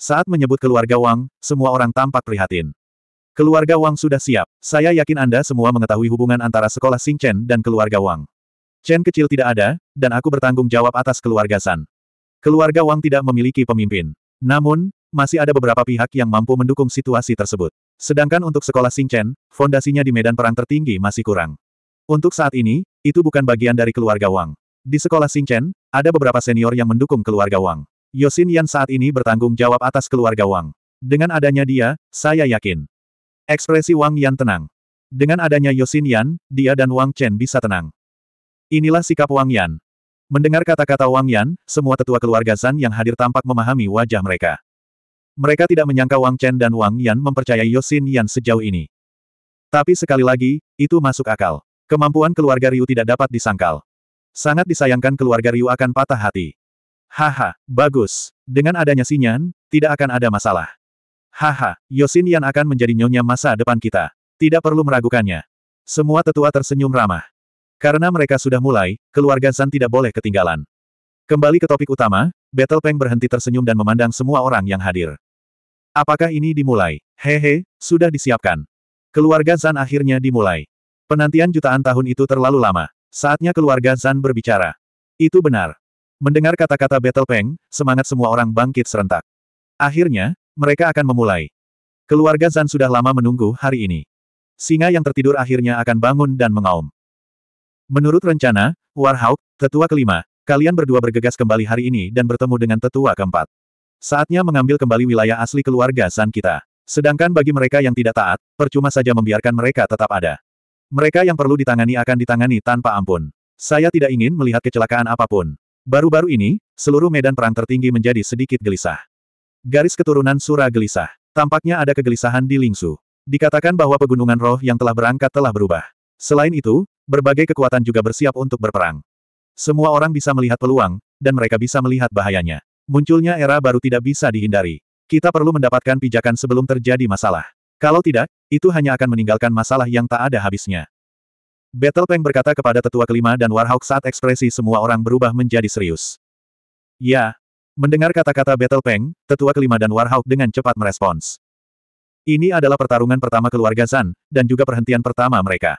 Saat menyebut keluarga Wang, semua orang tampak prihatin. Keluarga Wang sudah siap. Saya yakin Anda semua mengetahui hubungan antara sekolah Xing Chen dan keluarga Wang. Chen kecil tidak ada, dan aku bertanggung jawab atas keluarga San. Keluarga Wang tidak memiliki pemimpin. Namun, masih ada beberapa pihak yang mampu mendukung situasi tersebut. Sedangkan untuk sekolah Xing Chen, fondasinya di medan perang tertinggi masih kurang. Untuk saat ini, itu bukan bagian dari keluarga Wang. Di sekolah Xing Chen, ada beberapa senior yang mendukung keluarga Wang. Yosin Yan saat ini bertanggung jawab atas keluarga Wang. Dengan adanya dia, saya yakin. Ekspresi Wang Yan tenang. Dengan adanya Yosin Yan, dia dan Wang Chen bisa tenang. Inilah sikap Wang Yan. Mendengar kata-kata Wang Yan, semua tetua keluarga Zan yang hadir tampak memahami wajah mereka. Mereka tidak menyangka Wang Chen dan Wang Yan mempercayai Yosin Yan sejauh ini. Tapi sekali lagi, itu masuk akal. Kemampuan keluarga Ryu tidak dapat disangkal. Sangat disayangkan keluarga Ryu akan patah hati. Haha, bagus. Dengan adanya Sinyan, tidak akan ada masalah. Haha, Yosin Yan akan menjadi nyonya masa depan kita. Tidak perlu meragukannya. Semua tetua tersenyum ramah. Karena mereka sudah mulai, keluarga Zan tidak boleh ketinggalan. Kembali ke topik utama, Battle Peng berhenti tersenyum dan memandang semua orang yang hadir. Apakah ini dimulai? Hehe, sudah disiapkan. Keluarga Zan akhirnya dimulai. Penantian jutaan tahun itu terlalu lama. Saatnya keluarga Zan berbicara. Itu benar. Mendengar kata-kata Battle Peng, semangat semua orang bangkit serentak. Akhirnya, mereka akan memulai. Keluarga Zan sudah lama menunggu hari ini. Singa yang tertidur akhirnya akan bangun dan mengaum. Menurut rencana, Warhawk, tetua kelima, kalian berdua bergegas kembali hari ini dan bertemu dengan tetua keempat. Saatnya mengambil kembali wilayah asli keluarga Zan kita. Sedangkan bagi mereka yang tidak taat, percuma saja membiarkan mereka tetap ada. Mereka yang perlu ditangani akan ditangani tanpa ampun. Saya tidak ingin melihat kecelakaan apa pun. Baru-baru ini, seluruh medan perang tertinggi menjadi sedikit gelisah. Garis keturunan Sura gelisah. Tampaknya ada kegelisahan di Lingsu. Dikatakan bahwa pegunungan roh yang telah berangkat telah berubah. Selain itu, berbagai kekuatan juga bersiap untuk berperang. Semua orang bisa melihat peluang, dan mereka bisa melihat bahayanya. Munculnya era baru tidak bisa dihindari. Kita perlu mendapatkan pijakan sebelum terjadi masalah. Kalau tidak, itu hanya akan meninggalkan masalah yang tak ada habisnya. Battle Peng berkata kepada tetua kelima dan Warhawk saat ekspresi semua orang berubah menjadi serius. Ya. Mendengar kata-kata Battle Peng, tetua kelima dan Warhawk dengan cepat merespons. Ini adalah pertarungan pertama keluarga Zan, dan juga perhentian pertama mereka.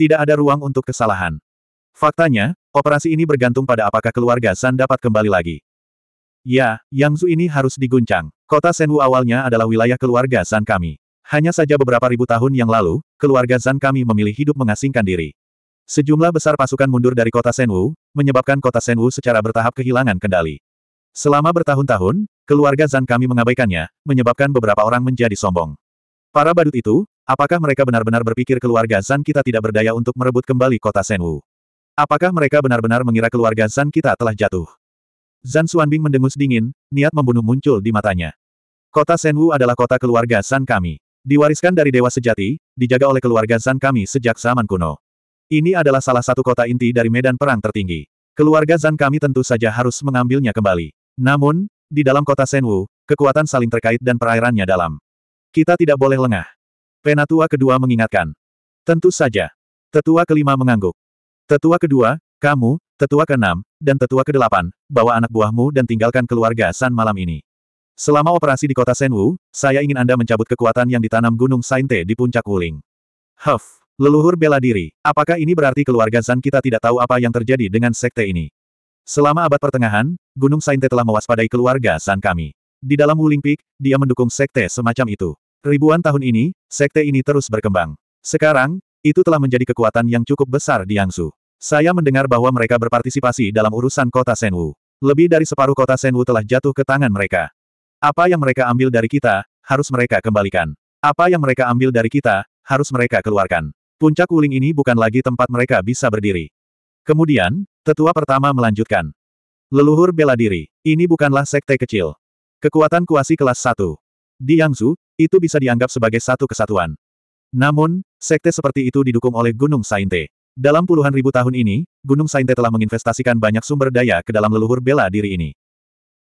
Tidak ada ruang untuk kesalahan. Faktanya, operasi ini bergantung pada apakah keluarga Zan dapat kembali lagi. Ya, Yangzu ini harus diguncang. Kota Senwu awalnya adalah wilayah keluarga Zan kami. Hanya saja beberapa ribu tahun yang lalu, keluarga Zan kami memilih hidup mengasingkan diri. Sejumlah besar pasukan mundur dari kota Senwu, menyebabkan kota Senwu secara bertahap kehilangan kendali. Selama bertahun-tahun, keluarga Zan kami mengabaikannya, menyebabkan beberapa orang menjadi sombong. Para badut itu, apakah mereka benar-benar berpikir keluarga Zan kita tidak berdaya untuk merebut kembali kota Senwu? Apakah mereka benar-benar mengira keluarga Zan kita telah jatuh? Zan Xuanbing mendengus dingin, niat membunuh muncul di matanya. Kota Senwu adalah kota keluarga Zan kami. Diwariskan dari Dewa Sejati, dijaga oleh keluarga Zan kami sejak zaman kuno. Ini adalah salah satu kota inti dari medan perang tertinggi. Keluarga Zan kami tentu saja harus mengambilnya kembali. Namun, di dalam kota Senwu, kekuatan saling terkait dan perairannya dalam. Kita tidak boleh lengah. Penatua kedua mengingatkan. Tentu saja. Tetua kelima mengangguk. Tetua kedua, kamu, tetua keenam, dan tetua kedelapan, bawa anak buahmu dan tinggalkan keluarga San malam ini. Selama operasi di kota Senwu, saya ingin Anda mencabut kekuatan yang ditanam Gunung Sainte di puncak Wuling. Huff, leluhur bela diri. Apakah ini berarti keluarga Zan kita tidak tahu apa yang terjadi dengan sekte ini? Selama abad pertengahan, Gunung Sainte telah mewaspadai keluarga Zan kami. Di dalam Wuling Peak, dia mendukung sekte semacam itu. Ribuan tahun ini, sekte ini terus berkembang. Sekarang, itu telah menjadi kekuatan yang cukup besar di Yangsu. Saya mendengar bahwa mereka berpartisipasi dalam urusan kota Senwu. Lebih dari separuh kota Senwu telah jatuh ke tangan mereka. Apa yang mereka ambil dari kita, harus mereka kembalikan. Apa yang mereka ambil dari kita, harus mereka keluarkan. Puncak Wuling ini bukan lagi tempat mereka bisa berdiri. Kemudian, tetua pertama melanjutkan. Leluhur bela diri, ini bukanlah sekte kecil. Kekuatan kuasi kelas 1. Di Yangzhou, itu bisa dianggap sebagai satu kesatuan. Namun, sekte seperti itu didukung oleh Gunung Sainte. Dalam puluhan ribu tahun ini, Gunung Sainte telah menginvestasikan banyak sumber daya ke dalam leluhur bela diri ini.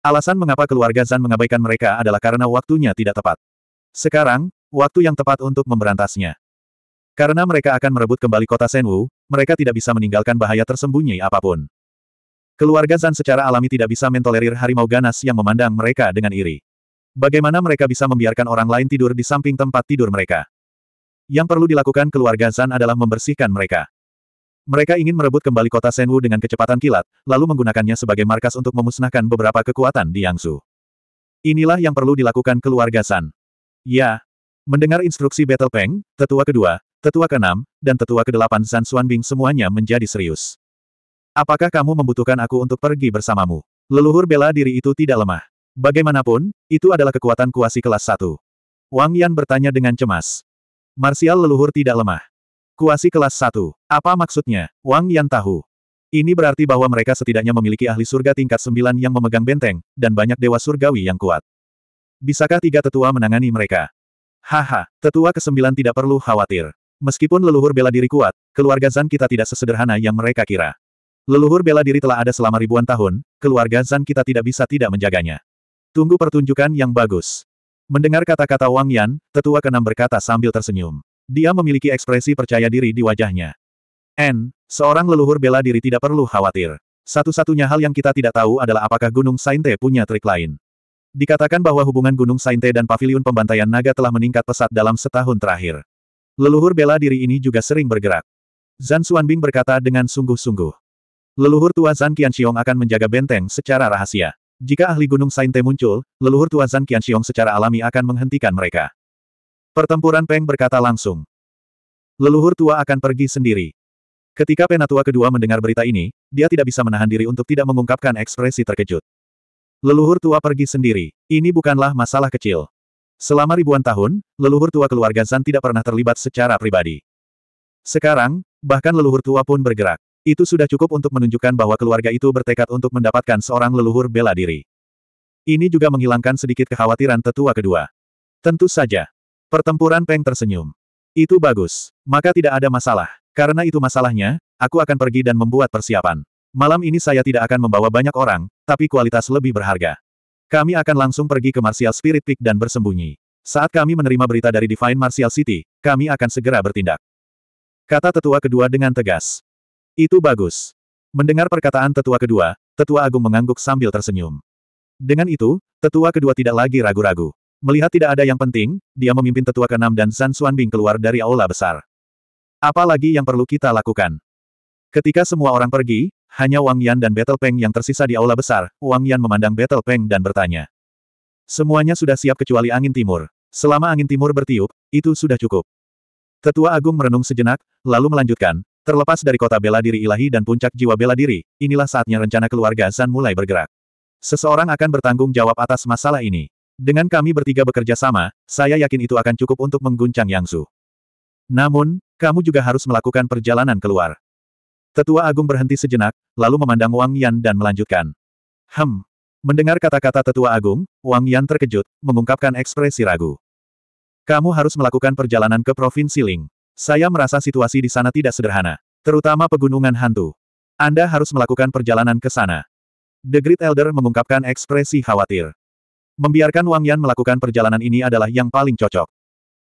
Alasan mengapa keluarga Zan mengabaikan mereka adalah karena waktunya tidak tepat. Sekarang, waktu yang tepat untuk memberantasnya. Karena mereka akan merebut kembali kota Senwu, mereka tidak bisa meninggalkan bahaya tersembunyi apa pun. Keluarga Zan secara alami tidak bisa mentolerir harimau ganas yang memandang mereka dengan iri. Bagaimana mereka bisa membiarkan orang lain tidur di samping tempat tidur mereka? Yang perlu dilakukan keluarga Zan adalah membersihkan mereka. Mereka ingin merebut kembali kota Senwu dengan kecepatan kilat, lalu menggunakannya sebagai markas untuk memusnahkan beberapa kekuatan di Yangsu. Inilah yang perlu dilakukan keluarga Zan. Ya. Mendengar instruksi Battle Peng, tetua kedua, tetua keenam, dan tetua kedelapan Zan Xuanbing semuanya menjadi serius. Apakah kamu membutuhkan aku untuk pergi bersamamu? Leluhur bela diri itu tidak lemah. Bagaimanapun, itu adalah kekuatan kuasi kelas 1. Wang Yan bertanya dengan cemas. Marsial leluhur tidak lemah. Kuasi kelas 1. Apa maksudnya? Wang Yan tahu. Ini berarti bahwa mereka setidaknya memiliki ahli surga tingkat 9 yang memegang benteng, dan banyak dewa surgawi yang kuat. Bisakah tiga tetua menangani mereka? Haha, tetua ke-9 tidak perlu khawatir. Meskipun leluhur bela diri kuat, keluarga Zan kita tidak sesederhana yang mereka kira. Leluhur bela diri telah ada selama ribuan tahun, keluarga Zan kita tidak bisa tidak menjaganya. Tunggu pertunjukan yang bagus. Mendengar kata-kata Wang Yan, tetua keenam berkata sambil tersenyum. Dia memiliki ekspresi percaya diri di wajahnya. N, seorang leluhur bela diri tidak perlu khawatir. Satu-satunya hal yang kita tidak tahu adalah apakah Gunung Sainte punya trik lain. Dikatakan bahwa hubungan Gunung Sainte dan Paviliun Pembantaian Naga telah meningkat pesat dalam setahun terakhir. Leluhur bela diri ini juga sering bergerak. Zan Xuanbing berkata dengan sungguh-sungguh. Leluhur tua Zan Qianxiong akan menjaga benteng secara rahasia. Jika ahli Gunung Sainte muncul, leluhur tua Zan Qianxiong secara alami akan menghentikan mereka. Pertempuran Peng berkata langsung. Leluhur tua akan pergi sendiri. Ketika penatua kedua mendengar berita ini, dia tidak bisa menahan diri untuk tidak mengungkapkan ekspresi terkejut. Leluhur tua pergi sendiri. Ini bukanlah masalah kecil. Selama ribuan tahun, leluhur tua keluarga Zan tidak pernah terlibat secara pribadi. Sekarang, bahkan leluhur tua pun bergerak. Itu sudah cukup untuk menunjukkan bahwa keluarga itu bertekad untuk mendapatkan seorang leluhur bela diri. Ini juga menghilangkan sedikit kekhawatiran tetua kedua. Tentu saja. Pertempuran Peng tersenyum. Itu bagus. Maka tidak ada masalah. Karena itu masalahnya, aku akan pergi dan membuat persiapan. Malam ini saya tidak akan membawa banyak orang, tapi kualitas lebih berharga. Kami akan langsung pergi ke Martial Spirit Peak dan bersembunyi. Saat kami menerima berita dari Divine Martial City, kami akan segera bertindak. Kata tetua kedua dengan tegas. Itu bagus. Mendengar perkataan tetua kedua, tetua agung mengangguk sambil tersenyum. Dengan itu, tetua kedua tidak lagi ragu-ragu. Melihat tidak ada yang penting, dia memimpin tetua keenam dan Zan Xuanbing keluar dari aula besar. Apalagi yang perlu kita lakukan? Ketika semua orang pergi, hanya Wang Yan dan Battle Peng yang tersisa di aula besar, Wang Yan memandang Battle Peng dan bertanya. Semuanya sudah siap kecuali angin timur. Selama angin timur bertiup, itu sudah cukup. Tetua Agung merenung sejenak, lalu melanjutkan, Terlepas dari kota bela diri ilahi dan puncak jiwa bela diri, inilah saatnya rencana keluarga Zan mulai bergerak. Seseorang akan bertanggung jawab atas masalah ini. Dengan kami bertiga bekerja sama, saya yakin itu akan cukup untuk mengguncang Yangsu. Namun, kamu juga harus melakukan perjalanan keluar. Tetua Agung berhenti sejenak, lalu memandang Wang Yan dan melanjutkan. Hem. Mendengar kata-kata Tetua Agung, Wang Yan terkejut, mengungkapkan ekspresi ragu. Kamu harus melakukan perjalanan ke Provinsi Ling. Saya merasa situasi di sana tidak sederhana. Terutama pegunungan hantu. Anda harus melakukan perjalanan ke sana. The Great Elder mengungkapkan ekspresi khawatir. Membiarkan Wang Yan melakukan perjalanan ini adalah yang paling cocok.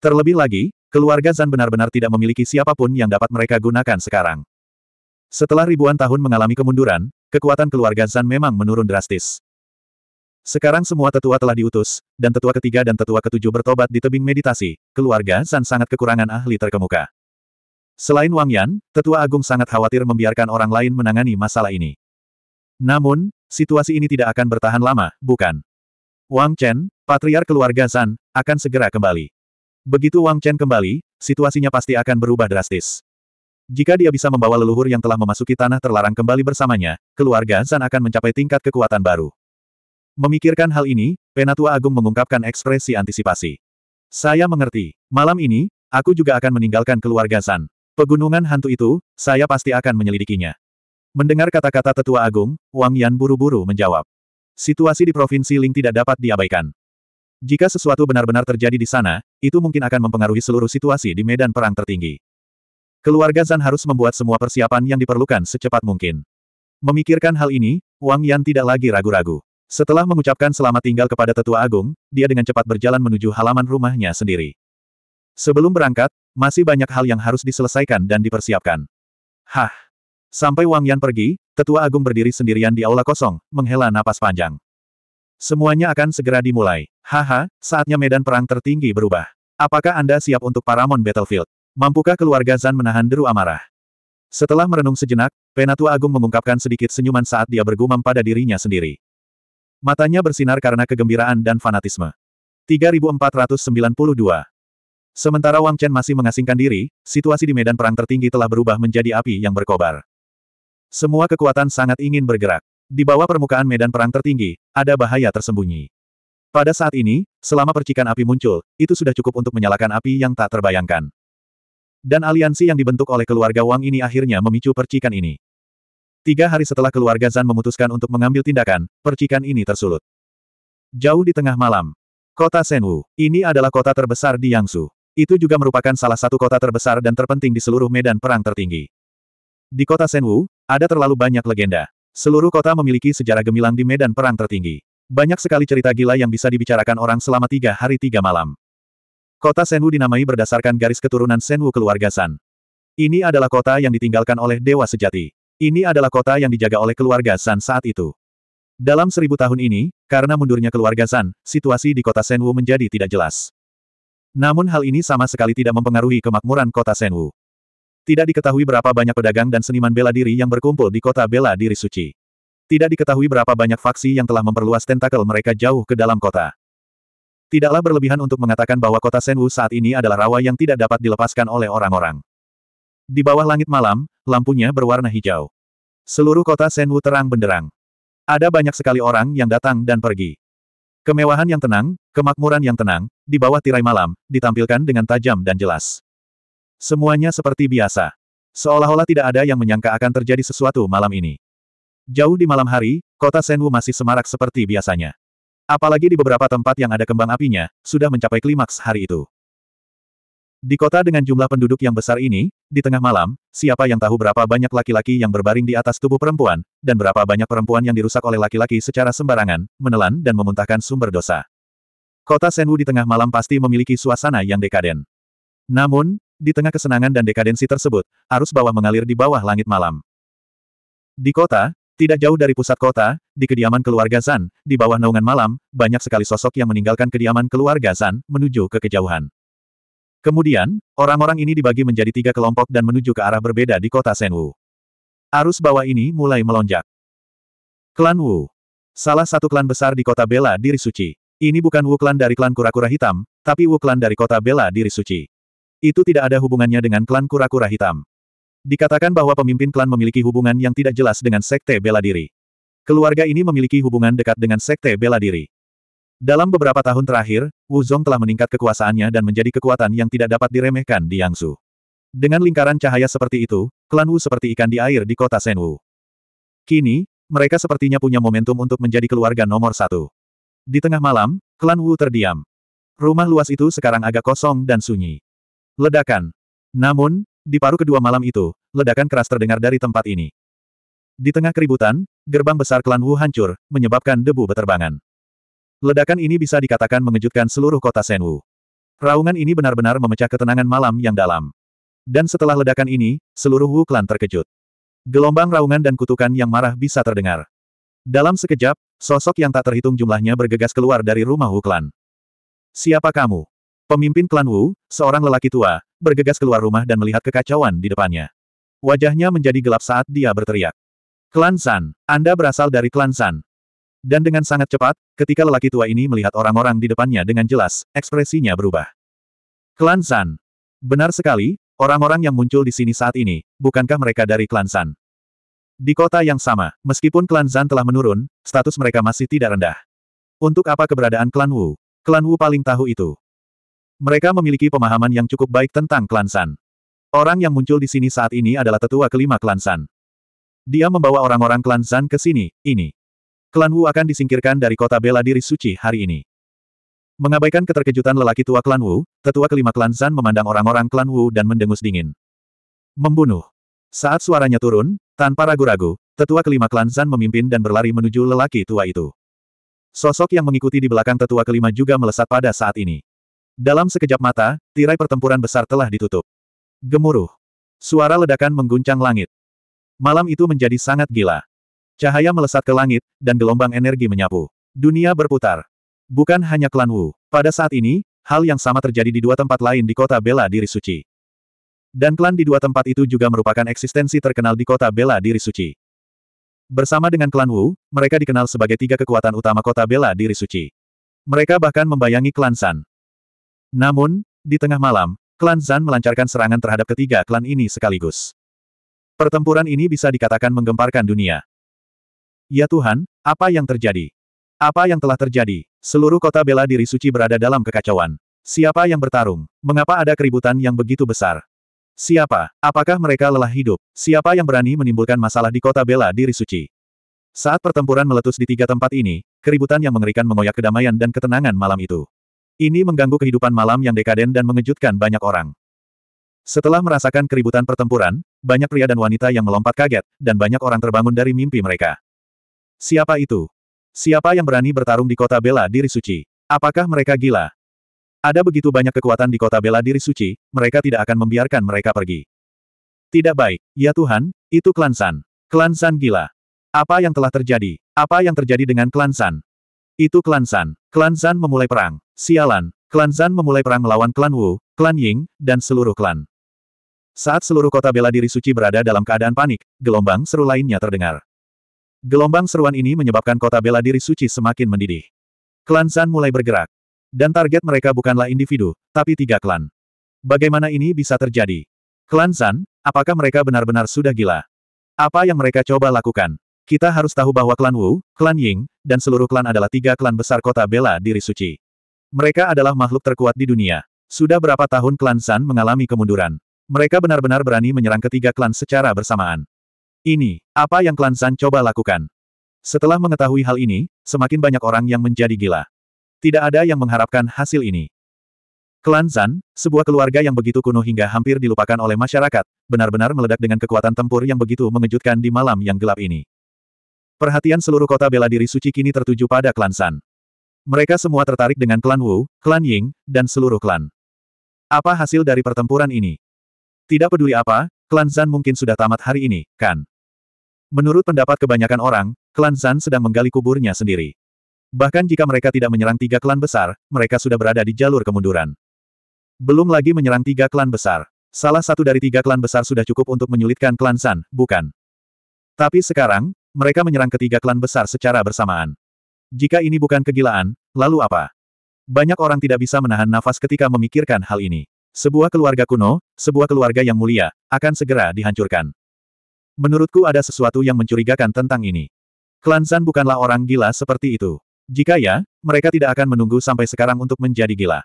Terlebih lagi, keluarga Zan benar-benar tidak memiliki siapa pun yang dapat mereka gunakan sekarang. Setelah ribuan tahun mengalami kemunduran, kekuatan keluarga Zan memang menurun drastis. Sekarang semua tetua telah diutus, dan tetua ketiga dan tetua ketujuh bertobat di tebing meditasi, keluarga Zan sangat kekurangan ahli terkemuka. Selain Wang Yan, tetua agung sangat khawatir membiarkan orang lain menangani masalah ini. Namun, situasi ini tidak akan bertahan lama, bukan? Wang Chen, patriar keluarga Zan, akan segera kembali. Begitu Wang Chen kembali, situasinya pasti akan berubah drastis. Jika dia bisa membawa leluhur yang telah memasuki tanah terlarang kembali bersamanya, keluarga Zan akan mencapai tingkat kekuatan baru. Memikirkan hal ini, Penatua Agung mengungkapkan ekspresi antisipasi. Saya mengerti. Malam ini, aku juga akan meninggalkan keluarga San. Pegunungan hantu itu, saya pasti akan menyelidikinya. Mendengar kata-kata Tetua Agung, Wang Yan buru-buru menjawab. Situasi di Provinsi Ling tidak dapat diabaikan. Jika sesuatu benar-benar terjadi di sana, itu mungkin akan mempengaruhi seluruh situasi di medan perang tertinggi. Keluarga Zan harus membuat semua persiapan yang diperlukan secepat mungkin. Memikirkan hal ini, Wang Yan tidak lagi ragu-ragu. Setelah mengucapkan selamat tinggal kepada tetua agung, dia dengan cepat berjalan menuju halaman rumahnya sendiri. Sebelum berangkat, masih banyak hal yang harus diselesaikan dan dipersiapkan. Hah! Sampai Wang Yan pergi, tetua agung berdiri sendirian di aula kosong, menghela napas panjang. Semuanya akan segera dimulai. Haha, saatnya medan perang tertinggi berubah. Apakah Anda siap untuk Paramount Battlefield? Mampukah keluarga Zan menahan deru amarah? Setelah merenung sejenak, Penatua Agung mengungkapkan sedikit senyuman saat dia bergumam pada dirinya sendiri. Matanya bersinar karena kegembiraan dan fanatisme. 3492 Sementara Wang Chen masih mengasingkan diri, situasi di medan perang tertinggi telah berubah menjadi api yang berkobar. Semua kekuatan sangat ingin bergerak. Di bawah permukaan medan perang tertinggi, ada bahaya tersembunyi. Pada saat ini, selama percikan api muncul, itu sudah cukup untuk menyalakan api yang tak terbayangkan. Dan aliansi yang dibentuk oleh keluarga Wang ini akhirnya memicu percikan ini. Tiga hari setelah keluarga Zan memutuskan untuk mengambil tindakan, percikan ini tersulut. Jauh di tengah malam. Kota Senwu. Ini adalah kota terbesar di Yangsu. Itu juga merupakan salah satu kota terbesar dan terpenting di seluruh medan perang tertinggi. Di kota Senwu, ada terlalu banyak legenda. Seluruh kota memiliki sejarah gemilang di medan perang tertinggi. Banyak sekali cerita gila yang bisa dibicarakan orang selama tiga hari tiga malam. Kota Senwu dinamai berdasarkan garis keturunan Senwu keluarga San. Ini adalah kota yang ditinggalkan oleh Dewa Sejati. Ini adalah kota yang dijaga oleh keluarga San saat itu. Dalam seribu tahun ini, karena mundurnya keluarga San, situasi di kota Senwu menjadi tidak jelas. Namun hal ini sama sekali tidak mempengaruhi kemakmuran kota Senwu. Tidak diketahui berapa banyak pedagang dan seniman bela diri yang berkumpul di kota bela diri suci. Tidak diketahui berapa banyak faksi yang telah memperluas tentakel mereka jauh ke dalam kota. Tidaklah berlebihan untuk mengatakan bahwa kota Senwu saat ini adalah rawa yang tidak dapat dilepaskan oleh orang-orang. Di bawah langit malam, lampunya berwarna hijau. Seluruh kota Senwu terang benderang. Ada banyak sekali orang yang datang dan pergi. Kemewahan yang tenang, kemakmuran yang tenang, di bawah tirai malam, ditampilkan dengan tajam dan jelas. Semuanya seperti biasa. Seolah-olah tidak ada yang menyangka akan terjadi sesuatu malam ini. Jauh di malam hari, kota Senwu masih semarak seperti biasanya. Apalagi di beberapa tempat yang ada kembang apinya, sudah mencapai klimaks hari itu. Di kota dengan jumlah penduduk yang besar ini, di tengah malam, siapa yang tahu berapa banyak laki-laki yang berbaring di atas tubuh perempuan, dan berapa banyak perempuan yang dirusak oleh laki-laki secara sembarangan, menelan dan memuntahkan sumber dosa. Kota Senwu di tengah malam pasti memiliki suasana yang dekaden. Namun, di tengah kesenangan dan dekadensi tersebut, arus bawah mengalir di bawah langit malam. Di kota, tidak jauh dari pusat kota, di kediaman keluarga Zan, di bawah naungan malam, banyak sekali sosok yang meninggalkan kediaman keluarga Zan, menuju ke kejauhan. Kemudian, orang-orang ini dibagi menjadi tiga kelompok dan menuju ke arah berbeda di kota Senwu. Arus bawah ini mulai melonjak. Klan Wu. Salah satu klan besar di kota Bela Diri Suci. Ini bukan Wu klan dari klan kura-kura hitam, tapi Wu klan dari kota Bela Diri Suci. Itu tidak ada hubungannya dengan klan kura-kura hitam. Dikatakan bahwa pemimpin klan memiliki hubungan yang tidak jelas dengan sekte bela diri. Keluarga ini memiliki hubungan dekat dengan sekte bela diri. Dalam beberapa tahun terakhir, Wu Zong telah meningkat kekuasaannya dan menjadi kekuatan yang tidak dapat diremehkan di Yangsu. Dengan lingkaran cahaya seperti itu, klan Wu seperti ikan di air di kota Senwu. Kini, mereka sepertinya punya momentum untuk menjadi keluarga nomor satu. Di tengah malam, klan Wu terdiam. Rumah luas itu sekarang agak kosong dan sunyi. Ledakan. Namun, di paruh kedua malam itu, ledakan keras terdengar dari tempat ini. Di tengah keributan, gerbang besar klan Wu hancur, menyebabkan debu beterbangan. Ledakan ini bisa dikatakan mengejutkan seluruh kota Senwu. Raungan ini benar-benar memecah ketenangan malam yang dalam. Dan setelah ledakan ini, seluruh Wu klan terkejut. Gelombang raungan dan kutukan yang marah bisa terdengar. Dalam sekejap, sosok yang tak terhitung jumlahnya bergegas keluar dari rumah Wu klan. Siapa kamu? Pemimpin klan Wu, seorang lelaki tua, bergegas keluar rumah dan melihat kekacauan di depannya. Wajahnya menjadi gelap saat dia berteriak. Klan San, Anda berasal dari klan San. Dan dengan sangat cepat, ketika lelaki tua ini melihat orang-orang di depannya dengan jelas, ekspresinya berubah. Klan San. Benar sekali, orang-orang yang muncul di sini saat ini, bukankah mereka dari klan San? Di kota yang sama, meskipun klan San telah menurun, status mereka masih tidak rendah. Untuk apa keberadaan klan Wu? Klan Wu paling tahu itu. Mereka memiliki pemahaman yang cukup baik tentang klan San. Orang yang muncul di sini saat ini adalah tetua kelima klan San. Dia membawa orang-orang klan San ke sini, ini. Klan Wu akan disingkirkan dari kota bela diri suci hari ini. Mengabaikan keterkejutan lelaki tua klan Wu, tetua kelima klan San memandang orang-orang klan Wu dan mendengus dingin. Membunuh. Saat suaranya turun, tanpa ragu-ragu, tetua kelima klan San memimpin dan berlari menuju lelaki tua itu. Sosok yang mengikuti di belakang tetua kelima juga melesat pada saat ini. Dalam sekejap mata, tirai pertempuran besar telah ditutup. Gemuruh. Suara ledakan mengguncang langit. Malam itu menjadi sangat gila. Cahaya melesat ke langit, dan gelombang energi menyapu. Dunia berputar. Bukan hanya klan Wu. Pada saat ini, hal yang sama terjadi di dua tempat lain di kota bela diri suci. Dan klan di dua tempat itu juga merupakan eksistensi terkenal di kota bela diri suci. Bersama dengan klan Wu, mereka dikenal sebagai tiga kekuatan utama kota bela diri suci. Mereka bahkan membayangi klan San. Namun, di tengah malam, klan Zan melancarkan serangan terhadap ketiga klan ini sekaligus. Pertempuran ini bisa dikatakan menggemparkan dunia. Ya Tuhan, apa yang terjadi? Apa yang telah terjadi? Seluruh kota bela diri suci berada dalam kekacauan. Siapa yang bertarung? Mengapa ada keributan yang begitu besar? Siapa? Apakah mereka lelah hidup? Siapa yang berani menimbulkan masalah di kota bela diri suci? Saat pertempuran meletus di tiga tempat ini, keributan yang mengerikan mengoyak kedamaian dan ketenangan malam itu. Ini mengganggu kehidupan malam yang dekaden dan mengejutkan banyak orang. Setelah merasakan keributan pertempuran, banyak pria dan wanita yang melompat kaget, dan banyak orang terbangun dari mimpi mereka. Siapa itu? Siapa yang berani bertarung di kota bela diri suci? Apakah mereka gila? Ada begitu banyak kekuatan di kota bela diri suci, mereka tidak akan membiarkan mereka pergi. Tidak baik, ya Tuhan, itu klan San. Klan San gila. Apa yang telah terjadi? Apa yang terjadi dengan klan San? Itu klan San. Klan San memulai perang. Sialan, klan San memulai perang melawan klan Wu, klan Ying, dan seluruh klan. Saat seluruh kota bela diri suci berada dalam keadaan panik, gelombang seru lainnya terdengar. Gelombang seruan ini menyebabkan kota bela diri suci semakin mendidih. Klan San mulai bergerak. Dan target mereka bukanlah individu, tapi tiga klan. Bagaimana ini bisa terjadi? Klan Zan, apakah mereka benar-benar sudah gila? Apa yang mereka coba lakukan? Kita harus tahu bahwa klan Wu, klan Ying, dan seluruh klan adalah tiga klan besar kota bela diri suci. Mereka adalah makhluk terkuat di dunia. Sudah berapa tahun klan Zan mengalami kemunduran? Mereka benar-benar berani menyerang ketiga klan secara bersamaan. Ini, apa yang klan Zan coba lakukan? Setelah mengetahui hal ini, semakin banyak orang yang menjadi gila. Tidak ada yang mengharapkan hasil ini. Klan Zan, sebuah keluarga yang begitu kuno hingga hampir dilupakan oleh masyarakat, benar-benar meledak dengan kekuatan tempur yang begitu mengejutkan di malam yang gelap ini. Perhatian seluruh kota bela diri suci kini tertuju pada klan San. Mereka semua tertarik dengan klan Wu, klan Ying, dan seluruh klan. Apa hasil dari pertempuran ini? Tidak peduli apa, klan Zan mungkin sudah tamat hari ini, kan? Menurut pendapat kebanyakan orang, klan Zan sedang menggali kuburnya sendiri. Bahkan jika mereka tidak menyerang tiga klan besar, mereka sudah berada di jalur kemunduran. Belum lagi menyerang tiga klan besar. Salah satu dari tiga klan besar sudah cukup untuk menyulitkan klan San, bukan? Tapi sekarang, mereka menyerang ketiga klan besar secara bersamaan. Jika ini bukan kegilaan, lalu apa? Banyak orang tidak bisa menahan nafas ketika memikirkan hal ini. Sebuah keluarga kuno, sebuah keluarga yang mulia, akan segera dihancurkan. Menurutku ada sesuatu yang mencurigakan tentang ini. Klan San bukanlah orang gila seperti itu. Jika ya, mereka tidak akan menunggu sampai sekarang untuk menjadi gila.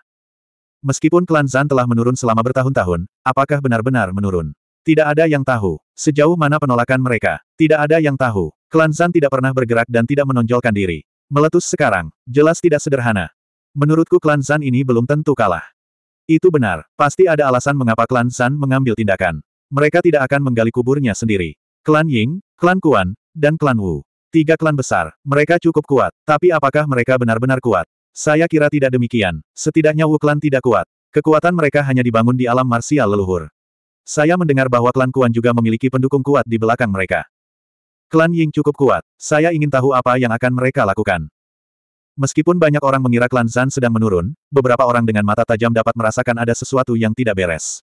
Meskipun klan Zan telah menurun selama bertahun-tahun, apakah benar-benar menurun? Tidak ada yang tahu. Sejauh mana penolakan mereka? Tidak ada yang tahu. Klan Zan tidak pernah bergerak dan tidak menonjolkan diri. Meletus sekarang, jelas tidak sederhana. Menurutku klan Zan ini belum tentu kalah. Itu benar, pasti ada alasan mengapa klan Zan mengambil tindakan. Mereka tidak akan menggali kuburnya sendiri. Klan Ying, klan Kuan, dan klan Wu. Tiga klan besar, mereka cukup kuat, tapi apakah mereka benar-benar kuat? Saya kira tidak demikian. Setidaknya Wu klan tidak kuat. Kekuatan mereka hanya dibangun di alam marsial leluhur. Saya mendengar bahwa klan Kuan juga memiliki pendukung kuat di belakang mereka. Klan Ying cukup kuat. Saya ingin tahu apa yang akan mereka lakukan. Meskipun banyak orang mengira klan Zan sedang menurun, beberapa orang dengan mata tajam dapat merasakan ada sesuatu yang tidak beres.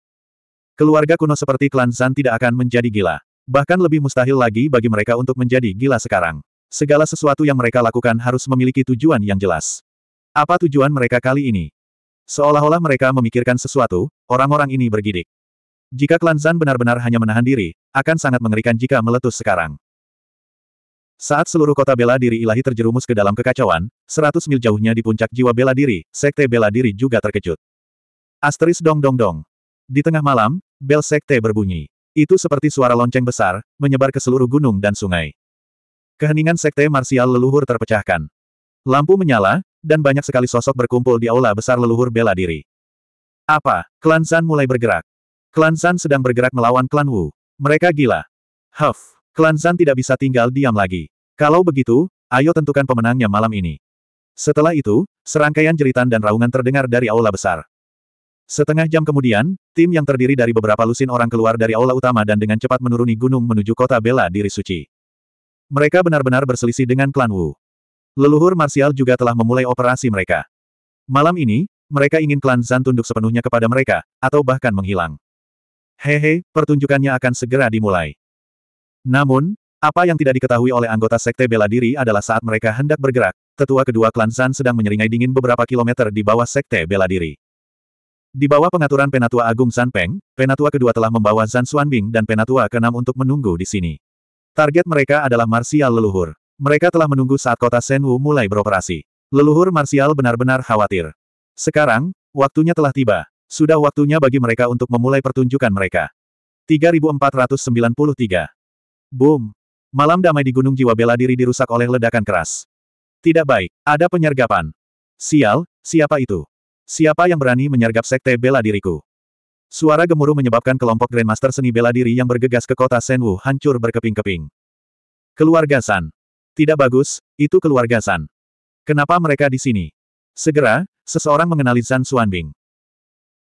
Keluarga kuno seperti klan Zan tidak akan menjadi gila. Bahkan lebih mustahil lagi bagi mereka untuk menjadi gila sekarang. Segala sesuatu yang mereka lakukan harus memiliki tujuan yang jelas. Apa tujuan mereka kali ini? Seolah-olah mereka memikirkan sesuatu, orang-orang ini bergidik. Jika klan Zan benar-benar hanya menahan diri, akan sangat mengerikan jika meletus sekarang. Saat seluruh kota bela diri ilahi terjerumus ke dalam kekacauan, seratus mil jauhnya di puncak jiwa bela diri, sekte bela diri juga terkejut. Asteris dong dong dong. Di tengah malam, bel sekte berbunyi. Itu seperti suara lonceng besar, menyebar ke seluruh gunung dan sungai. Keheningan sekte marsial leluhur terpecahkan. Lampu menyala, dan banyak sekali sosok berkumpul di aula besar leluhur bela diri. Apa? Klan San mulai bergerak. Klan San sedang bergerak melawan klan Wu. Mereka gila. Huff. Klan San tidak bisa tinggal diam lagi. Kalau begitu, ayo tentukan pemenangnya malam ini. Setelah itu, serangkaian jeritan dan raungan terdengar dari aula besar. Setengah jam kemudian, tim yang terdiri dari beberapa lusin orang keluar dari aula utama dan dengan cepat menuruni gunung menuju kota bela diri suci. Mereka benar-benar berselisih dengan klan Wu. Leluhur marsial juga telah memulai operasi mereka. Malam ini, mereka ingin klan Zan tunduk sepenuhnya kepada mereka, atau bahkan menghilang. Hehe, pertunjukannya akan segera dimulai. Namun, apa yang tidak diketahui oleh anggota Sekte Bela Diri adalah saat mereka hendak bergerak, tetua kedua klan Zan sedang menyeringai dingin beberapa kilometer di bawah Sekte Bela Diri. Di bawah pengaturan Penatua Agung Zan Peng, Penatua kedua telah membawa Zan Xuanbing dan Penatua keenam untuk menunggu di sini. Target mereka adalah marsial leluhur. Mereka telah menunggu saat kota Senwu mulai beroperasi. Leluhur marsial benar-benar khawatir. Sekarang, waktunya telah tiba. Sudah waktunya bagi mereka untuk memulai pertunjukan mereka. 3493. Boom! Malam damai di Gunung Jiwa Bela Diri dirusak oleh ledakan keras. Tidak baik, ada penyergapan. Sial, siapa itu? Siapa yang berani menyergap sekte bela diriku? Suara gemuruh menyebabkan kelompok Grandmaster seni bela diri yang bergegas ke kota Senwu hancur berkeping-keping. Keluarga San. Tidak bagus, itu keluarga San. Kenapa mereka di sini? Segera, seseorang mengenali Zan Xuanbing.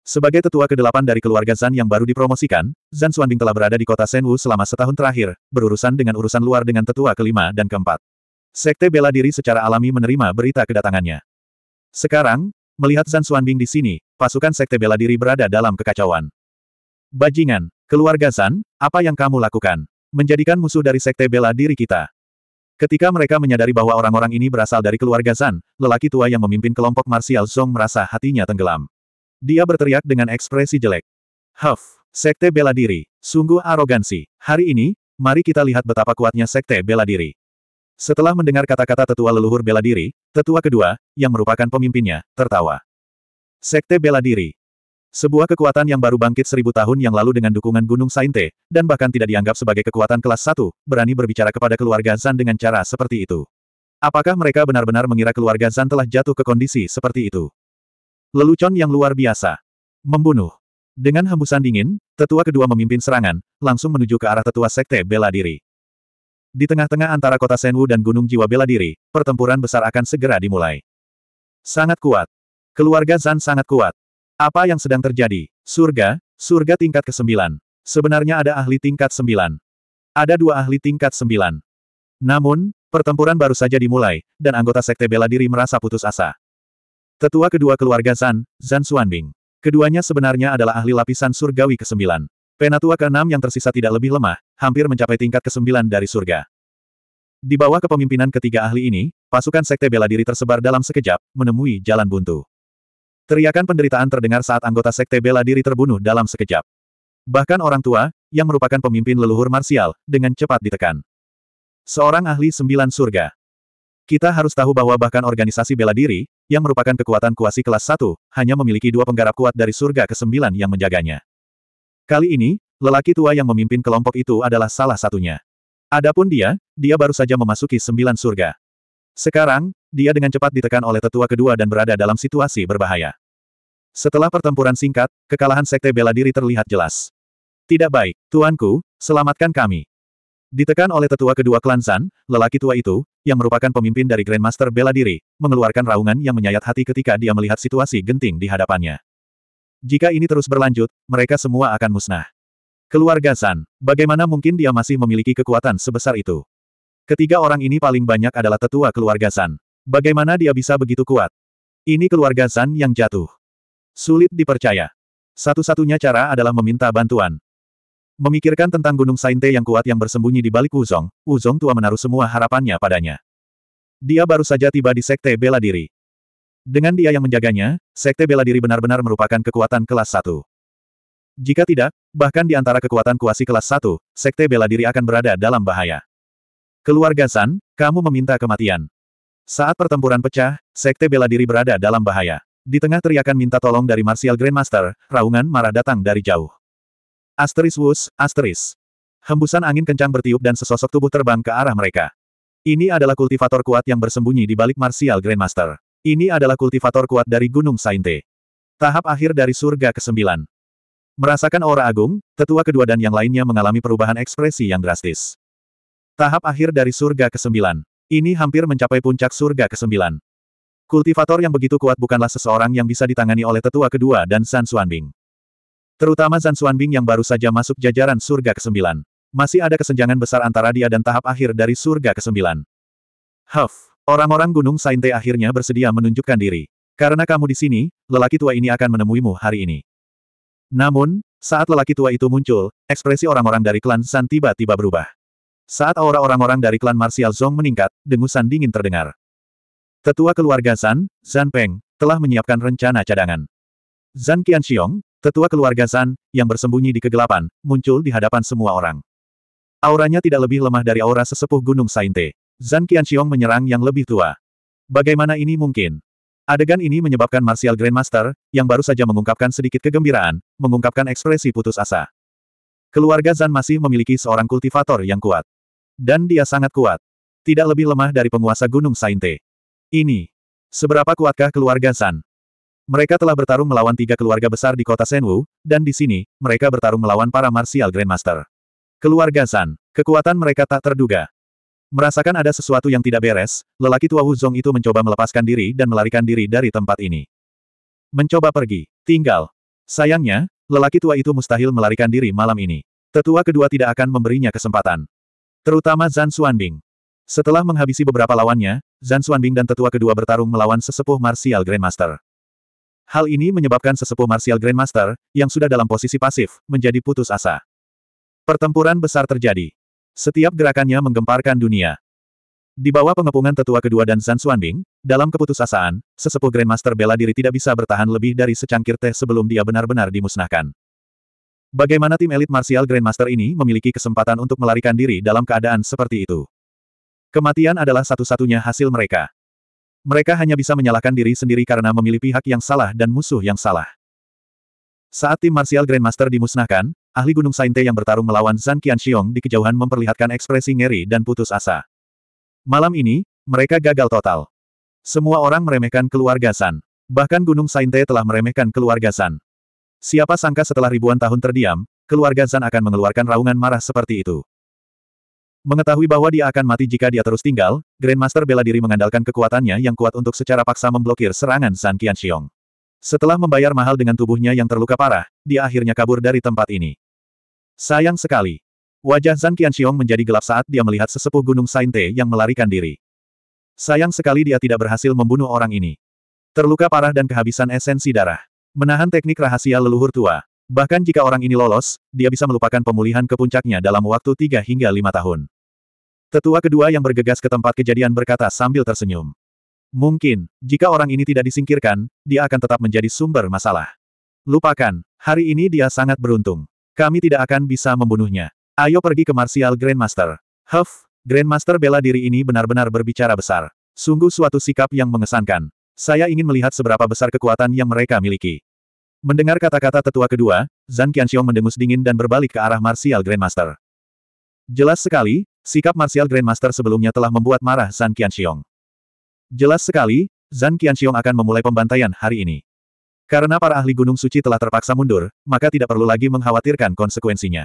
Sebagai tetua ke-8 dari keluarga Zan yang baru dipromosikan, Zan Xuanbing telah berada di kota Senwu selama setahun terakhir, berurusan dengan urusan luar dengan tetua kelima dan keempat. Sekte bela diri secara alami menerima berita kedatangannya. Sekarang, melihat Zan Xuanbing di sini, pasukan Sekte bela diri berada dalam kekacauan. Bajingan, keluarga Zan, apa yang kamu lakukan? Menjadikan musuh dari Sekte bela diri kita. Ketika mereka menyadari bahwa orang-orang ini berasal dari keluarga Zan, lelaki tua yang memimpin kelompok martial Zong merasa hatinya tenggelam. Dia berteriak dengan ekspresi jelek. Huff, Sekte Bela Diri, sungguh arogansi. Hari ini, mari kita lihat betapa kuatnya Sekte Bela Diri. Setelah mendengar kata-kata tetua leluhur bela diri, tetua kedua, yang merupakan pemimpinnya, tertawa. Sekte Bela Diri, sebuah kekuatan yang baru bangkit seribu tahun yang lalu dengan dukungan Gunung Sainte, dan bahkan tidak dianggap sebagai kekuatan kelas satu, berani berbicara kepada keluarga Zan dengan cara seperti itu. Apakah mereka benar-benar mengira keluarga Zan telah jatuh ke kondisi seperti itu? Lelucon yang luar biasa. Membunuh. Dengan hembusan dingin, tetua kedua memimpin serangan, langsung menuju ke arah tetua sekte bela diri. Di tengah-tengah antara kota Senwu dan Gunung Jiwa Bela Diri, pertempuran besar akan segera dimulai. Sangat kuat. Keluarga Zan sangat kuat. Apa yang sedang terjadi? Surga, surga tingkat ke-9. Sebenarnya ada ahli tingkat 9. Ada dua ahli tingkat 9. Namun, pertempuran baru saja dimulai, dan anggota Sekte Bela Diri merasa putus asa. Tetua kedua keluarga Zan, Zan Xuanbing. Keduanya sebenarnya adalah ahli lapisan surgawi ke-9. Penatua ke-6 yang tersisa tidak lebih lemah, hampir mencapai tingkat ke-9 dari surga. Di bawah kepemimpinan ketiga ahli ini, pasukan Sekte Bela Diri tersebar dalam sekejap, menemui jalan buntu. Teriakan penderitaan terdengar saat anggota sekte bela diri terbunuh dalam sekejap. Bahkan orang tua, yang merupakan pemimpin leluhur marsial, dengan cepat ditekan. Seorang ahli sembilan surga. Kita harus tahu bahwa bahkan organisasi bela diri, yang merupakan kekuatan kuasi kelas satu, hanya memiliki dua penggarap kuat dari surga ke-9 yang menjaganya. Kali ini, lelaki tua yang memimpin kelompok itu adalah salah satunya. Adapun dia, dia baru saja memasuki sembilan surga. Sekarang, dia dengan cepat ditekan oleh tetua kedua dan berada dalam situasi berbahaya. Setelah pertempuran singkat, kekalahan Sekte Bela Diri terlihat jelas. Tidak baik, tuanku, selamatkan kami. Ditekan oleh tetua kedua klan Zan, lelaki tua itu, yang merupakan pemimpin dari Grandmaster Bela Diri, mengeluarkan raungan yang menyayat hati ketika dia melihat situasi genting di hadapannya. Jika ini terus berlanjut, mereka semua akan musnah. Keluarga Zan, bagaimana mungkin dia masih memiliki kekuatan sebesar itu? Ketiga orang ini paling banyak adalah tetua keluarga Zan. Bagaimana dia bisa begitu kuat? Ini keluarga Zan yang jatuh. Sulit dipercaya. Satu-satunya cara adalah meminta bantuan. Memikirkan tentang Gunung Sainte yang kuat yang bersembunyi di balik Wuzong, Wuzong tua menaruh semua harapannya padanya. Dia baru saja tiba di Sekte Bela Diri. Dengan dia yang menjaganya, Sekte Bela Diri benar-benar merupakan kekuatan kelas satu. Jika tidak, bahkan di antara kekuatan kuasi kelas satu, Sekte Bela Diri akan berada dalam bahaya. Keluarga San, kamu meminta kematian. Saat pertempuran pecah, Sekte Bela Diri berada dalam bahaya. Di tengah teriakan minta tolong dari Martial Grandmaster, raungan marah datang dari jauh. Asteris wus, asteris. Hembusan angin kencang bertiup dan sesosok tubuh terbang ke arah mereka. Ini adalah kultivator kuat yang bersembunyi di balik Martial Grandmaster. Ini adalah kultivator kuat dari Gunung Sainte. Tahap akhir dari surga ke-9. Merasakan aura agung, tetua kedua dan yang lainnya mengalami perubahan ekspresi yang drastis. Tahap akhir dari surga ke-9. Ini hampir mencapai puncak surga ke-9. Kultivator yang begitu kuat bukanlah seseorang yang bisa ditangani oleh tetua kedua dan San Xuanbing. Terutama San Xuanbing yang baru saja masuk jajaran surga ke-9. Masih ada kesenjangan besar antara dia dan tahap akhir dari surga ke-9. Huff. Orang-orang Gunung Sainte akhirnya bersedia menunjukkan diri. Karena kamu di sini, lelaki tua ini akan menemuimu hari ini. Namun, saat lelaki tua itu muncul, ekspresi orang-orang dari klan San tiba-tiba berubah. Saat aura orang-orang dari klan martial Zong meningkat, dengusan dingin terdengar. Tetua keluarga San, Zan Peng, telah menyiapkan rencana cadangan. Zan Qianxiong, tetua keluarga San, yang bersembunyi di kegelapan, muncul di hadapan semua orang. Auranya tidak lebih lemah dari aura sesepuh Gunung Sainte. Zan Qianxiong menyerang yang lebih tua. Bagaimana ini mungkin? Adegan ini menyebabkan Martial Grandmaster, yang baru saja mengungkapkan sedikit kegembiraan, mengungkapkan ekspresi putus asa. Keluarga Zan masih memiliki seorang kultivator yang kuat. Dan dia sangat kuat. Tidak lebih lemah dari penguasa Gunung Sainte. Ini. Seberapa kuatkah keluarga Zan? Mereka telah bertarung melawan tiga keluarga besar di kota Senwu, dan di sini, mereka bertarung melawan para Martial Grandmaster. Keluarga Zan. Kekuatan mereka tak terduga. Merasakan ada sesuatu yang tidak beres, lelaki tua Wu Zong itu mencoba melepaskan diri dan melarikan diri dari tempat ini. Mencoba pergi. Tinggal. Sayangnya, lelaki tua itu mustahil melarikan diri malam ini. Tetua kedua tidak akan memberinya kesempatan. Terutama Zan Xuanbing. Setelah menghabisi beberapa lawannya, Zan Xuanbing dan tetua kedua bertarung melawan sesepuh martial Grandmaster. Hal ini menyebabkan sesepuh martial Grandmaster, yang sudah dalam posisi pasif, menjadi putus asa. Pertempuran besar terjadi. Setiap gerakannya menggemparkan dunia. Di bawah pengepungan tetua kedua dan Zan Xuanbing, dalam keputusasaan, sesepuh Grandmaster bela diri tidak bisa bertahan lebih dari secangkir teh sebelum dia benar-benar dimusnahkan. Bagaimana tim elit martial Grandmaster ini memiliki kesempatan untuk melarikan diri dalam keadaan seperti itu? Kematian adalah satu-satunya hasil mereka. Mereka hanya bisa menyalahkan diri sendiri karena memilih pihak yang salah dan musuh yang salah. Saat tim martial Grandmaster dimusnahkan, ahli Gunung Sainte yang bertarung melawan Zan Qianxiong di kejauhan memperlihatkan ekspresi ngeri dan putus asa. Malam ini, mereka gagal total. Semua orang meremehkan keluarga San. Bahkan Gunung Sainte telah meremehkan keluarga San. Siapa sangka setelah ribuan tahun terdiam, keluarga Zan akan mengeluarkan raungan marah seperti itu. Mengetahui bahwa dia akan mati jika dia terus tinggal, Grandmaster bela diri mengandalkan kekuatannya yang kuat untuk secara paksa memblokir serangan San Qianxiong. Setelah membayar mahal dengan tubuhnya yang terluka parah, dia akhirnya kabur dari tempat ini. Sayang sekali. Wajah Zhang Qianxiong menjadi gelap saat dia melihat sesepuh gunung Sainte yang melarikan diri. Sayang sekali dia tidak berhasil membunuh orang ini. Terluka parah dan kehabisan esensi darah. Menahan teknik rahasia leluhur tua. Bahkan jika orang ini lolos, dia bisa melupakan pemulihan ke puncaknya dalam waktu tiga hingga lima tahun. Tetua kedua yang bergegas ke tempat kejadian berkata sambil tersenyum. Mungkin, jika orang ini tidak disingkirkan, dia akan tetap menjadi sumber masalah. Lupakan, hari ini dia sangat beruntung. Kami tidak akan bisa membunuhnya. Ayo pergi ke Martial Grandmaster. Huff, Grandmaster bela diri ini benar-benar berbicara besar. Sungguh suatu sikap yang mengesankan. Saya ingin melihat seberapa besar kekuatan yang mereka miliki. Mendengar kata-kata tetua kedua, Zhang Qianxiong mendengus dingin dan berbalik ke arah Martial Grandmaster. Jelas sekali, sikap Martial Grandmaster sebelumnya telah membuat marah Zhang Qianxiong. Jelas sekali, Zan Qianxiong akan memulai pembantaian hari ini. Karena para ahli Gunung Suci telah terpaksa mundur, maka tidak perlu lagi mengkhawatirkan konsekuensinya.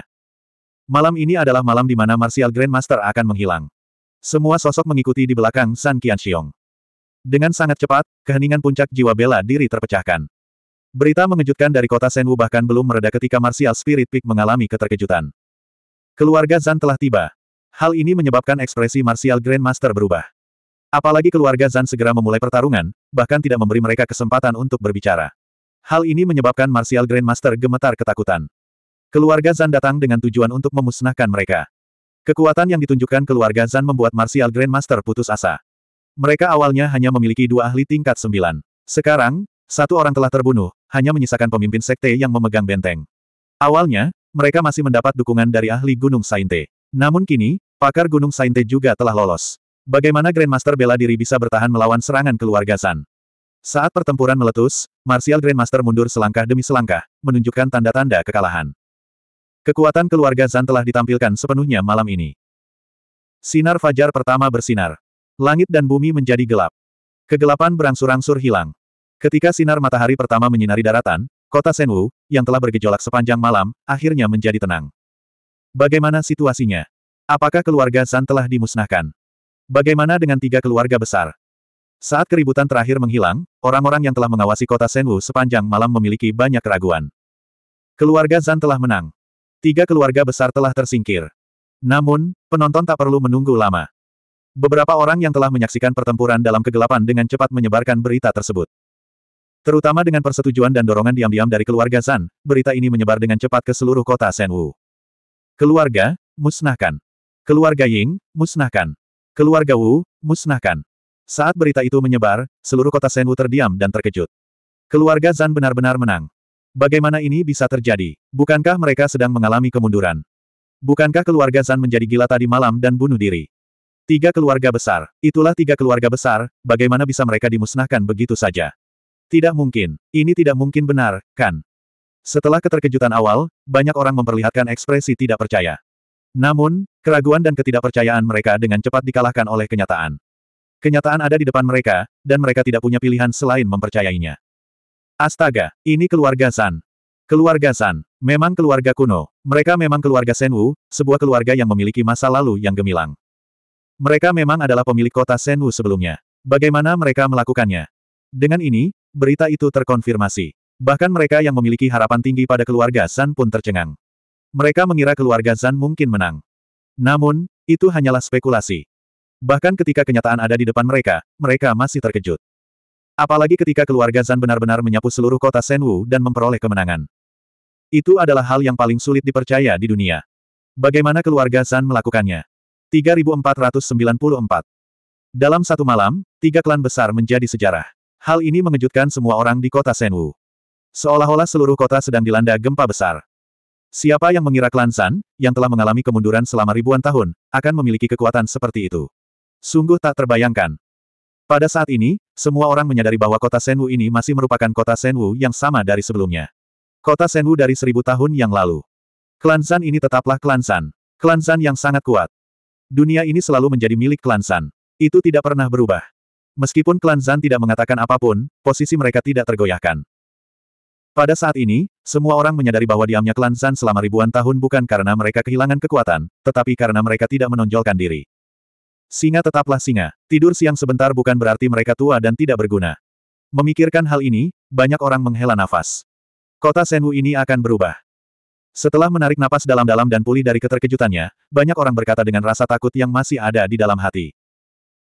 Malam ini adalah malam di mana Martial Grandmaster akan menghilang. Semua sosok mengikuti di belakang San Qianxiong. Dengan sangat cepat, keheningan puncak jiwa bela diri terpecahkan. Berita mengejutkan dari kota Senwu bahkan belum mereda ketika Martial Spirit Peak mengalami keterkejutan. Keluarga Zan telah tiba. Hal ini menyebabkan ekspresi Martial Grandmaster berubah. Apalagi keluarga Zan segera memulai pertarungan, bahkan tidak memberi mereka kesempatan untuk berbicara. Hal ini menyebabkan Martial Grandmaster gemetar ketakutan. Keluarga Zan datang dengan tujuan untuk memusnahkan mereka. Kekuatan yang ditunjukkan keluarga Zan membuat Martial Grandmaster putus asa. Mereka awalnya hanya memiliki dua ahli tingkat sembilan. Sekarang, satu orang telah terbunuh, hanya menyisakan pemimpin sekte yang memegang benteng. Awalnya, mereka masih mendapat dukungan dari ahli Gunung Sainte. Namun kini, pakar Gunung Sainte juga telah lolos. Bagaimana Grandmaster bela diri bisa bertahan melawan serangan keluarga San? Saat pertempuran meletus, Martial Grandmaster mundur selangkah demi selangkah, menunjukkan tanda-tanda kekalahan. Kekuatan keluarga Zan telah ditampilkan sepenuhnya malam ini. Sinar fajar pertama bersinar. Langit dan bumi menjadi gelap. Kegelapan berangsur-angsur hilang. Ketika sinar matahari pertama menyinari daratan, kota Senwu, yang telah bergejolak sepanjang malam, akhirnya menjadi tenang. Bagaimana situasinya? Apakah keluarga Zan telah dimusnahkan? Bagaimana dengan tiga keluarga besar? Saat keributan terakhir menghilang, orang-orang yang telah mengawasi kota Senwu sepanjang malam memiliki banyak keraguan. Keluarga Zan telah menang. Tiga keluarga besar telah tersingkir. Namun, penonton tak perlu menunggu lama. Beberapa orang yang telah menyaksikan pertempuran dalam kegelapan dengan cepat menyebarkan berita tersebut. Terutama dengan persetujuan dan dorongan diam-diam dari keluarga Zan, berita ini menyebar dengan cepat ke seluruh kota Senwu. Keluarga, musnahkan. Keluarga Ying, musnahkan. Keluarga Wu, musnahkan. Saat berita itu menyebar, seluruh kota Senwu terdiam dan terkejut. Keluarga Zan benar-benar menang. Bagaimana ini bisa terjadi? Bukankah mereka sedang mengalami kemunduran? Bukankah keluarga Zan menjadi gila tadi malam dan bunuh diri? Tiga keluarga besar. Itulah tiga keluarga besar, bagaimana bisa mereka dimusnahkan begitu saja? Tidak mungkin. Ini tidak mungkin benar, kan? Setelah keterkejutan awal, banyak orang memperlihatkan ekspresi tidak percaya. Namun, keraguan dan ketidakpercayaan mereka dengan cepat dikalahkan oleh kenyataan. Kenyataan ada di depan mereka, dan mereka tidak punya pilihan selain mempercayainya. Astaga, ini keluarga San. Keluarga San, memang keluarga kuno. Mereka memang keluarga Senwu, sebuah keluarga yang memiliki masa lalu yang gemilang. Mereka memang adalah pemilik kota Senwu sebelumnya. Bagaimana mereka melakukannya? Dengan ini, berita itu terkonfirmasi. Bahkan mereka yang memiliki harapan tinggi pada keluarga Zan pun tercengang. Mereka mengira keluarga Zan mungkin menang. Namun, itu hanyalah spekulasi. Bahkan ketika kenyataan ada di depan mereka, mereka masih terkejut. Apalagi ketika keluarga Zan benar-benar menyapu seluruh kota Senwu dan memperoleh kemenangan. Itu adalah hal yang paling sulit dipercaya di dunia. Bagaimana keluarga Zan melakukannya? 3494. Dalam satu malam, tiga klan besar menjadi sejarah. Hal ini mengejutkan semua orang di kota Senwu. Seolah-olah seluruh kota sedang dilanda gempa besar. Siapa yang mengira klan San, yang telah mengalami kemunduran selama ribuan tahun, akan memiliki kekuatan seperti itu? Sungguh tak terbayangkan. Pada saat ini, semua orang menyadari bahwa kota Senwu ini masih merupakan kota Senwu yang sama dari sebelumnya. Kota Senwu dari seribu tahun yang lalu. Klan San ini tetaplah klan San. Klan San yang sangat kuat. Dunia ini selalu menjadi milik klan San. Itu tidak pernah berubah. Meskipun klan Zan tidak mengatakan apa pun, posisi mereka tidak tergoyahkan. Pada saat ini, semua orang menyadari bahwa diamnya klan Zan selama ribuan tahun bukan karena mereka kehilangan kekuatan, tetapi karena mereka tidak menonjolkan diri. Singa tetaplah singa. Tidur siang sebentar bukan berarti mereka tua dan tidak berguna. Memikirkan hal ini, banyak orang menghela nafas. Kota Senwu ini akan berubah. Setelah menarik napas dalam-dalam dan pulih dari keterkejutannya, banyak orang berkata dengan rasa takut yang masih ada di dalam hati.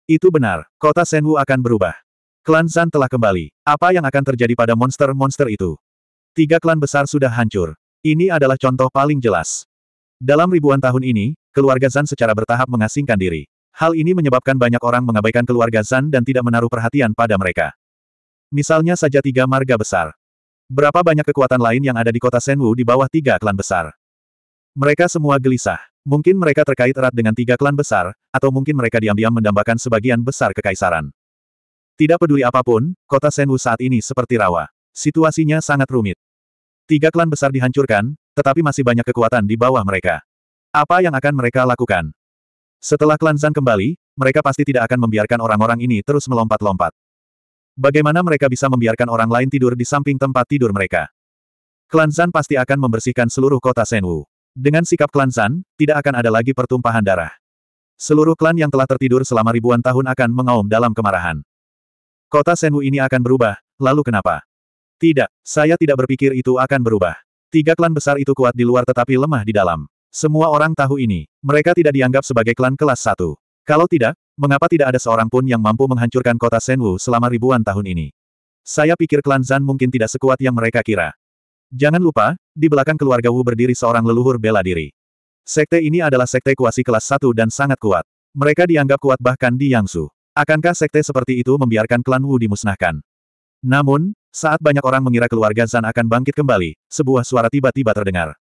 Itu benar, kota Senwu akan berubah. Klan Zan telah kembali. Apa yang akan terjadi pada monster-monster itu? Tiga klan besar sudah hancur. Ini adalah contoh paling jelas. Dalam ribuan tahun ini, keluarga Zan secara bertahap mengasingkan diri. Hal ini menyebabkan banyak orang mengabaikan keluarga Zan dan tidak menaruh perhatian pada mereka. Misalnya saja tiga marga besar. Berapa banyak kekuatan lain yang ada di kota Senwu di bawah tiga klan besar? Mereka semua gelisah. Mungkin mereka terkait erat dengan tiga klan besar, atau mungkin mereka diam-diam mendambakan sebagian besar kekaisaran. Tidak peduli apa pun, kota Senwu saat ini seperti rawa. Situasinya sangat rumit. Tiga klan besar dihancurkan, tetapi masih banyak kekuatan di bawah mereka. Apa yang akan mereka lakukan? Setelah klan Zan kembali, mereka pasti tidak akan membiarkan orang-orang ini terus melompat-lompat. Bagaimana mereka bisa membiarkan orang lain tidur di samping tempat tidur mereka? Klan Zan pasti akan membersihkan seluruh kota Senwu. Dengan sikap klan Zan, tidak akan ada lagi pertumpahan darah. Seluruh klan yang telah tertidur selama ribuan tahun akan mengaum dalam kemarahan. Kota Senwu ini akan berubah, lalu kenapa? Tidak, saya tidak berpikir itu akan berubah. Tiga klan besar itu kuat di luar tetapi lemah di dalam. Semua orang tahu ini. Mereka tidak dianggap sebagai klan kelas satu. Kalau tidak, mengapa tidak ada seorang pun yang mampu menghancurkan kota Senwu selama ribuan tahun ini? Saya pikir klan Zan mungkin tidak sekuat yang mereka kira. Jangan lupa, di belakang keluarga Wu berdiri seorang leluhur bela diri. Sekte ini adalah sekte kuasi kelas satu dan sangat kuat. Mereka dianggap kuat bahkan di Yangsu. Akankah sekte seperti itu membiarkan klan Wu dimusnahkan? Namun, saat banyak orang mengira keluarga Zan akan bangkit kembali, sebuah suara tiba-tiba terdengar.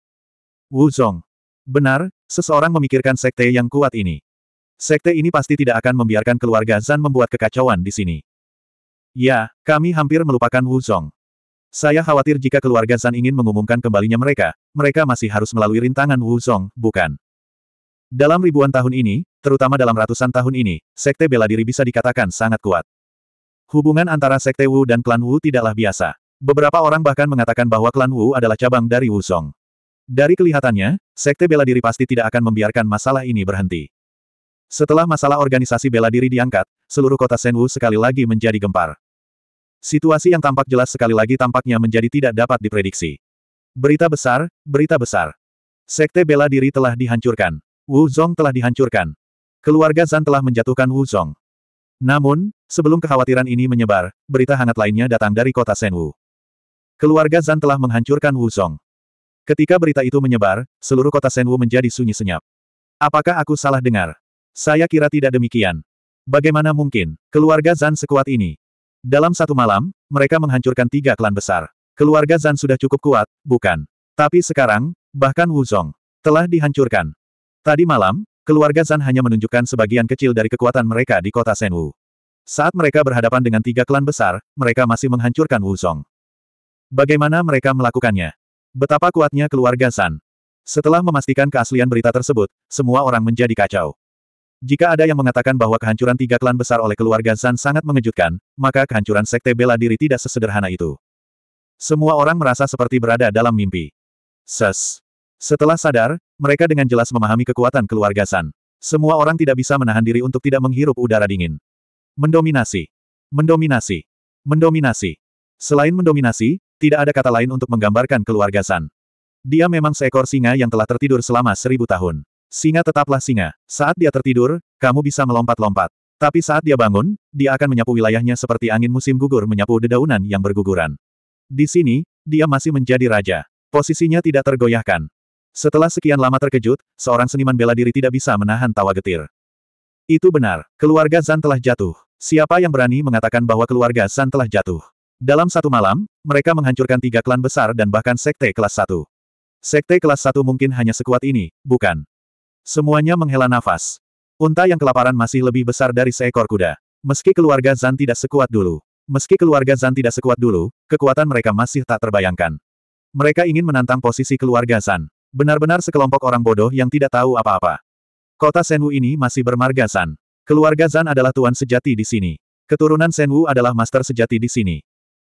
Wu Zong. Benar, seseorang memikirkan sekte yang kuat ini. Sekte ini pasti tidak akan membiarkan keluarga Zan membuat kekacauan di sini. Ya, kami hampir melupakan Wu Zong. Saya khawatir jika keluarga Zan ingin mengumumkan kembalinya mereka, mereka masih harus melalui rintangan Wu Zong, bukan? Dalam ribuan tahun ini, terutama dalam ratusan tahun ini, sekte bela diri bisa dikatakan sangat kuat. Hubungan antara sekte Wu dan klan Wu tidaklah biasa. Beberapa orang bahkan mengatakan bahwa klan Wu adalah cabang dari Wu Zong. Dari kelihatannya, sekte bela diri pasti tidak akan membiarkan masalah ini berhenti. Setelah masalah organisasi bela diri diangkat, seluruh kota Senwu sekali lagi menjadi gempar. Situasi yang tampak jelas sekali lagi tampaknya menjadi tidak dapat diprediksi. Berita besar, berita besar. Sekte bela diri telah dihancurkan. Wu Zong telah dihancurkan. Keluarga Zan telah menjatuhkan Wu Zong. Namun, sebelum kekhawatiran ini menyebar, berita hangat lainnya datang dari kota Senwu. Keluarga Zan telah menghancurkan Wu Zong. Ketika berita itu menyebar, seluruh kota Senwu menjadi sunyi senyap. Apakah aku salah dengar? Saya kira tidak demikian. Bagaimana mungkin, keluarga Zan sekuat ini? Dalam satu malam, mereka menghancurkan tiga klan besar. Keluarga Zan sudah cukup kuat, bukan? Tapi sekarang, bahkan Wu Zong telah dihancurkan. Tadi malam, Keluarga Zan hanya menunjukkan sebagian kecil dari kekuatan mereka di kota Senwu. Saat mereka berhadapan dengan tiga klan besar, mereka masih menghancurkan Wuzong. Bagaimana mereka melakukannya? Betapa kuatnya keluarga Zan. Setelah memastikan keaslian berita tersebut, semua orang menjadi kacau. Jika ada yang mengatakan bahwa kehancuran tiga klan besar oleh keluarga Zan sangat mengejutkan, maka kehancuran sekte bela diri tidak sesederhana itu. Semua orang merasa seperti berada dalam mimpi. Ses. Setelah sadar, mereka dengan jelas memahami kekuatan keluarga San. Semua orang tidak bisa menahan diri untuk tidak menghirup udara dingin. Mendominasi. Mendominasi. Mendominasi. Selain mendominasi, tidak ada kata lain untuk menggambarkan keluarga San. Dia memang seekor singa yang telah tertidur selama seribu tahun. Singa tetaplah singa. Saat dia tertidur, kamu bisa melompat-lompat. Tapi saat dia bangun, dia akan menyapu wilayahnya seperti angin musim gugur menyapu dedaunan yang berguguran. Di sini, dia masih menjadi raja. Posisinya tidak tergoyahkan. Setelah sekian lama terkejut, seorang seniman bela diri tidak bisa menahan tawa getir. Itu benar, keluarga Zan telah jatuh. Siapa yang berani mengatakan bahwa keluarga Zan telah jatuh? Dalam satu malam, mereka menghancurkan tiga klan besar dan bahkan sekte kelas satu. Sekte kelas satu mungkin hanya sekuat ini, bukan? Semuanya menghela nafas. Unta yang kelaparan masih lebih besar dari seekor kuda. Meski keluarga Zan tidak sekuat dulu. Meski keluarga Zan tidak sekuat dulu, kekuatan mereka masih tak terbayangkan. Mereka ingin menantang posisi keluarga Zan. Benar-benar sekelompok orang bodoh yang tidak tahu apa-apa. Kota Senwu ini masih bermarga San. Keluarga Zan adalah tuan sejati di sini. Keturunan Senwu adalah master sejati di sini.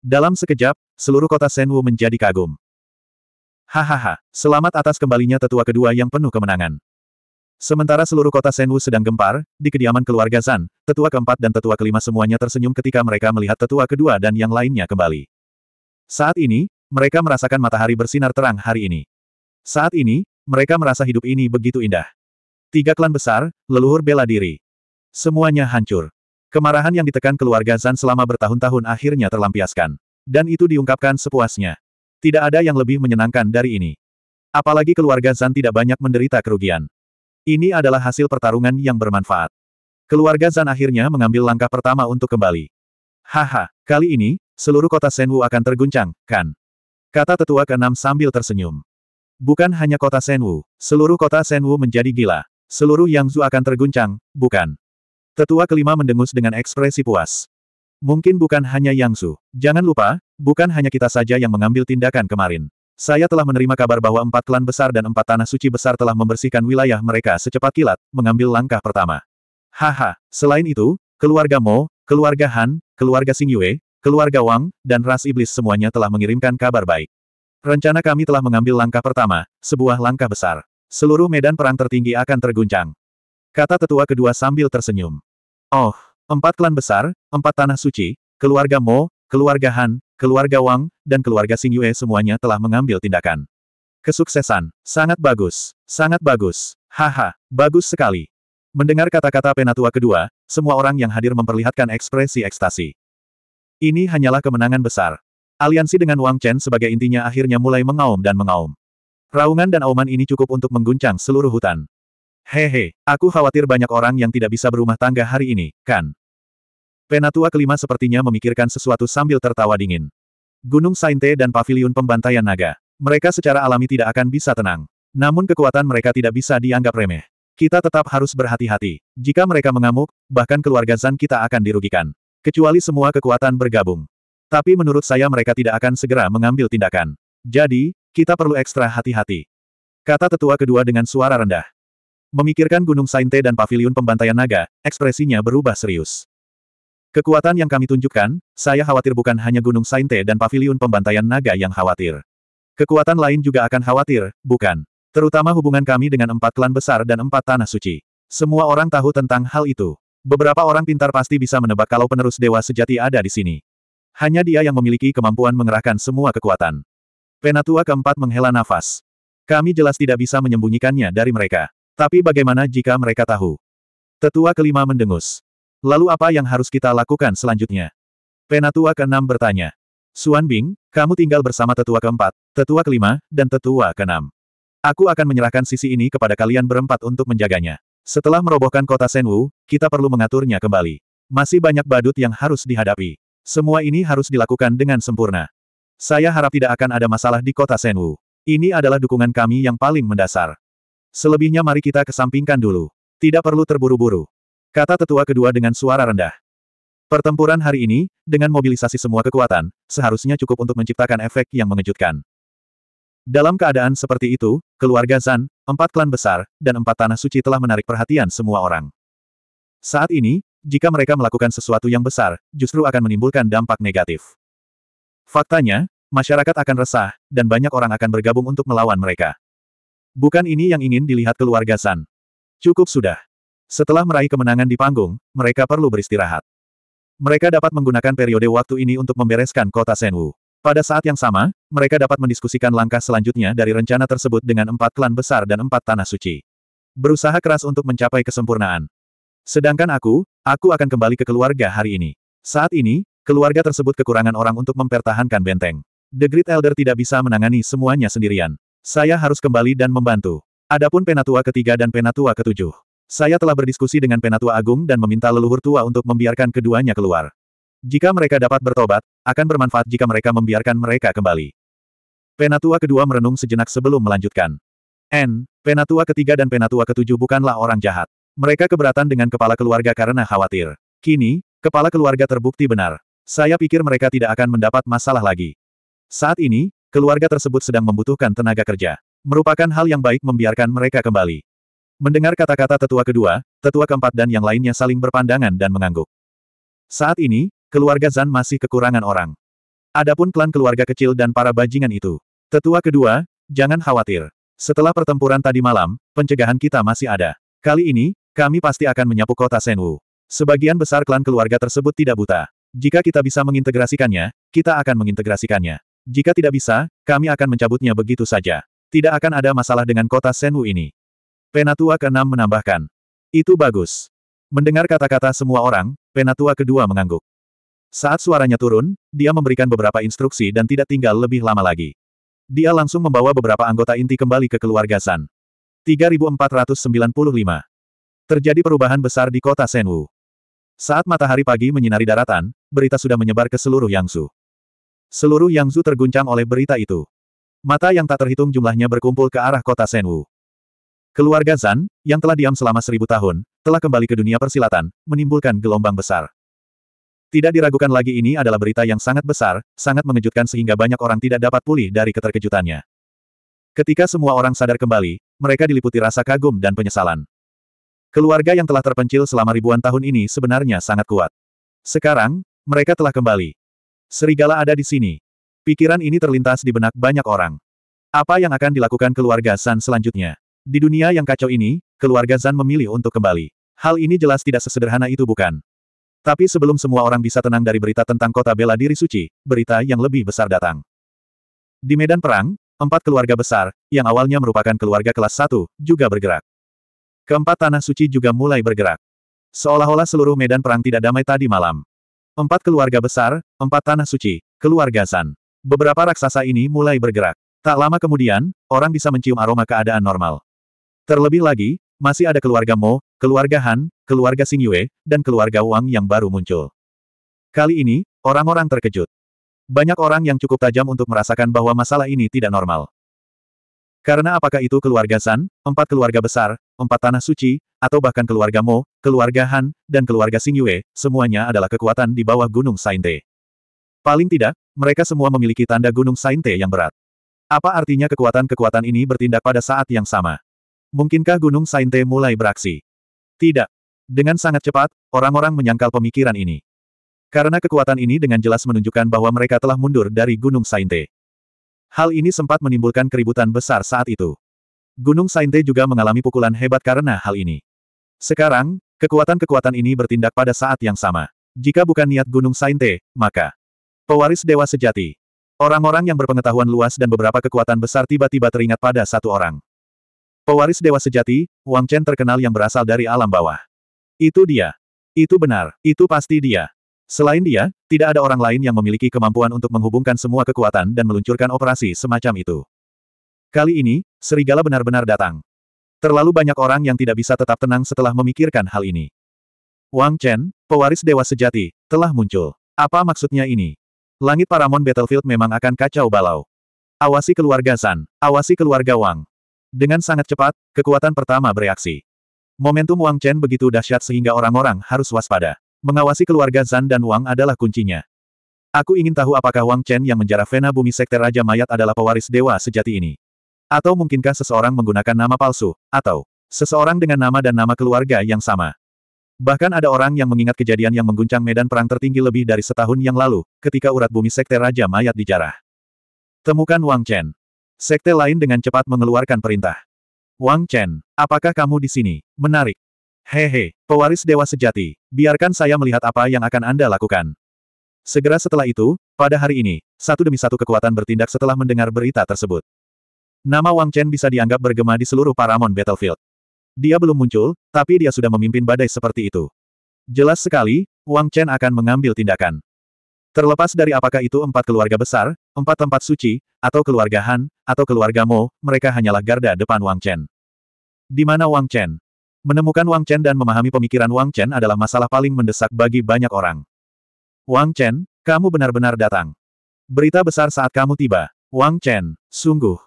Dalam sekejap, seluruh kota Senwu menjadi kagum. Hahaha, selamat atas kembalinya tetua kedua yang penuh kemenangan. Sementara seluruh kota Senwu sedang gempar, di kediaman keluarga Zan, tetua keempat dan tetua kelima semuanya tersenyum ketika mereka melihat tetua kedua dan yang lainnya kembali. Saat ini, mereka merasakan matahari bersinar terang hari ini. Saat ini, mereka merasa hidup ini begitu indah. Tiga klan besar, leluhur bela diri. Semuanya hancur. Kemarahan yang ditekan keluarga Zan selama bertahun-tahun akhirnya terlampiaskan. Dan itu diungkapkan sepuasnya. Tidak ada yang lebih menyenangkan dari ini. Apalagi keluarga Zan tidak banyak menderita kerugian. Ini adalah hasil pertarungan yang bermanfaat. Keluarga Zan akhirnya mengambil langkah pertama untuk kembali. Haha, kali ini, seluruh kota Senwu akan terguncang, kan? Kata tetua keenam sambil tersenyum. Bukan hanya kota Senwu, seluruh kota Senwu menjadi gila. Seluruh Yangzhou akan terguncang, bukan? Tetua kelima mendengus dengan ekspresi puas. Mungkin bukan hanya Yangzhou. Jangan lupa, bukan hanya kita saja yang mengambil tindakan kemarin. Saya telah menerima kabar bahwa empat klan besar dan empat tanah suci besar telah membersihkan wilayah mereka secepat kilat, mengambil langkah pertama. Haha, selain itu, keluarga Mo, keluarga Han, keluarga Xing Yue, keluarga Wang, dan ras iblis semuanya telah mengirimkan kabar baik. Rencana kami telah mengambil langkah pertama, sebuah langkah besar. Seluruh medan perang tertinggi akan terguncang. Kata tetua kedua sambil tersenyum. Oh, empat klan besar, empat tanah suci, keluarga Mo, keluarga Han, keluarga Wang, dan keluarga Xing Yue semuanya telah mengambil tindakan. Kesuksesan. Sangat bagus. Sangat bagus. Haha, bagus sekali. Mendengar kata-kata penatua kedua, semua orang yang hadir memperlihatkan ekspresi ekstasi. Ini hanyalah kemenangan besar. Aliansi dengan Wang Chen sebagai intinya akhirnya mulai mengaum dan mengaum. Raungan dan auman ini cukup untuk mengguncang seluruh hutan. Hehe, aku khawatir banyak orang yang tidak bisa berumah tangga hari ini, kan? Penatua kelima sepertinya memikirkan sesuatu sambil tertawa dingin. Gunung Sainte dan Paviliun Pembantaian Naga. Mereka secara alami tidak akan bisa tenang. Namun kekuatan mereka tidak bisa dianggap remeh. Kita tetap harus berhati-hati. Jika mereka mengamuk, bahkan keluarga Zan kita akan dirugikan. Kecuali semua kekuatan bergabung. Tapi menurut saya mereka tidak akan segera mengambil tindakan. Jadi, kita perlu ekstra hati-hati. Kata tetua kedua dengan suara rendah. Memikirkan Gunung Sainte dan Paviliun Pembantaian Naga, ekspresinya berubah serius. Kekuatan yang kami tunjukkan, saya khawatir bukan hanya Gunung Sainte dan Paviliun Pembantaian Naga yang khawatir. Kekuatan lain juga akan khawatir, bukan? Terutama hubungan kami dengan empat klan besar dan empat tanah suci. Semua orang tahu tentang hal itu. Beberapa orang pintar pasti bisa menebak kalau penerus dewa sejati ada di sini. Hanya dia yang memiliki kemampuan mengerahkan semua kekuatan. Penatua keempat menghela nafas. Kami jelas tidak bisa menyembunyikannya dari mereka. Tapi bagaimana jika mereka tahu? Tetua kelima mendengus. Lalu apa yang harus kita lakukan selanjutnya? Penatua keenam bertanya. Suan Bing, kamu tinggal bersama tetua keempat, tetua kelima, dan tetua keenam. Aku akan menyerahkan sisi ini kepada kalian berempat untuk menjaganya. Setelah merobohkan kota Senwu, kita perlu mengaturnya kembali. Masih banyak badut yang harus dihadapi. Semua ini harus dilakukan dengan sempurna. Saya harap tidak akan ada masalah di kota Senwu. Ini adalah dukungan kami yang paling mendasar. Selebihnya mari kita kesampingkan dulu. Tidak perlu terburu-buru. Kata tetua kedua dengan suara rendah. Pertempuran hari ini, dengan mobilisasi semua kekuatan, seharusnya cukup untuk menciptakan efek yang mengejutkan. Dalam keadaan seperti itu, keluarga Zan, empat klan besar, dan empat tanah suci telah menarik perhatian semua orang. Saat ini, jika mereka melakukan sesuatu yang besar, justru akan menimbulkan dampak negatif. Faktanya, masyarakat akan resah, dan banyak orang akan bergabung untuk melawan mereka. Bukan ini yang ingin dilihat keluarga San. Cukup sudah. Setelah meraih kemenangan di panggung, mereka perlu beristirahat. Mereka dapat menggunakan periode waktu ini untuk membereskan kota Senwu. Pada saat yang sama, mereka dapat mendiskusikan langkah selanjutnya dari rencana tersebut dengan empat klan besar dan empat tanah suci. Berusaha keras untuk mencapai kesempurnaan. Sedangkan aku, aku akan kembali ke keluarga hari ini. Saat ini, Keluarga tersebut kekurangan orang untuk mempertahankan benteng. The Great Elder tidak bisa menangani semuanya sendirian. Saya harus kembali dan membantu. Adapun penatua ketiga dan penatua ketujuh. Saya telah berdiskusi dengan penatua agung dan meminta leluhur tua untuk membiarkan keduanya keluar. Jika mereka dapat bertobat, akan bermanfaat jika mereka membiarkan mereka kembali. Penatua kedua merenung sejenak sebelum melanjutkan. N, penatua ketiga dan penatua ketujuh bukanlah orang jahat. Mereka keberatan dengan kepala keluarga karena khawatir. Kini, kepala keluarga terbukti benar. Saya pikir mereka tidak akan mendapat masalah lagi. Saat ini, keluarga tersebut sedang membutuhkan tenaga kerja. Merupakan hal yang baik membiarkan mereka kembali. Mendengar kata-kata tetua kedua, tetua keempat dan yang lainnya saling berpandangan dan mengangguk. Saat ini, keluarga Zan masih kekurangan orang. Adapun klan keluarga kecil dan para bajingan itu. Tetua kedua, jangan khawatir. Setelah pertempuran tadi malam, pencegahan kita masih ada. Kali ini, kami pasti akan menyapu kota Senwu. Sebagian besar klan keluarga tersebut tidak buta. Jika kita bisa mengintegrasikannya, kita akan mengintegrasikannya. Jika tidak bisa, kami akan mencabutnya begitu saja. Tidak akan ada masalah dengan kota Senwu ini. Penatua keenam menambahkan. Itu bagus. Mendengar kata-kata semua orang, penatua kedua mengangguk. Saat suaranya turun, dia memberikan beberapa instruksi dan tidak tinggal lebih lama lagi. Dia langsung membawa beberapa anggota inti kembali ke keluarga San. 3495. Terjadi perubahan besar di kota Senwu. Saat matahari pagi menyinari daratan, berita sudah menyebar ke seluruh Yangzhou. Seluruh Yangzhou terguncang oleh berita itu. Mata yang tak terhitung jumlahnya berkumpul ke arah kota Senwu. Keluarga Zan, yang telah diam selama seribu tahun, telah kembali ke dunia persilatan, menimbulkan gelombang besar. Tidak diragukan lagi ini adalah berita yang sangat besar, sangat mengejutkan sehingga banyak orang tidak dapat pulih dari keterkejutannya. Ketika semua orang sadar kembali, mereka diliputi rasa kagum dan penyesalan. Keluarga yang telah terpencil selama ribuan tahun ini sebenarnya sangat kuat. Sekarang, mereka telah kembali. Serigala ada di sini. Pikiran ini terlintas di benak banyak orang. Apa yang akan dilakukan keluarga San selanjutnya? Di dunia yang kacau ini, keluarga Zan memilih untuk kembali. Hal ini jelas tidak sesederhana itu bukan? Tapi sebelum semua orang bisa tenang dari berita tentang kota bela diri suci, berita yang lebih besar datang. Di medan perang, empat keluarga besar, yang awalnya merupakan keluarga kelas satu, juga bergerak. Keempat tanah suci juga mulai bergerak. Seolah-olah seluruh medan perang tidak damai tadi malam. Empat keluarga besar, empat tanah suci, keluarga San. Beberapa raksasa ini mulai bergerak. Tak lama kemudian, orang bisa mencium aroma keadaan normal. Terlebih lagi, masih ada keluarga Mo, keluarga Han, keluarga Xing Yue, dan keluarga Wang yang baru muncul. Kali ini, orang-orang terkejut. Banyak orang yang cukup tajam untuk merasakan bahwa masalah ini tidak normal. Karena apakah itu keluarga San, empat keluarga besar, empat tanah suci, atau bahkan keluarga Mo, keluarga Han, dan keluarga Xing Yue, semuanya adalah kekuatan di bawah Gunung Sainte. Paling tidak, mereka semua memiliki tanda Gunung Sainte yang berat. Apa artinya kekuatan-kekuatan ini bertindak pada saat yang sama? Mungkinkah Gunung Sainte mulai beraksi? Tidak. Dengan sangat cepat, orang-orang menyangkal pemikiran ini. Karena kekuatan ini dengan jelas menunjukkan bahwa mereka telah mundur dari Gunung Sainte. Hal ini sempat menimbulkan keributan besar saat itu. Gunung Sainte juga mengalami pukulan hebat karena hal ini. Sekarang, kekuatan-kekuatan ini bertindak pada saat yang sama. Jika bukan niat Gunung Sainte, maka pewaris dewa sejati. Orang-orang yang berpengetahuan luas dan beberapa kekuatan besar tiba-tiba teringat pada satu orang. Pewaris dewa sejati, Wang Chen terkenal yang berasal dari alam bawah. Itu dia. Itu benar, itu pasti dia. Selain dia, tidak ada orang lain yang memiliki kemampuan untuk menghubungkan semua kekuatan dan meluncurkan operasi semacam itu. Kali ini, serigala benar-benar datang. Terlalu banyak orang yang tidak bisa tetap tenang setelah memikirkan hal ini. Wang Chen, pewaris dewa sejati, telah muncul. Apa maksudnya ini? Langit Paramon Battlefield memang akan kacau balau. Awasi keluarga San, awasi keluarga Wang. Dengan sangat cepat, kekuatan pertama bereaksi. Momentum Wang Chen begitu dahsyat sehingga orang-orang harus waspada. Mengawasi keluarga Zan dan Wang adalah kuncinya. Aku ingin tahu apakah Wang Chen yang menjara Vena Bumi Sekte Raja Mayat adalah pewaris dewa sejati ini. Atau mungkinkah seseorang menggunakan nama palsu, atau seseorang dengan nama dan nama keluarga yang sama. Bahkan ada orang yang mengingat kejadian yang mengguncang medan perang tertinggi lebih dari setahun yang lalu, ketika urat bumi Sekte Raja Mayat dijarah. Temukan Wang Chen. Sekte lain dengan cepat mengeluarkan perintah. Wang Chen, apakah kamu di sini? Menarik. Hehe, pewaris dewa sejati, biarkan saya melihat apa yang akan Anda lakukan. Segera setelah itu, pada hari ini, satu demi satu kekuatan bertindak setelah mendengar berita tersebut. Nama Wang Chen bisa dianggap bergema di seluruh Paramon Battlefield. Dia belum muncul, tapi dia sudah memimpin badai seperti itu. Jelas sekali, Wang Chen akan mengambil tindakan. Terlepas dari apakah itu empat keluarga besar, empat tempat suci, atau keluarga Han, atau keluarga Mo, mereka hanyalah garda depan Wang Chen. Di mana Wang Chen? Menemukan Wang Chen dan memahami pemikiran Wang Chen adalah masalah paling mendesak bagi banyak orang. Wang Chen, kamu benar-benar datang. Berita besar saat kamu tiba. Wang Chen, sungguh.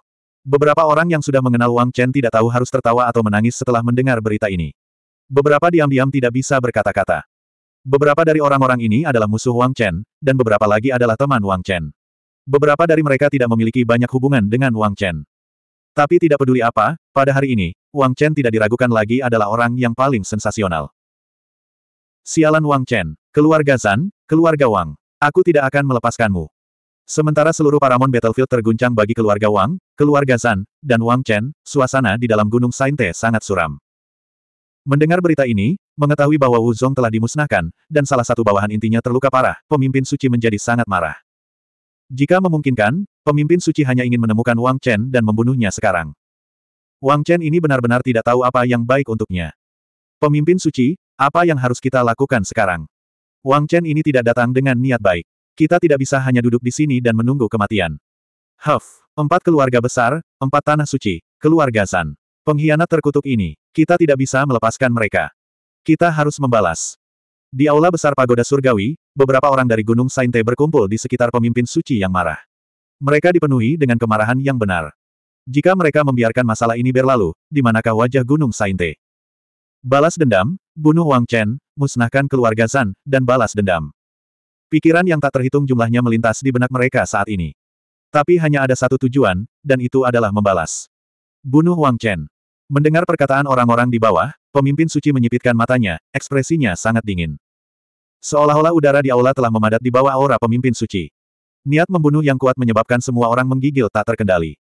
Beberapa orang yang sudah mengenal Wang Chen tidak tahu harus tertawa atau menangis setelah mendengar berita ini. Beberapa diam-diam tidak bisa berkata-kata. Beberapa dari orang-orang ini adalah musuh Wang Chen, dan beberapa lagi adalah teman Wang Chen. Beberapa dari mereka tidak memiliki banyak hubungan dengan Wang Chen. Tapi tidak peduli apa, pada hari ini, Wang Chen tidak diragukan lagi adalah orang yang paling sensasional. Sialan Wang Chen, keluarga Zan, keluarga Wang. Aku tidak akan melepaskanmu. Sementara seluruh Paramon Battlefield terguncang bagi keluarga Wang, keluarga Zan, dan Wang Chen, suasana di dalam Gunung Sainte sangat suram. Mendengar berita ini, mengetahui bahwa Wu Zong telah dimusnahkan, dan salah satu bawahan intinya terluka parah, pemimpin suci menjadi sangat marah. Jika memungkinkan, pemimpin suci hanya ingin menemukan Wang Chen dan membunuhnya sekarang. Wang Chen ini benar-benar tidak tahu apa yang baik untuknya. Pemimpin suci, apa yang harus kita lakukan sekarang? Wang Chen ini tidak datang dengan niat baik. Kita tidak bisa hanya duduk di sini dan menunggu kematian. Huff, empat keluarga besar, empat tanah suci, keluarga San. Pengkhianat terkutuk ini, kita tidak bisa melepaskan mereka. Kita harus membalas. Di aula besar pagoda surgawi, beberapa orang dari Gunung Sainte berkumpul di sekitar pemimpin suci yang marah. Mereka dipenuhi dengan kemarahan yang benar. Jika mereka membiarkan masalah ini berlalu, di manakah wajah Gunung Sainte? Balas dendam, bunuh Wang Chen, musnahkan keluarga Zan, dan balas dendam. Pikiran yang tak terhitung jumlahnya melintas di benak mereka saat ini. Tapi hanya ada satu tujuan, dan itu adalah membalas. Bunuh Wang Chen. Mendengar perkataan orang-orang di bawah, Pemimpin suci menyipitkan matanya, ekspresinya sangat dingin. Seolah-olah udara di aula telah memadat di bawah aura pemimpin suci. Niat membunuh yang kuat menyebabkan semua orang menggigil tak terkendali.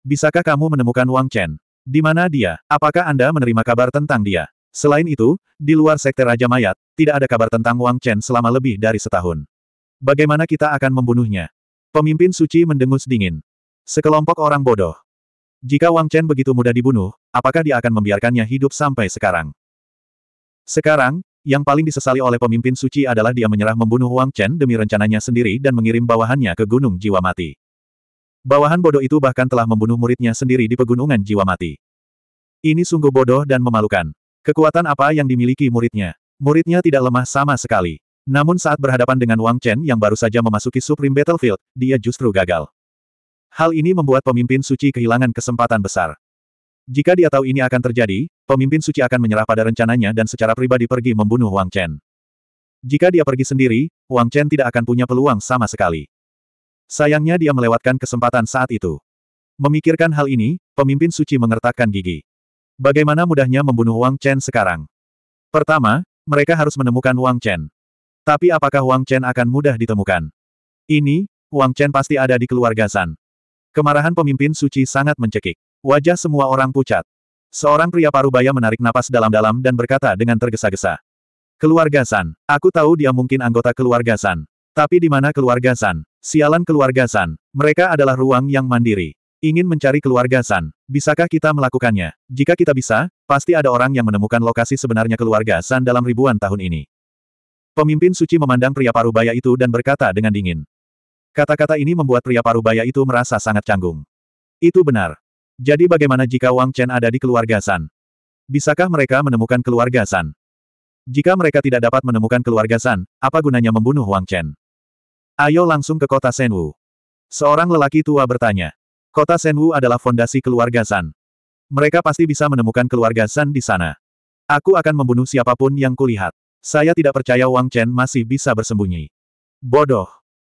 Bisakah kamu menemukan Wang Chen? Di mana dia? Apakah Anda menerima kabar tentang dia? Selain itu, di luar sekte Raja Mayat, tidak ada kabar tentang Wang Chen selama lebih dari setahun. Bagaimana kita akan membunuhnya? Pemimpin suci mendengus dingin. Sekelompok orang bodoh. Jika Wang Chen begitu mudah dibunuh, apakah dia akan membiarkannya hidup sampai sekarang? Sekarang, yang paling disesali oleh pemimpin suci adalah dia menyerah membunuh Wang Chen demi rencananya sendiri dan mengirim bawahannya ke Gunung Jiwa Mati. Bawahan bodoh itu bahkan telah membunuh muridnya sendiri di Pegunungan Jiwa Mati. Ini sungguh bodoh dan memalukan. Kekuatan apa yang dimiliki muridnya? Muridnya tidak lemah sama sekali. Namun saat berhadapan dengan Wang Chen yang baru saja memasuki Supreme Battlefield, dia justru gagal. Hal ini membuat pemimpin suci kehilangan kesempatan besar. Jika dia tahu ini akan terjadi, pemimpin suci akan menyerah pada rencananya dan secara pribadi pergi membunuh Wang Chen. Jika dia pergi sendiri, Wang Chen tidak akan punya peluang sama sekali. Sayangnya dia melewatkan kesempatan saat itu. Memikirkan hal ini, pemimpin suci mengertakkan gigi. Bagaimana mudahnya membunuh Wang Chen sekarang? Pertama, mereka harus menemukan Wang Chen. Tapi apakah Wang Chen akan mudah ditemukan? Ini, Wang Chen pasti ada di keluarga San. Kemarahan pemimpin suci sangat mencekik. Wajah semua orang pucat. Seorang pria parubaya menarik napas dalam-dalam dan berkata dengan tergesa-gesa. Keluarga San. Aku tahu dia mungkin anggota keluarga San. Tapi di mana keluarga San? Sialan keluarga San. Mereka adalah ruang yang mandiri. Ingin mencari keluarga San. Bisakah kita melakukannya? Jika kita bisa, pasti ada orang yang menemukan lokasi sebenarnya keluarga San dalam ribuan tahun ini. Pemimpin suci memandang pria parubaya itu dan berkata dengan dingin. Kata-kata ini membuat pria parubaya itu merasa sangat canggung. Itu benar. Jadi bagaimana jika Wang Chen ada di keluarga San? Bisakah mereka menemukan keluarga San? Jika mereka tidak dapat menemukan keluarga San, apa gunanya membunuh Wang Chen? Ayo langsung ke kota Senwu. Seorang lelaki tua bertanya. Kota Senwu adalah fondasi keluarga San. Mereka pasti bisa menemukan keluarga San di sana. Aku akan membunuh siapa pun yang kulihat. Saya tidak percaya Wang Chen masih bisa bersembunyi. Bodoh.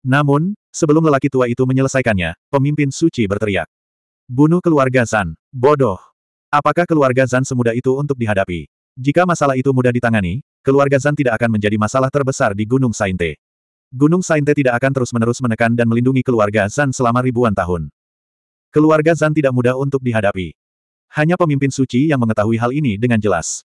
Namun, sebelum lelaki tua itu menyelesaikannya, pemimpin suci berteriak. Bunuh keluarga San. Bodoh. Apakah keluarga Zan semudah itu untuk dihadapi? Jika masalah itu mudah ditangani, keluarga Zan tidak akan menjadi masalah terbesar di Gunung Sainte. Gunung Sainte tidak akan terus-menerus menekan dan melindungi keluarga Zan selama ribuan tahun. Keluarga Zan tidak mudah untuk dihadapi. Hanya pemimpin suci yang mengetahui hal ini dengan jelas.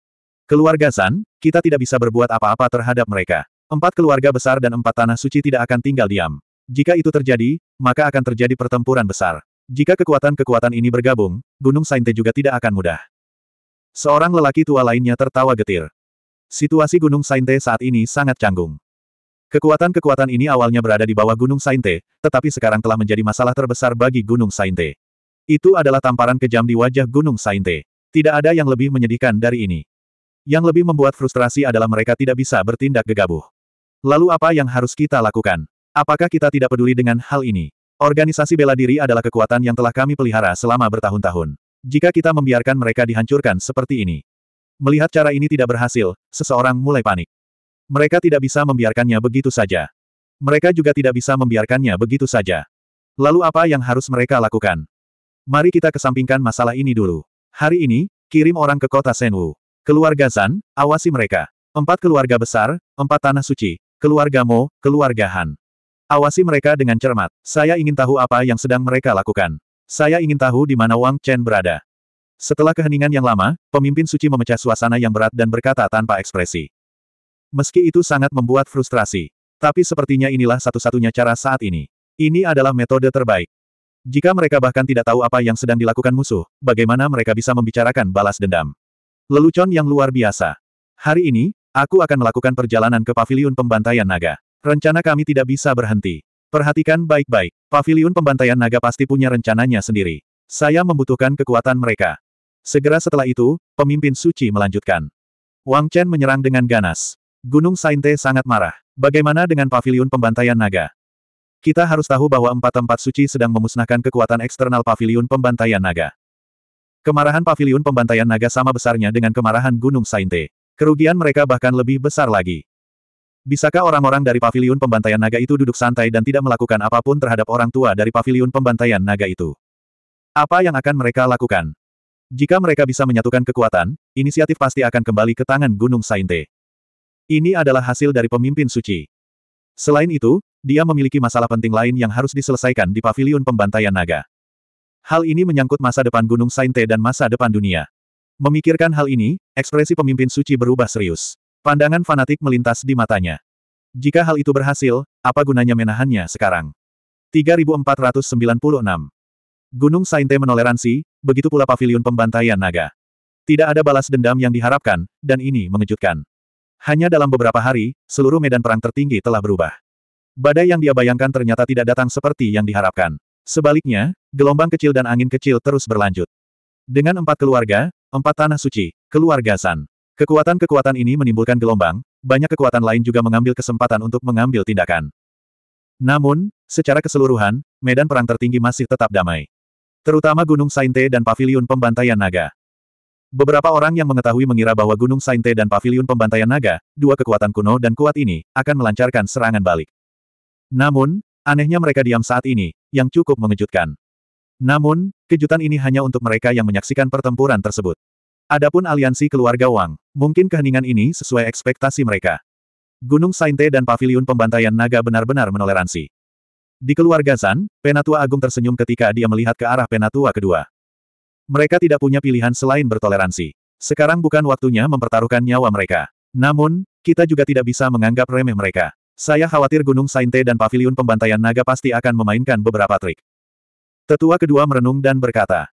Keluarga Zan, kita tidak bisa berbuat apa-apa terhadap mereka. Empat keluarga besar dan empat tanah suci tidak akan tinggal diam. Jika itu terjadi, maka akan terjadi pertempuran besar. Jika kekuatan-kekuatan ini bergabung, Gunung Sainte juga tidak akan mudah. Seorang lelaki tua lainnya tertawa getir. Situasi Gunung Sainte saat ini sangat canggung. Kekuatan-kekuatan ini awalnya berada di bawah Gunung Sainte, tetapi sekarang telah menjadi masalah terbesar bagi Gunung Sainte. Itu adalah tamparan kejam di wajah Gunung Sainte. Tidak ada yang lebih menyedihkan dari ini. Yang lebih membuat frustrasi adalah mereka tidak bisa bertindak gegabah. Lalu apa yang harus kita lakukan? Apakah kita tidak peduli dengan hal ini? Organisasi bela diri adalah kekuatan yang telah kami pelihara selama bertahun-tahun. Jika kita membiarkan mereka dihancurkan seperti ini. Melihat cara ini tidak berhasil, seseorang mulai panik. Mereka tidak bisa membiarkannya begitu saja. Mereka juga tidak bisa membiarkannya begitu saja. Lalu apa yang harus mereka lakukan? Mari kita kesampingkan masalah ini dulu. Hari ini, kirim orang ke kota Senwu. Keluarga Zan, awasi mereka. Empat keluarga besar, empat tanah suci, keluarga Mo, keluarga Han. Awasi mereka dengan cermat. Saya ingin tahu apa yang sedang mereka lakukan. Saya ingin tahu di mana Wang Chen berada. Setelah keheningan yang lama, pemimpin suci memecah suasana yang berat dan berkata tanpa ekspresi. Meski itu sangat membuat frustrasi. Tapi sepertinya inilah satu-satunya cara saat ini. Ini adalah metode terbaik. Jika mereka bahkan tidak tahu apa yang sedang dilakukan musuh, bagaimana mereka bisa membicarakan balas dendam? Lelucon yang luar biasa. Hari ini, aku akan melakukan perjalanan ke paviliun pembantaian naga. Rencana kami tidak bisa berhenti. Perhatikan baik-baik. Paviliun pembantaian naga pasti punya rencananya sendiri. Saya membutuhkan kekuatan mereka. Segera setelah itu, pemimpin suci melanjutkan. Wang Chen menyerang dengan ganas. Gunung Sainte sangat marah. Bagaimana dengan paviliun pembantaian naga? Kita harus tahu bahwa empat tempat suci sedang memusnahkan kekuatan eksternal paviliun pembantaian naga. Kemarahan paviliun pembantaian naga sama besarnya dengan kemarahan Gunung Sainte. Kerugian mereka bahkan lebih besar lagi. Bisakah orang-orang dari paviliun pembantaian naga itu duduk santai dan tidak melakukan apa pun terhadap orang tua dari paviliun pembantaian naga itu? Apa yang akan mereka lakukan? Jika mereka bisa menyatukan kekuatan, inisiatif pasti akan kembali ke tangan Gunung Sainte. Ini adalah hasil dari pemimpin suci. Selain itu, dia memiliki masalah penting lain yang harus diselesaikan di paviliun pembantaian naga. Hal ini menyangkut masa depan Gunung Sainte dan masa depan dunia. Memikirkan hal ini, ekspresi pemimpin suci berubah serius. Pandangan fanatik melintas di matanya. Jika hal itu berhasil, apa gunanya menahannya sekarang? 3496. Gunung Sainte menoleransi, begitu pula paviliun pembantaian naga. Tidak ada balas dendam yang diharapkan, dan ini mengejutkan. Hanya dalam beberapa hari, seluruh medan perang tertinggi telah berubah. Badai yang dia bayangkan ternyata tidak datang seperti yang diharapkan. Sebaliknya, gelombang kecil dan angin kecil terus berlanjut. Dengan empat keluarga, empat tanah suci, keluarga San. Kekuatan-kekuatan ini menimbulkan gelombang, banyak kekuatan lain juga mengambil kesempatan untuk mengambil tindakan. Namun, secara keseluruhan, medan perang tertinggi masih tetap damai. Terutama Gunung Sainte dan Paviliun Pembantaian Naga. Beberapa orang yang mengetahui mengira bahwa Gunung Sainte dan Paviliun Pembantaian Naga, dua kekuatan kuno dan kuat ini, akan melancarkan serangan balik. Namun, anehnya mereka diam saat ini, yang cukup mengejutkan. Namun, kejutan ini hanya untuk mereka yang menyaksikan pertempuran tersebut. Adapun aliansi keluarga Wang, mungkin keheningan ini sesuai ekspektasi mereka. Gunung Sainte dan Paviliun Pembantaian Naga benar-benar menoleransi. Di keluarga Zan, Penatua Agung tersenyum ketika dia melihat ke arah Penatua kedua. Mereka tidak punya pilihan selain bertoleransi. Sekarang bukan waktunya mempertaruhkan nyawa mereka. Namun, kita juga tidak bisa menganggap remeh mereka. Saya khawatir Gunung Sainte dan Paviliun Pembantaian Naga pasti akan memainkan beberapa trik. Tetua kedua merenung dan berkata,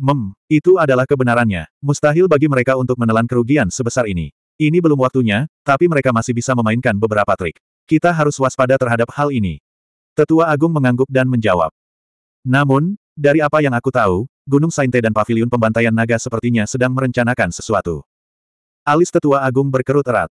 Mem, itu adalah kebenarannya. Mustahil bagi mereka untuk menelan kerugian sebesar ini. Ini belum waktunya, tapi mereka masih bisa memainkan beberapa trik. Kita harus waspada terhadap hal ini. Tetua Agung mengangguk dan menjawab. Namun, dari apa yang aku tahu, Gunung Sainte dan Paviliun Pembantaian Naga sepertinya sedang merencanakan sesuatu. Alis Tetua Agung berkerut erat.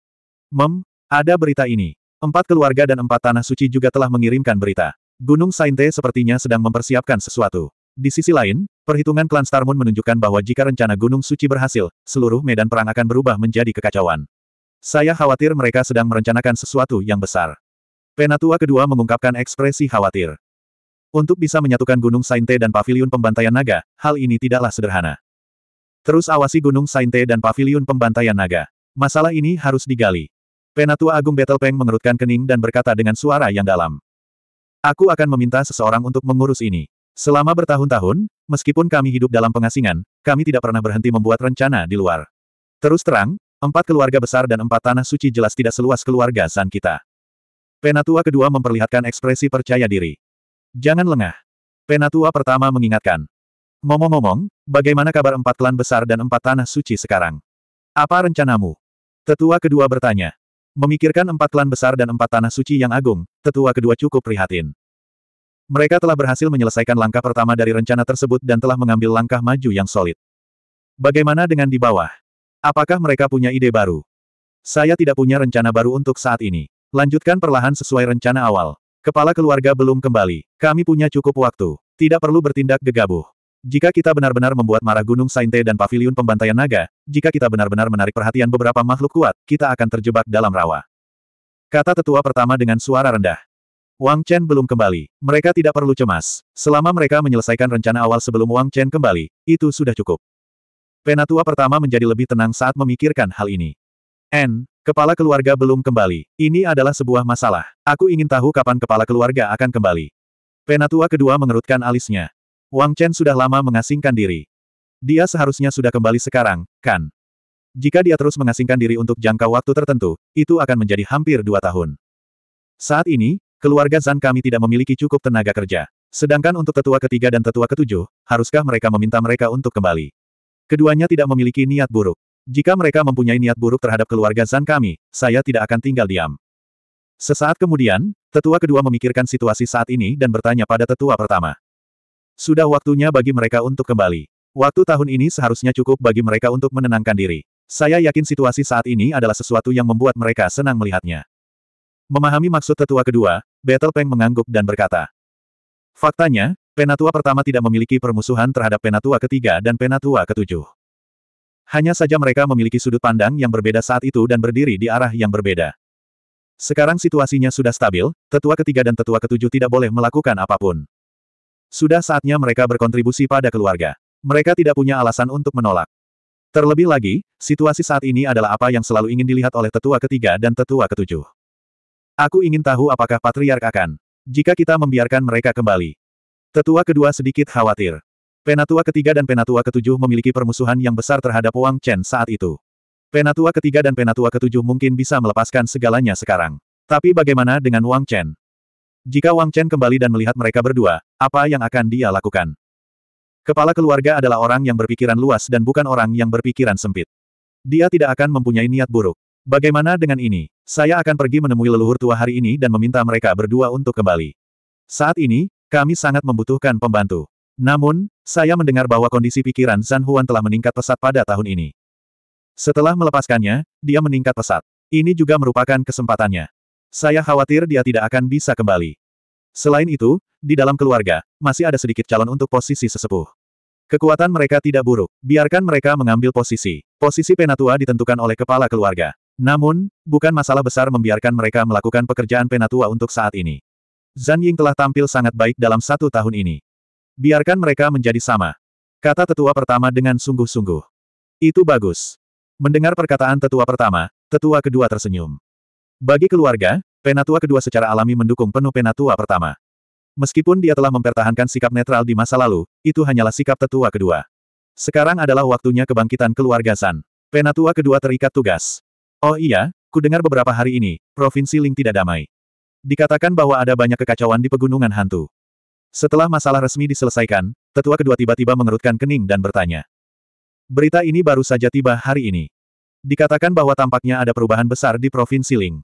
Mem, ada berita ini. Empat keluarga dan empat tanah suci juga telah mengirimkan berita. Gunung Sainte sepertinya sedang mempersiapkan sesuatu. Di sisi lain, perhitungan klan Starmoon menunjukkan bahwa jika rencana Gunung Suci berhasil, seluruh medan perang akan berubah menjadi kekacauan. Saya khawatir mereka sedang merencanakan sesuatu yang besar. Penatua kedua mengungkapkan ekspresi khawatir. Untuk bisa menyatukan Gunung Sainte dan Paviliun Pembantaian Naga, hal ini tidaklah sederhana. Terus awasi Gunung Sainte dan Paviliun Pembantaian Naga. Masalah ini harus digali. Penatua Agung Betelpeng mengerutkan kening dan berkata dengan suara yang dalam. Aku akan meminta seseorang untuk mengurus ini. Selama bertahun-tahun, meskipun kami hidup dalam pengasingan, kami tidak pernah berhenti membuat rencana di luar. Terus terang, empat keluarga besar dan empat tanah suci jelas tidak seluas keluarga San kita. Penatua kedua memperlihatkan ekspresi percaya diri. Jangan lengah. Penatua pertama mengingatkan. Ngomong-ngomong, bagaimana kabar empat klan besar dan empat tanah suci sekarang? Apa rencanamu? Tetua kedua bertanya. Memikirkan empat klan besar dan empat tanah suci yang agung, tetua kedua cukup prihatin. Mereka telah berhasil menyelesaikan langkah pertama dari rencana tersebut dan telah mengambil langkah maju yang solid. Bagaimana dengan di bawah? Apakah mereka punya ide baru? Saya tidak punya rencana baru untuk saat ini. Lanjutkan perlahan sesuai rencana awal. Kepala keluarga belum kembali. Kami punya cukup waktu. Tidak perlu bertindak gegabah. Jika kita benar-benar membuat marah Gunung Sainte dan Paviliun Pembantaian Naga, jika kita benar-benar menarik perhatian beberapa makhluk kuat, kita akan terjebak dalam rawa. Kata tetua pertama dengan suara rendah. Wang Chen belum kembali. Mereka tidak perlu cemas. Selama mereka menyelesaikan rencana awal sebelum Wang Chen kembali, itu sudah cukup. Penatua pertama menjadi lebih tenang saat memikirkan hal ini. N. Kepala keluarga belum kembali. Ini adalah sebuah masalah. Aku ingin tahu kapan kepala keluarga akan kembali. Penatua kedua mengerutkan alisnya. Wang Chen sudah lama mengasingkan diri. Dia seharusnya sudah kembali sekarang, kan? Jika dia terus mengasingkan diri untuk jangka waktu tertentu, itu akan menjadi hampir dua tahun. Saat ini, keluarga Zan kami tidak memiliki cukup tenaga kerja. Sedangkan untuk tetua ketiga dan tetua ketujuh, haruskah mereka meminta mereka untuk kembali? Keduanya tidak memiliki niat buruk. Jika mereka mempunyai niat buruk terhadap keluarga Zan kami, saya tidak akan tinggal diam. Sesaat kemudian, tetua kedua memikirkan situasi saat ini dan bertanya pada tetua pertama. Sudah waktunya bagi mereka untuk kembali. Waktu tahun ini seharusnya cukup bagi mereka untuk menenangkan diri. Saya yakin situasi saat ini adalah sesuatu yang membuat mereka senang melihatnya. Memahami maksud tetua kedua, Battle Peng mengangguk dan berkata. Faktanya, penatua pertama tidak memiliki permusuhan terhadap penatua ketiga dan penatua ketujuh. Hanya saja mereka memiliki sudut pandang yang berbeda saat itu dan berdiri di arah yang berbeda. Sekarang situasinya sudah stabil, tetua ketiga dan tetua ketujuh tidak boleh melakukan apa pun. Sudah saatnya mereka berkontribusi pada keluarga. Mereka tidak punya alasan untuk menolak. Terlebih lagi, situasi saat ini adalah apa yang selalu ingin dilihat oleh tetua ketiga dan tetua ketujuh. Aku ingin tahu apakah patriark akan. Jika kita membiarkan mereka kembali. Tetua kedua sedikit khawatir. Penatua ketiga dan penatua ketujuh memiliki permusuhan yang besar terhadap Wang Chen saat itu. Penatua ketiga dan penatua ketujuh mungkin bisa melepaskan segalanya sekarang. Tapi bagaimana dengan Wang Chen? Jika Wang Chen kembali dan melihat mereka berdua, apa yang akan dia lakukan? Kepala keluarga adalah orang yang berpikiran luas dan bukan orang yang berpikiran sempit. Dia tidak akan mempunyai niat buruk. Bagaimana dengan ini? Saya akan pergi menemui leluhur tua hari ini dan meminta mereka berdua untuk kembali. Saat ini, kami sangat membutuhkan pembantu. Namun, saya mendengar bahwa kondisi pikiran Zhan Huan telah meningkat pesat pada tahun ini. Setelah melepaskannya, dia meningkat pesat. Ini juga merupakan kesempatannya. Saya khawatir dia tidak akan bisa kembali. Selain itu, di dalam keluarga, masih ada sedikit calon untuk posisi sesepuh. Kekuatan mereka tidak buruk, biarkan mereka mengambil posisi. Posisi penatua ditentukan oleh kepala keluarga. Namun, bukan masalah besar membiarkan mereka melakukan pekerjaan penatua untuk saat ini. Zan Ying telah tampil sangat baik dalam satu tahun ini. Biarkan mereka menjadi sama. Kata tetua pertama dengan sungguh-sungguh. Itu bagus. Mendengar perkataan tetua pertama, tetua kedua tersenyum. Bagi keluarga, penatua kedua secara alami mendukung penuh penatua pertama. Meskipun dia telah mempertahankan sikap netral di masa lalu, itu hanyalah sikap tetua kedua. Sekarang adalah waktunya kebangkitan keluarga San. Penatua kedua terikat tugas. Oh iya, ku dengar beberapa hari ini, Provinsi Ling tidak damai. Dikatakan bahwa ada banyak kekacauan di pegunungan hantu. Setelah masalah resmi diselesaikan, tetua kedua tiba-tiba mengerutkan kening dan bertanya. Berita ini baru saja tiba hari ini. Dikatakan bahwa tampaknya ada perubahan besar di Provinsi Ling.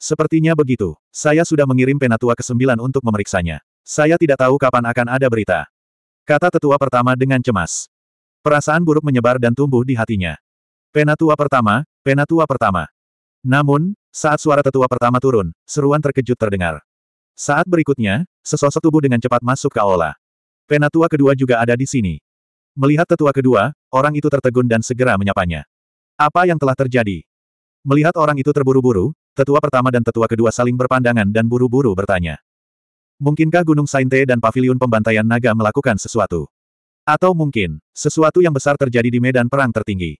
Sepertinya begitu. Saya sudah mengirim penatua ke-9 untuk memeriksanya. Saya tidak tahu kapan akan ada berita. Kata tetua pertama dengan cemas. Perasaan buruk menyebar dan tumbuh di hatinya. Penatua pertama, penatua pertama. Namun, saat suara tetua pertama turun, seruan terkejut terdengar. Saat berikutnya, sesosok tubuh dengan cepat masuk ke aula. Penatua kedua juga ada di sini. Melihat tetua kedua, orang itu tertegun dan segera menyapanya. Apa yang telah terjadi? Melihat orang itu terburu-buru, tetua pertama dan tetua kedua saling berpandangan dan buru-buru bertanya. Mungkinkah Gunung Sainte dan Paviliun Pembantaian Naga melakukan sesuatu? Atau mungkin, sesuatu yang besar terjadi di medan perang tertinggi.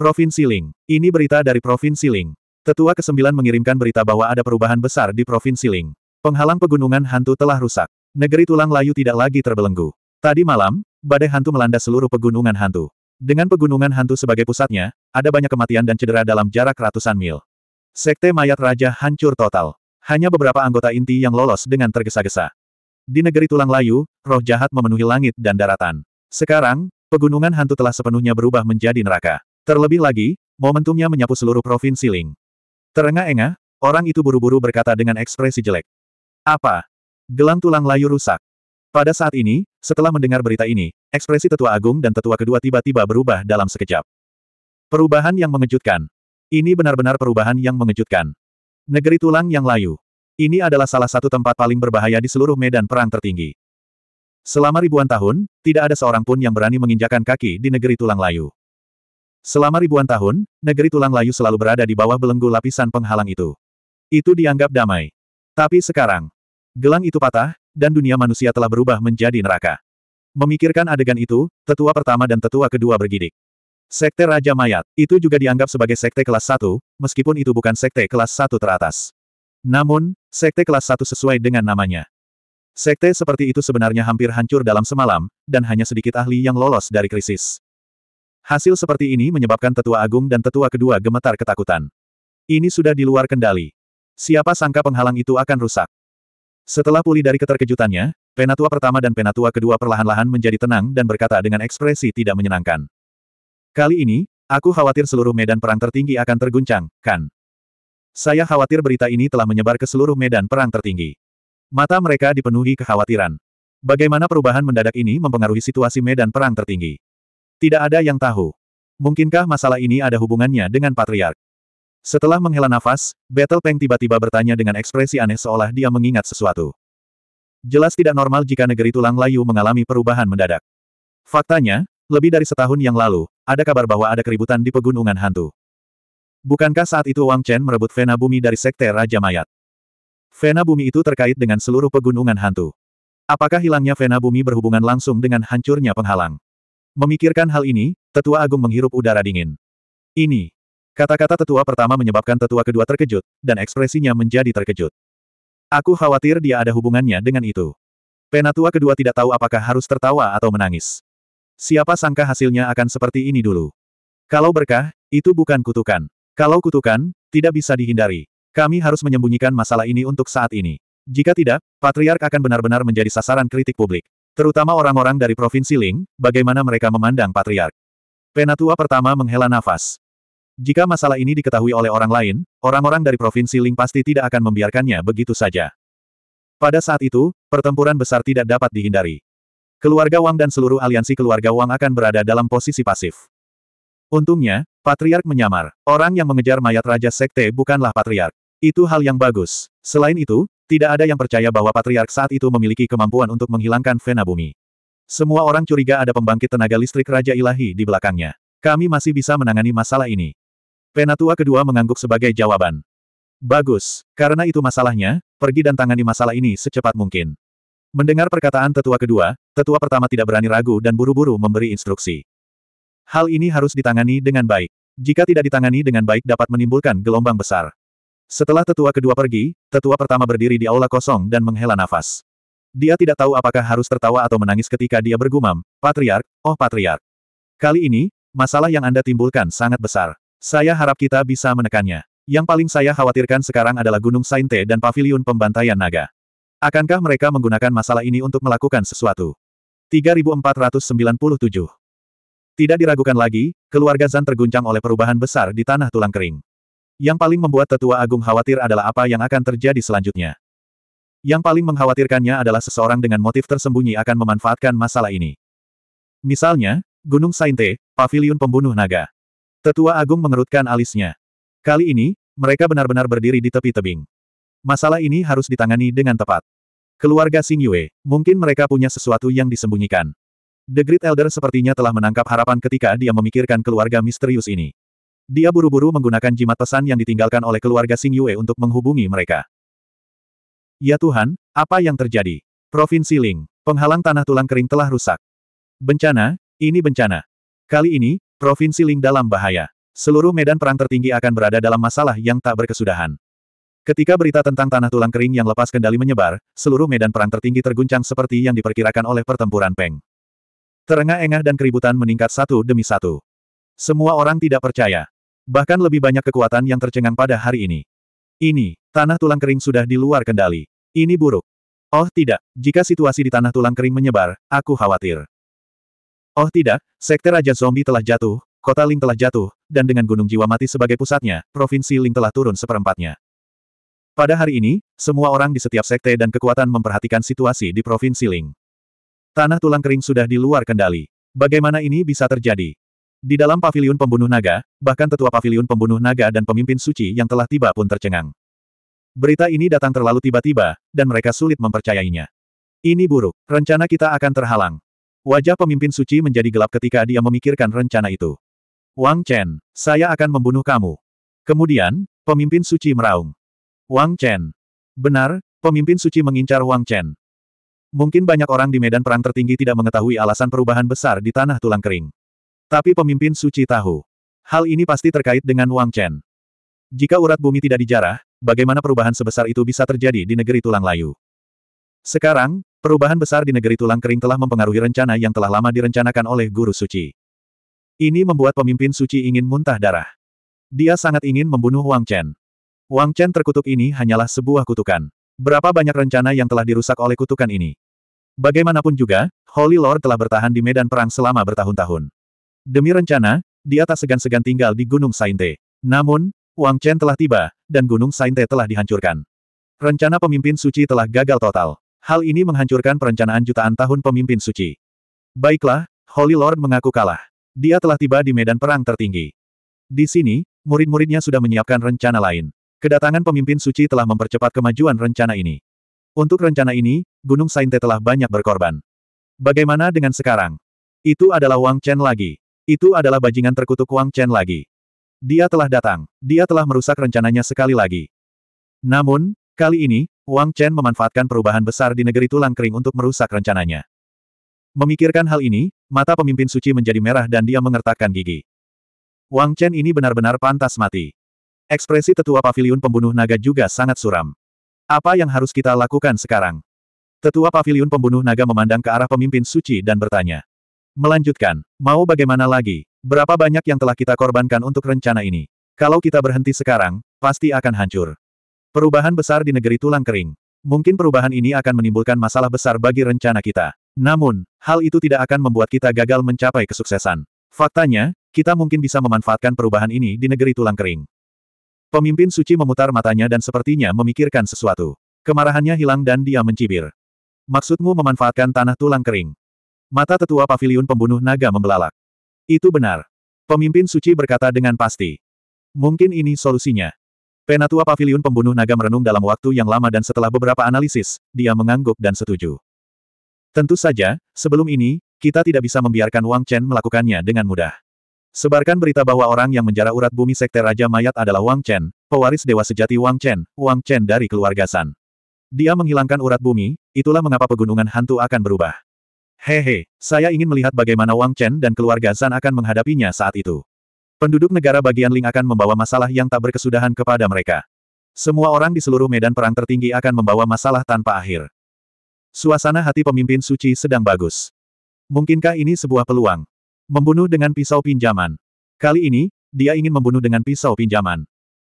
Provinsi Ling. Ini berita dari Provinsi Ling. Tetua ke-9 mengirimkan berita bahwa ada perubahan besar di Provinsi Ling. Penghalang pegunungan hantu telah rusak. Negeri tulang layu tidak lagi terbelenggu. Tadi malam, badai hantu melanda seluruh pegunungan hantu. Dengan pegunungan hantu sebagai pusatnya, ada banyak kematian dan cedera dalam jarak ratusan mil. Sekte mayat raja hancur total. Hanya beberapa anggota inti yang lolos dengan tergesa-gesa. Di negeri tulang layu, roh jahat memenuhi langit dan daratan. Sekarang, pegunungan hantu telah sepenuhnya berubah menjadi neraka. Terlebih lagi, momentumnya menyapu seluruh provinsi Ling. Terengah-engah, orang itu buru-buru berkata dengan ekspresi jelek. Apa? Gelang tulang layu rusak. Pada saat ini, setelah mendengar berita ini, ekspresi tetua agung dan tetua kedua tiba-tiba berubah dalam sekejap. Perubahan yang mengejutkan. Ini benar-benar perubahan yang mengejutkan. Negeri tulang yang layu. Ini adalah salah satu tempat paling berbahaya di seluruh medan perang tertinggi. Selama ribuan tahun, tidak ada seorang pun yang berani menginjakan kaki di negeri tulang layu. Selama ribuan tahun, negeri tulang layu selalu berada di bawah belenggu lapisan penghalang itu. Itu dianggap damai. Tapi sekarang, gelang itu patah, dan dunia manusia telah berubah menjadi neraka. Memikirkan adegan itu, tetua pertama dan tetua kedua bergidik. Sekte Raja Mayat, itu juga dianggap sebagai sekte kelas 1, meskipun itu bukan sekte kelas 1 teratas. Namun, sekte kelas 1 sesuai dengan namanya. Sekte seperti itu sebenarnya hampir hancur dalam semalam, dan hanya sedikit ahli yang lolos dari krisis. Hasil seperti ini menyebabkan tetua agung dan tetua kedua gemetar ketakutan. Ini sudah di luar kendali. Siapa sangka penghalang itu akan rusak. Setelah pulih dari keterkejutannya, penatua pertama dan penatua kedua perlahan-lahan menjadi tenang dan berkata dengan ekspresi tidak menyenangkan. Kali ini, aku khawatir seluruh medan perang tertinggi akan terguncang, kan? Saya khawatir berita ini telah menyebar ke seluruh medan perang tertinggi. Mata mereka dipenuhi kekhawatiran. Bagaimana perubahan mendadak ini mempengaruhi situasi medan perang tertinggi? Tidak ada yang tahu. Mungkinkah masalah ini ada hubungannya dengan Patriark? Setelah menghela nafas, Battle Peng tiba-tiba bertanya dengan ekspresi aneh seolah dia mengingat sesuatu. Jelas tidak normal jika negeri tulang layu mengalami perubahan mendadak. Faktanya, lebih dari setahun yang lalu, ada kabar bahwa ada keributan di pegunungan hantu. Bukankah saat itu Wang Chen merebut Vena Bumi dari Sekte Raja Mayat? Vena Bumi itu terkait dengan seluruh pegunungan hantu. Apakah hilangnya Vena Bumi berhubungan langsung dengan hancurnya penghalang? Memikirkan hal ini, tetua agung menghirup udara dingin. Ini. Kata-kata tetua pertama menyebabkan tetua kedua terkejut, dan ekspresinya menjadi terkejut. Aku khawatir dia ada hubungannya dengan itu. Penatua kedua tidak tahu apakah harus tertawa atau menangis. Siapa sangka hasilnya akan seperti ini dulu. Kalau berkah, itu bukan kutukan. Kalau kutukan, tidak bisa dihindari. Kami harus menyembunyikan masalah ini untuk saat ini. Jika tidak, Patriark akan benar-benar menjadi sasaran kritik publik. Terutama orang-orang dari Provinsi Ling, bagaimana mereka memandang Patriark. Penatua pertama menghela nafas. Jika masalah ini diketahui oleh orang lain, orang-orang dari Provinsi Ling pasti tidak akan membiarkannya begitu saja. Pada saat itu, pertempuran besar tidak dapat dihindari. Keluarga Wang dan seluruh aliansi keluarga Wang akan berada dalam posisi pasif. Untungnya, Patriark menyamar. Orang yang mengejar mayat Raja Sekte bukanlah Patriark. Itu hal yang bagus. Selain itu, tidak ada yang percaya bahwa patriark saat itu memiliki kemampuan untuk menghilangkan vena bumi. Semua orang curiga ada pembangkit tenaga listrik Raja Ilahi di belakangnya. Kami masih bisa menangani masalah ini. Penatua kedua mengangguk sebagai jawaban. Bagus, karena itu masalahnya, pergi dan tangani masalah ini secepat mungkin. Mendengar perkataan tetua kedua, tetua pertama tidak berani ragu dan buru-buru memberi instruksi. Hal ini harus ditangani dengan baik. Jika tidak ditangani dengan baik dapat menimbulkan gelombang besar. Setelah tetua kedua pergi, tetua pertama berdiri di aula kosong dan menghela nafas. Dia tidak tahu apakah harus tertawa atau menangis ketika dia bergumam, Patriark, oh Patriark. Kali ini, masalah yang Anda timbulkan sangat besar. Saya harap kita bisa menekannya. Yang paling saya khawatirkan sekarang adalah Gunung Sainte dan Paviliun Pembantaian Naga. Akankah mereka menggunakan masalah ini untuk melakukan sesuatu? 3497 Tidak diragukan lagi, keluarga Zan terguncang oleh perubahan besar di tanah tulang kering. Yang paling membuat tetua agung khawatir adalah apa yang akan terjadi selanjutnya. Yang paling mengkhawatirkannya adalah seseorang dengan motif tersembunyi akan memanfaatkan masalah ini. Misalnya, Gunung Sainte, Paviliun Pembunuh Naga. Tetua Agung mengerutkan alisnya. Kali ini, mereka benar-benar berdiri di tepi tebing. Masalah ini harus ditangani dengan tepat. Keluarga Xing Yue, mungkin mereka punya sesuatu yang disembunyikan. The Great Elder sepertinya telah menangkap harapan ketika dia memikirkan keluarga misterius ini. Dia buru-buru menggunakan jimat pesan yang ditinggalkan oleh keluarga Xing Yue untuk menghubungi mereka. Ya Tuhan, apa yang terjadi? Provinsi Ling, penghalang tanah tulang kering telah rusak. Bencana, ini bencana. Kali ini, Provinsi Ling dalam bahaya. Seluruh medan perang tertinggi akan berada dalam masalah yang tak berkesudahan. Ketika berita tentang tanah tulang kering yang lepas kendali menyebar, seluruh medan perang tertinggi terguncang seperti yang diperkirakan oleh pertempuran Peng. Terengah-engah dan keributan meningkat satu demi satu. Semua orang tidak percaya. Bahkan lebih banyak kekuatan yang tercengang pada hari ini. Ini, tanah tulang kering sudah di luar kendali. Ini buruk. Oh tidak, jika situasi di tanah tulang kering menyebar, aku khawatir. Oh tidak, sekte Raja Zombie telah jatuh, kota Ling telah jatuh, dan dengan Gunung Jiwa Mati sebagai pusatnya, Provinsi Ling telah turun seperempatnya. Pada hari ini, semua orang di setiap sekte dan kekuatan memperhatikan situasi di Provinsi Ling. Tanah tulang kering sudah di luar kendali. Bagaimana ini bisa terjadi? Di dalam paviliun pembunuh naga, bahkan tetua paviliun pembunuh naga dan pemimpin suci yang telah tiba pun tercengang. Berita ini datang terlalu tiba-tiba, dan mereka sulit mempercayainya. Ini buruk, rencana kita akan terhalang. Wajah pemimpin suci menjadi gelap ketika dia memikirkan rencana itu. Wang Chen, saya akan membunuh kamu. Kemudian, pemimpin suci meraung. Wang Chen. Benar, pemimpin suci mengincar Wang Chen. Mungkin banyak orang di medan perang tertinggi tidak mengetahui alasan perubahan besar di tanah tulang kering. Tapi pemimpin suci tahu. Hal ini pasti terkait dengan Wang Chen. Jika urat bumi tidak dijarah, bagaimana perubahan sebesar itu bisa terjadi di negeri tulang layu? Sekarang, perubahan besar di negeri tulang kering telah mempengaruhi rencana yang telah lama direncanakan oleh guru suci. Ini membuat pemimpin suci ingin muntah darah. Dia sangat ingin membunuh Wang Chen. Wang Chen terkutuk ini hanyalah sebuah kutukan. Berapa banyak rencana yang telah dirusak oleh kutukan ini? Bagaimanapun juga, Holy Lord telah bertahan di medan perang selama bertahun-tahun. Demi rencana, dia tak segan-segan tinggal di Gunung Sainte. Namun, Wang Chen telah tiba, dan Gunung Sainte telah dihancurkan. Rencana pemimpin suci telah gagal total. Hal ini menghancurkan perencanaan jutaan tahun pemimpin suci. Baiklah, Holy Lord mengaku kalah. Dia telah tiba di medan perang tertinggi. Di sini, murid-muridnya sudah menyiapkan rencana lain. Kedatangan pemimpin suci telah mempercepat kemajuan rencana ini. Untuk rencana ini, Gunung Sainte telah banyak berkorban. Bagaimana dengan sekarang? Itu adalah Wang Chen lagi. Itu adalah bajingan terkutuk Wang Chen lagi. Dia telah datang. Dia telah merusak rencananya sekali lagi. Namun, kali ini, Wang Chen memanfaatkan perubahan besar di negeri tulang kering untuk merusak rencananya. Memikirkan hal ini, mata pemimpin suci menjadi merah dan dia mengertakkan gigi. Wang Chen ini benar-benar pantas mati. Ekspresi tetua paviliun pembunuh naga juga sangat suram. Apa yang harus kita lakukan sekarang? Tetua paviliun pembunuh naga memandang ke arah pemimpin suci dan bertanya. Melanjutkan, mau bagaimana lagi? Berapa banyak yang telah kita korbankan untuk rencana ini? Kalau kita berhenti sekarang, pasti akan hancur. Perubahan besar di negeri tulang kering. Mungkin perubahan ini akan menimbulkan masalah besar bagi rencana kita. Namun, hal itu tidak akan membuat kita gagal mencapai kesuksesan. Faktanya, kita mungkin bisa memanfaatkan perubahan ini di negeri tulang kering. Pemimpin suci memutar matanya dan sepertinya memikirkan sesuatu. Kemarahannya hilang dan dia mencibir. Maksudmu memanfaatkan tanah tulang kering. Mata tetua paviliun pembunuh naga membelalak. Itu benar. Pemimpin suci berkata dengan pasti. Mungkin ini solusinya. Penatua paviliun pembunuh naga merenung dalam waktu yang lama dan setelah beberapa analisis, dia mengangguk dan setuju. Tentu saja, sebelum ini, kita tidak bisa membiarkan Wang Chen melakukannya dengan mudah. Sebarkan berita bahwa orang yang menjara urat bumi Sekte Raja Mayat adalah Wang Chen, pewaris dewa sejati Wang Chen, Wang Chen dari keluarga San. Dia menghilangkan urat bumi, itulah mengapa pegunungan hantu akan berubah. Hehe, saya ingin melihat bagaimana Wang Chen dan keluarga San akan menghadapinya saat itu. Penduduk negara bagian Ling akan membawa masalah yang tak berkesudahan kepada mereka. Semua orang di seluruh medan perang tertinggi akan membawa masalah tanpa akhir. Suasana hati pemimpin suci sedang bagus. Mungkinkah ini sebuah peluang? Membunuh dengan pisau pinjaman. Kali ini, dia ingin membunuh dengan pisau pinjaman.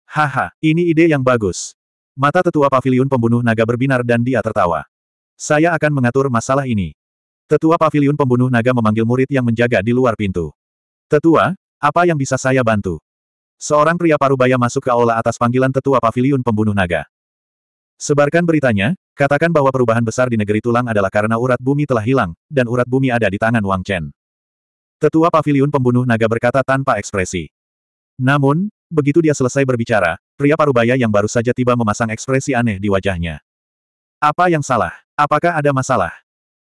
Haha, ini ide yang bagus. Mata tetua paviliun pembunuh naga berbinar dan dia tertawa. Saya akan mengatur masalah ini. Tetua paviliun pembunuh naga memanggil murid yang menjaga di luar pintu. Tetua, apa yang bisa saya bantu? Seorang pria parubaya masuk ke aula atas panggilan tetua paviliun pembunuh naga. Sebarkan beritanya, katakan bahwa perubahan besar di negeri tulang adalah karena urat bumi telah hilang, dan urat bumi ada di tangan Wang Chen. Tetua paviliun pembunuh naga berkata tanpa ekspresi. Namun, begitu dia selesai berbicara, pria parubaya yang baru saja tiba memasang ekspresi aneh di wajahnya. Apa yang salah? Apakah ada masalah?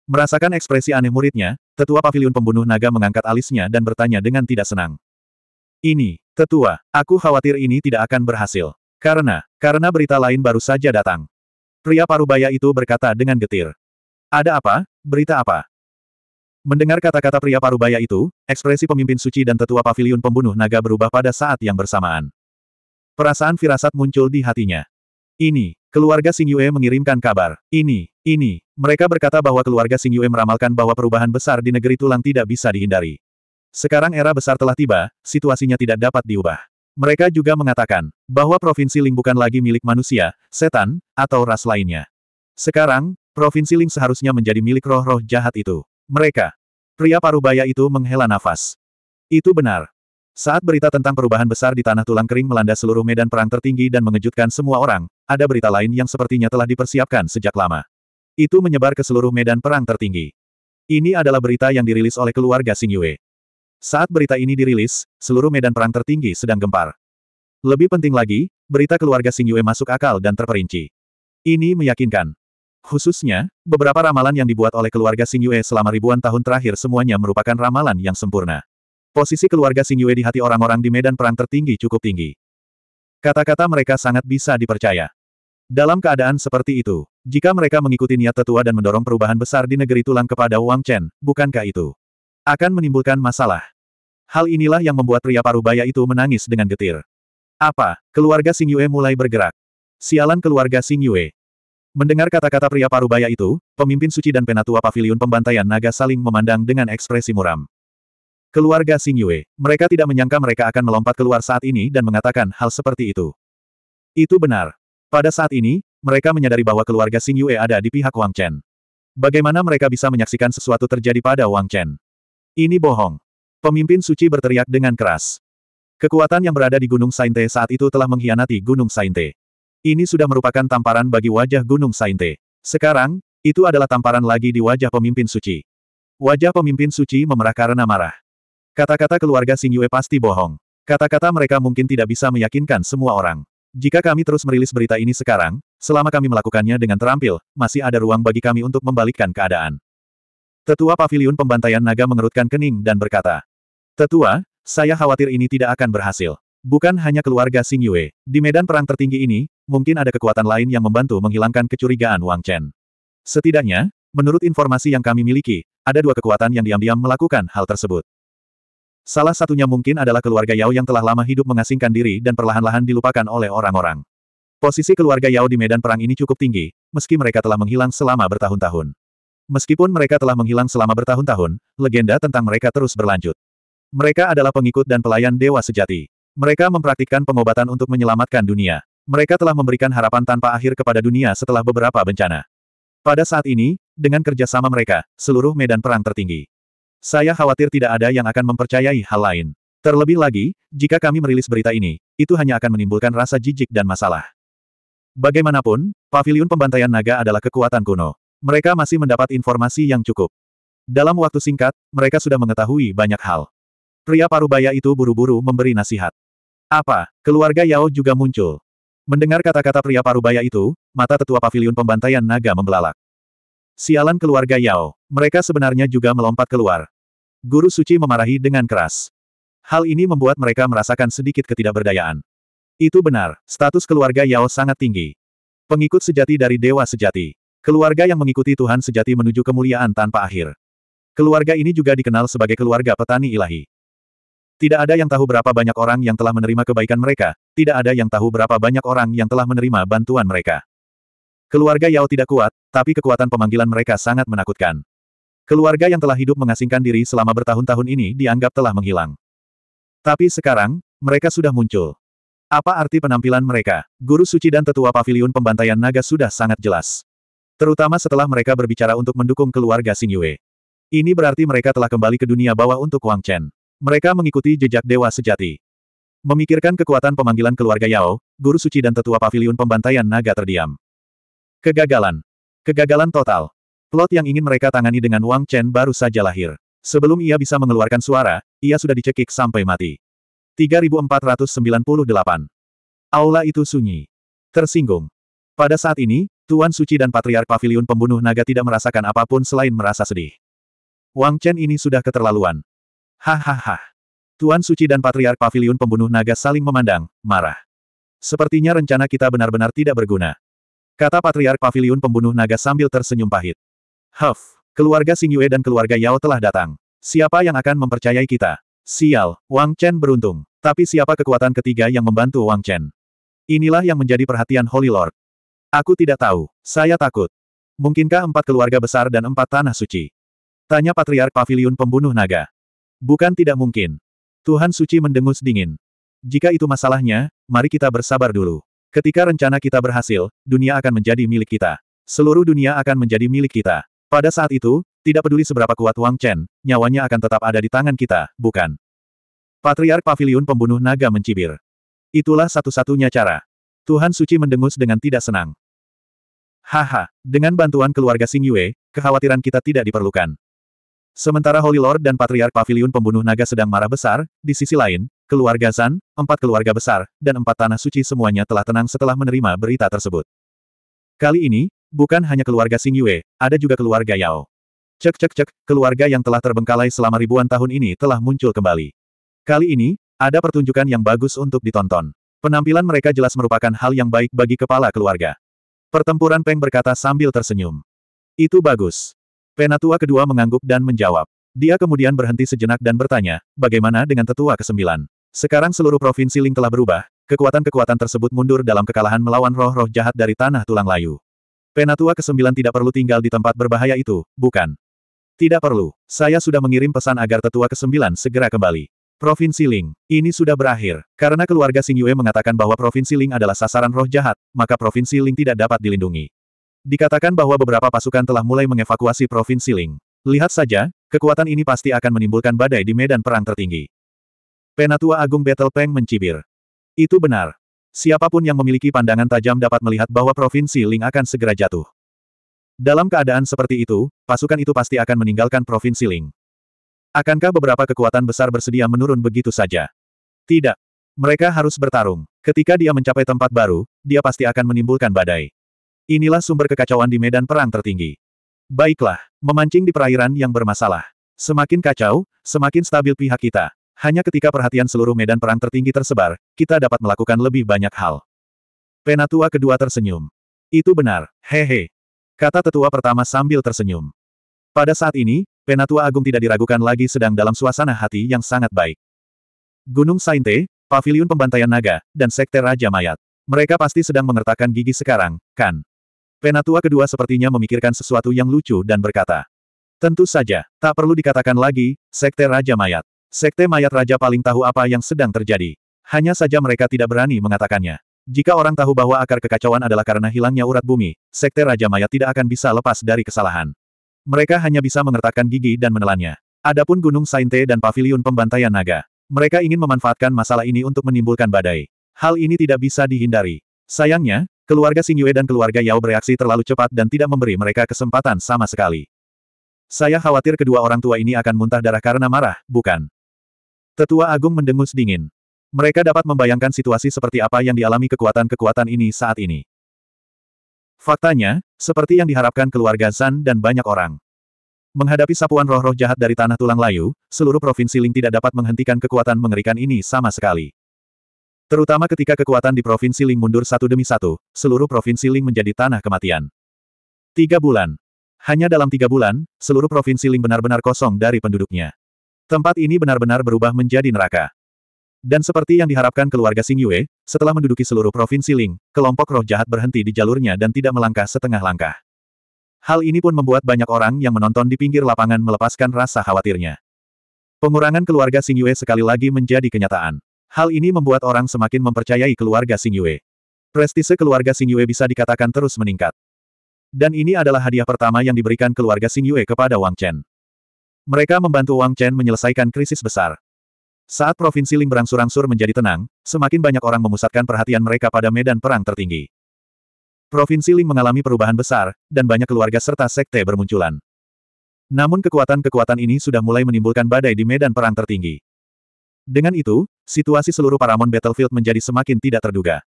Merasakan ekspresi aneh muridnya, tetua paviliun pembunuh naga mengangkat alisnya dan bertanya dengan tidak senang. Ini, tetua, aku khawatir ini tidak akan berhasil. Karena, karena berita lain baru saja datang. Pria parubaya itu berkata dengan getir. Ada apa? Berita apa? Mendengar kata-kata pria parubaya itu, ekspresi pemimpin suci dan tetua paviliun pembunuh naga berubah pada saat yang bersamaan. Perasaan firasat muncul di hatinya. Ini, keluarga Xing Yue mengirimkan kabar. Ini, ini, mereka berkata bahwa keluarga Xing Yue meramalkan bahwa perubahan besar di negeri tulang tidak bisa dihindari. Sekarang era besar telah tiba, situasinya tidak dapat diubah. Mereka juga mengatakan bahwa Provinsi Ling bukan lagi milik manusia, setan, atau ras lainnya. Sekarang, Provinsi Ling seharusnya menjadi milik roh-roh jahat itu. Mereka. Pria parubaya itu menghela nafas. Itu benar. Saat berita tentang perubahan besar di tanah tulang kering melanda seluruh medan perang tertinggi dan mengejutkan semua orang, ada berita lain yang sepertinya telah dipersiapkan sejak lama. Itu menyebar ke seluruh medan perang tertinggi. Ini adalah berita yang dirilis oleh keluarga Xing Yue. Saat berita ini dirilis, seluruh medan perang tertinggi sedang gempar. Lebih penting lagi, berita keluarga Xing Yue masuk akal dan terperinci. Ini meyakinkan. Khususnya, beberapa ramalan yang dibuat oleh keluarga Xing Yue selama ribuan tahun terakhir semuanya merupakan ramalan yang sempurna. Posisi keluarga Xing Yue di hati orang-orang di medan perang tertinggi cukup tinggi. Kata-kata mereka sangat bisa dipercaya. Dalam keadaan seperti itu, jika mereka mengikuti niat tetua dan mendorong perubahan besar di negeri tulang kepada Wang Chen, bukankah itu akan menimbulkan masalah? Hal inilah yang membuat pria parubaya itu menangis dengan getir. Apa? Keluarga Xing Yue mulai bergerak. Sialan keluarga Xing Yue. Mendengar kata-kata pria parubaya itu, pemimpin suci dan penatua paviliun pembantaian naga saling memandang dengan ekspresi muram. Keluarga Xing Yue, mereka tidak menyangka mereka akan melompat keluar saat ini dan mengatakan hal seperti itu. Itu benar. Pada saat ini, mereka menyadari bahwa keluarga Xing Yue ada di pihak Wang Chen. Bagaimana mereka bisa menyaksikan sesuatu terjadi pada Wang Chen? Ini bohong. Pemimpin suci berteriak dengan keras. Kekuatan yang berada di Gunung Sainte saat itu telah mengkhianati Gunung Sainte. Ini sudah merupakan tamparan bagi wajah Gunung Sainte. Sekarang, itu adalah tamparan lagi di wajah pemimpin suci. Wajah pemimpin suci memerah karena marah. Kata-kata keluarga Xing Yue pasti bohong. Kata-kata mereka mungkin tidak bisa meyakinkan semua orang. Jika kami terus merilis berita ini sekarang, selama kami melakukannya dengan terampil, masih ada ruang bagi kami untuk membalikkan keadaan. Tetua Paviliun Pembantaian Naga mengerutkan kening dan berkata, Tetua, saya khawatir ini tidak akan berhasil. Bukan hanya keluarga Xing Yue, di medan perang tertinggi ini, mungkin ada kekuatan lain yang membantu menghilangkan kecurigaan Wang Chen. Setidaknya, menurut informasi yang kami miliki, ada dua kekuatan yang diam-diam melakukan hal tersebut. Salah satunya mungkin adalah keluarga Yao yang telah lama hidup mengasingkan diri dan perlahan-lahan dilupakan oleh orang-orang. Posisi keluarga Yao di medan perang ini cukup tinggi, meski mereka telah menghilang selama bertahun-tahun. Meskipun mereka telah menghilang selama bertahun-tahun, legenda tentang mereka terus berlanjut. Mereka adalah pengikut dan pelayan dewa sejati. Mereka mempraktikkan pengobatan untuk menyelamatkan dunia. Mereka telah memberikan harapan tanpa akhir kepada dunia setelah beberapa bencana. Pada saat ini, dengan kerjasama mereka, seluruh medan perang tertinggi saya khawatir tidak ada yang akan mempercayai hal lain. Terlebih lagi, jika kami merilis berita ini, itu hanya akan menimbulkan rasa jijik dan masalah. Bagaimanapun, paviliun pembantaian naga adalah kekuatan kuno. Mereka masih mendapat informasi yang cukup. Dalam waktu singkat, mereka sudah mengetahui banyak hal. Pria parubaya itu buru-buru memberi nasihat. Apa, keluarga Yao juga muncul. Mendengar kata-kata pria parubaya itu, mata tetua paviliun pembantaian naga membelalak. Sialan keluarga Yao. Mereka sebenarnya juga melompat keluar. Guru suci memarahi dengan keras. Hal ini membuat mereka merasakan sedikit ketidakberdayaan. Itu benar, status keluarga Yao sangat tinggi. Pengikut sejati dari Dewa Sejati. Keluarga yang mengikuti Tuhan Sejati menuju kemuliaan tanpa akhir. Keluarga ini juga dikenal sebagai keluarga petani ilahi. Tidak ada yang tahu berapa banyak orang yang telah menerima kebaikan mereka, tidak ada yang tahu berapa banyak orang yang telah menerima bantuan mereka. Keluarga Yao tidak kuat, tapi kekuatan pemanggilan mereka sangat menakutkan. Keluarga yang telah hidup mengasingkan diri selama bertahun-tahun ini dianggap telah menghilang. Tapi sekarang, mereka sudah muncul. Apa arti penampilan mereka? Guru suci dan tetua paviliun pembantaian naga sudah sangat jelas. Terutama setelah mereka berbicara untuk mendukung keluarga Xing Yue. Ini berarti mereka telah kembali ke dunia bawah untuk Wang Chen. Mereka mengikuti jejak dewa sejati. Memikirkan kekuatan pemanggilan keluarga Yao, guru suci dan tetua paviliun pembantaian naga terdiam. Kegagalan. Kegagalan total. Plot yang ingin mereka tangani dengan Wang Chen baru saja lahir. Sebelum ia bisa mengeluarkan suara, ia sudah dicekik sampai mati. 3498. Aula itu sunyi. Tersinggung. Pada saat ini, Tuan Suci dan Patriark Paviliun Pembunuh Naga tidak merasakan apa pun selain merasa sedih. Wang Chen ini sudah keterlaluan. Hahaha. Tuan Suci dan Patriark Paviliun Pembunuh Naga saling memandang, marah. Sepertinya rencana kita benar-benar tidak berguna. Kata Patriark Paviliun Pembunuh Naga sambil tersenyum pahit. Huff, keluarga Xing Yue dan keluarga Yao telah datang. Siapa yang akan mempercayai kita? Sial, Wang Chen beruntung. Tapi siapa kekuatan ketiga yang membantu Wang Chen? Inilah yang menjadi perhatian Holy Lord. Aku tidak tahu. Saya takut. Mungkinkah empat keluarga besar dan empat tanah suci? Tanya Patriark Paviliun Pembunuh Naga. Bukan tidak mungkin. Tuhan Suci mendengus dingin. Jika itu masalahnya, mari kita bersabar dulu. Ketika rencana kita berhasil, dunia akan menjadi milik kita. Seluruh dunia akan menjadi milik kita. Pada saat itu, tidak peduli seberapa kuat Wang Chen, nyawanya akan tetap ada di tangan kita, bukan? Patriark Paviliun Pembunuh Naga mencibir. Itulah satu-satunya cara. Tuhan Suci mendengus dengan tidak senang. Haha, dengan bantuan keluarga Xing Yue, kekhawatiran kita tidak diperlukan. Sementara Holy Lord dan Patriark Paviliun Pembunuh Naga sedang marah besar, di sisi lain, keluarga Zan, empat keluarga besar, dan empat tanah suci semuanya telah tenang setelah menerima berita tersebut. Kali ini, bukan hanya keluarga Xing Yue, ada juga keluarga Yao. Cek cek cek, keluarga yang telah terbengkalai selama ribuan tahun ini telah muncul kembali. Kali ini, ada pertunjukan yang bagus untuk ditonton. Penampilan mereka jelas merupakan hal yang baik bagi kepala keluarga. Pertempuran Peng berkata sambil tersenyum. Itu bagus. Penatua kedua mengangguk dan menjawab. Dia kemudian berhenti sejenak dan bertanya, bagaimana dengan tetua kesembilan? Sekarang seluruh provinsi Ling telah berubah, kekuatan-kekuatan tersebut mundur dalam kekalahan melawan roh-roh jahat dari tanah tulang layu. Penatua kesembilan tidak perlu tinggal di tempat berbahaya itu, bukan? Tidak perlu. Saya sudah mengirim pesan agar tetua kesembilan segera kembali. Provinsi Ling. Ini sudah berakhir. Karena keluarga Xing Yue mengatakan bahwa Provinsi Ling adalah sasaran roh jahat, maka Provinsi Ling tidak dapat dilindungi. Dikatakan bahwa beberapa pasukan telah mulai mengevakuasi Provinsi Ling. Lihat saja, kekuatan ini pasti akan menimbulkan badai di medan perang tertinggi. Penatua Agung Battle Peng mencibir. Itu benar. Siapa pun yang memiliki pandangan tajam dapat melihat bahwa Provinsi Ling akan segera jatuh. Dalam keadaan seperti itu, pasukan itu pasti akan meninggalkan Provinsi Ling. Akankah beberapa kekuatan besar bersedia menurun begitu saja? Tidak. Mereka harus bertarung. Ketika dia mencapai tempat baru, dia pasti akan menimbulkan badai. Inilah sumber kekacauan di medan perang tertinggi. Baiklah, memancing di perairan yang bermasalah. Semakin kacau, semakin stabil pihak kita. Hanya ketika perhatian seluruh medan perang tertinggi tersebar, kita dapat melakukan lebih banyak hal. Penatua kedua tersenyum. Itu benar, hehe. Kata tetua pertama sambil tersenyum. Pada saat ini, Penatua Agung tidak diragukan lagi sedang dalam suasana hati yang sangat baik. Gunung Sainte, Paviliun Pembantaian Naga, dan Sekte Raja Mayat. Mereka pasti sedang mengertakkan gigi sekarang, kan? Penatua kedua sepertinya memikirkan sesuatu yang lucu dan berkata. Tentu saja, tak perlu dikatakan lagi, Sekte Raja Mayat. Sekte Mayat Raja paling tahu apa yang sedang terjadi. Hanya saja mereka tidak berani mengatakannya. Jika orang tahu bahwa akar kekacauan adalah karena hilangnya urat bumi, Sekte Raja Mayat tidak akan bisa lepas dari kesalahan. Mereka hanya bisa mengertakkan gigi dan menelannya. Adapun Gunung Sainte dan Paviliun Pembantaian Naga. Mereka ingin memanfaatkan masalah ini untuk menimbulkan badai. Hal ini tidak bisa dihindari. Sayangnya, keluarga Xingyue dan keluarga Yao bereaksi terlalu cepat dan tidak memberi mereka kesempatan sama sekali. Saya khawatir kedua orang tua ini akan muntah darah karena marah, bukan? Tetua Agung mendengus dingin. Mereka dapat membayangkan situasi seperti apa yang dialami kekuatan-kekuatan ini saat ini. Faktanya, seperti yang diharapkan keluarga Zan dan banyak orang. Menghadapi sapuan roh-roh jahat dari tanah tulang layu, seluruh provinsi Ling tidak dapat menghentikan kekuatan mengerikan ini sama sekali. Terutama ketika kekuatan di provinsi Ling mundur satu demi satu, seluruh provinsi Ling menjadi tanah kematian. Tiga bulan. Hanya dalam tiga bulan, seluruh provinsi Ling benar-benar kosong dari penduduknya. Tempat ini benar-benar berubah menjadi neraka. Dan seperti yang diharapkan keluarga Xing Yue, setelah menduduki seluruh provinsi Ling, kelompok roh jahat berhenti di jalurnya dan tidak melangkah setengah langkah. Hal ini pun membuat banyak orang yang menonton di pinggir lapangan melepaskan rasa khawatirnya. Pengurangan keluarga Xing Yue sekali lagi menjadi kenyataan. Hal ini membuat orang semakin mempercayai keluarga Xing Yue. Prestise keluarga Xing Yue bisa dikatakan terus meningkat. Dan ini adalah hadiah pertama yang diberikan keluarga Xing Yue kepada Wang Chen. Mereka membantu Wang Chen menyelesaikan krisis besar. Saat Provinsi Ling berangsur-angsur menjadi tenang, semakin banyak orang memusatkan perhatian mereka pada medan perang tertinggi. Provinsi Ling mengalami perubahan besar, dan banyak keluarga serta sekte bermunculan. Namun kekuatan-kekuatan ini sudah mulai menimbulkan badai di medan perang tertinggi. Dengan itu, situasi seluruh Paramon Battlefield menjadi semakin tidak terduga.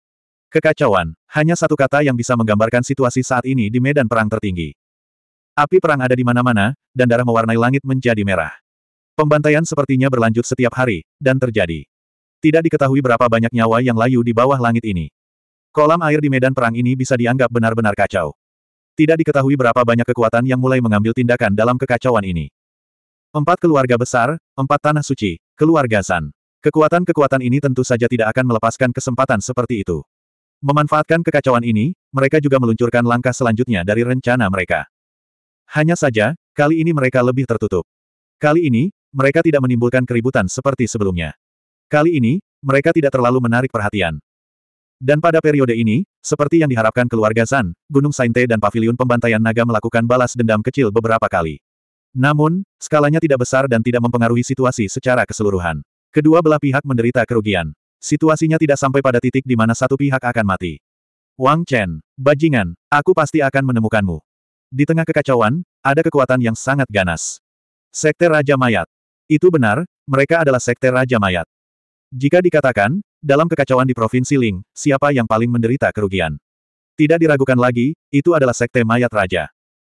Kekacauan, hanya satu kata yang bisa menggambarkan situasi saat ini di medan perang tertinggi. Api perang ada di mana-mana, dan darah mewarnai langit menjadi merah. Pembantaian sepertinya berlanjut setiap hari, dan terjadi. Tidak diketahui berapa banyak nyawa yang layu di bawah langit ini. Kolam air di medan perang ini bisa dianggap benar-benar kacau. Tidak diketahui berapa banyak kekuatan yang mulai mengambil tindakan dalam kekacauan ini. Empat keluarga besar, empat tanah suci, keluarga San. Kekuatan-kekuatan ini tentu saja tidak akan melepaskan kesempatan seperti itu. Memanfaatkan kekacauan ini, mereka juga meluncurkan langkah selanjutnya dari rencana mereka. Hanya saja, kali ini mereka lebih tertutup. Kali ini, mereka tidak menimbulkan keributan seperti sebelumnya. Kali ini, mereka tidak terlalu menarik perhatian. Dan pada periode ini, seperti yang diharapkan keluarga Zan, Gunung Sainte dan Paviliun Pembantaian Naga melakukan balas dendam kecil beberapa kali. Namun, skalanya tidak besar dan tidak mempengaruhi situasi secara keseluruhan. Kedua belah pihak menderita kerugian. Situasinya tidak sampai pada titik di mana satu pihak akan mati. Wang Chen, bajingan, aku pasti akan menemukanmu. Di tengah kekacauan, ada kekuatan yang sangat ganas. Sekte Raja Mayat. Itu benar, mereka adalah Sekte Raja Mayat. Jika dikatakan, dalam kekacauan di Provinsi Ling, siapa yang paling menderita kerugian? Tidak diragukan lagi, itu adalah Sekte Mayat Raja.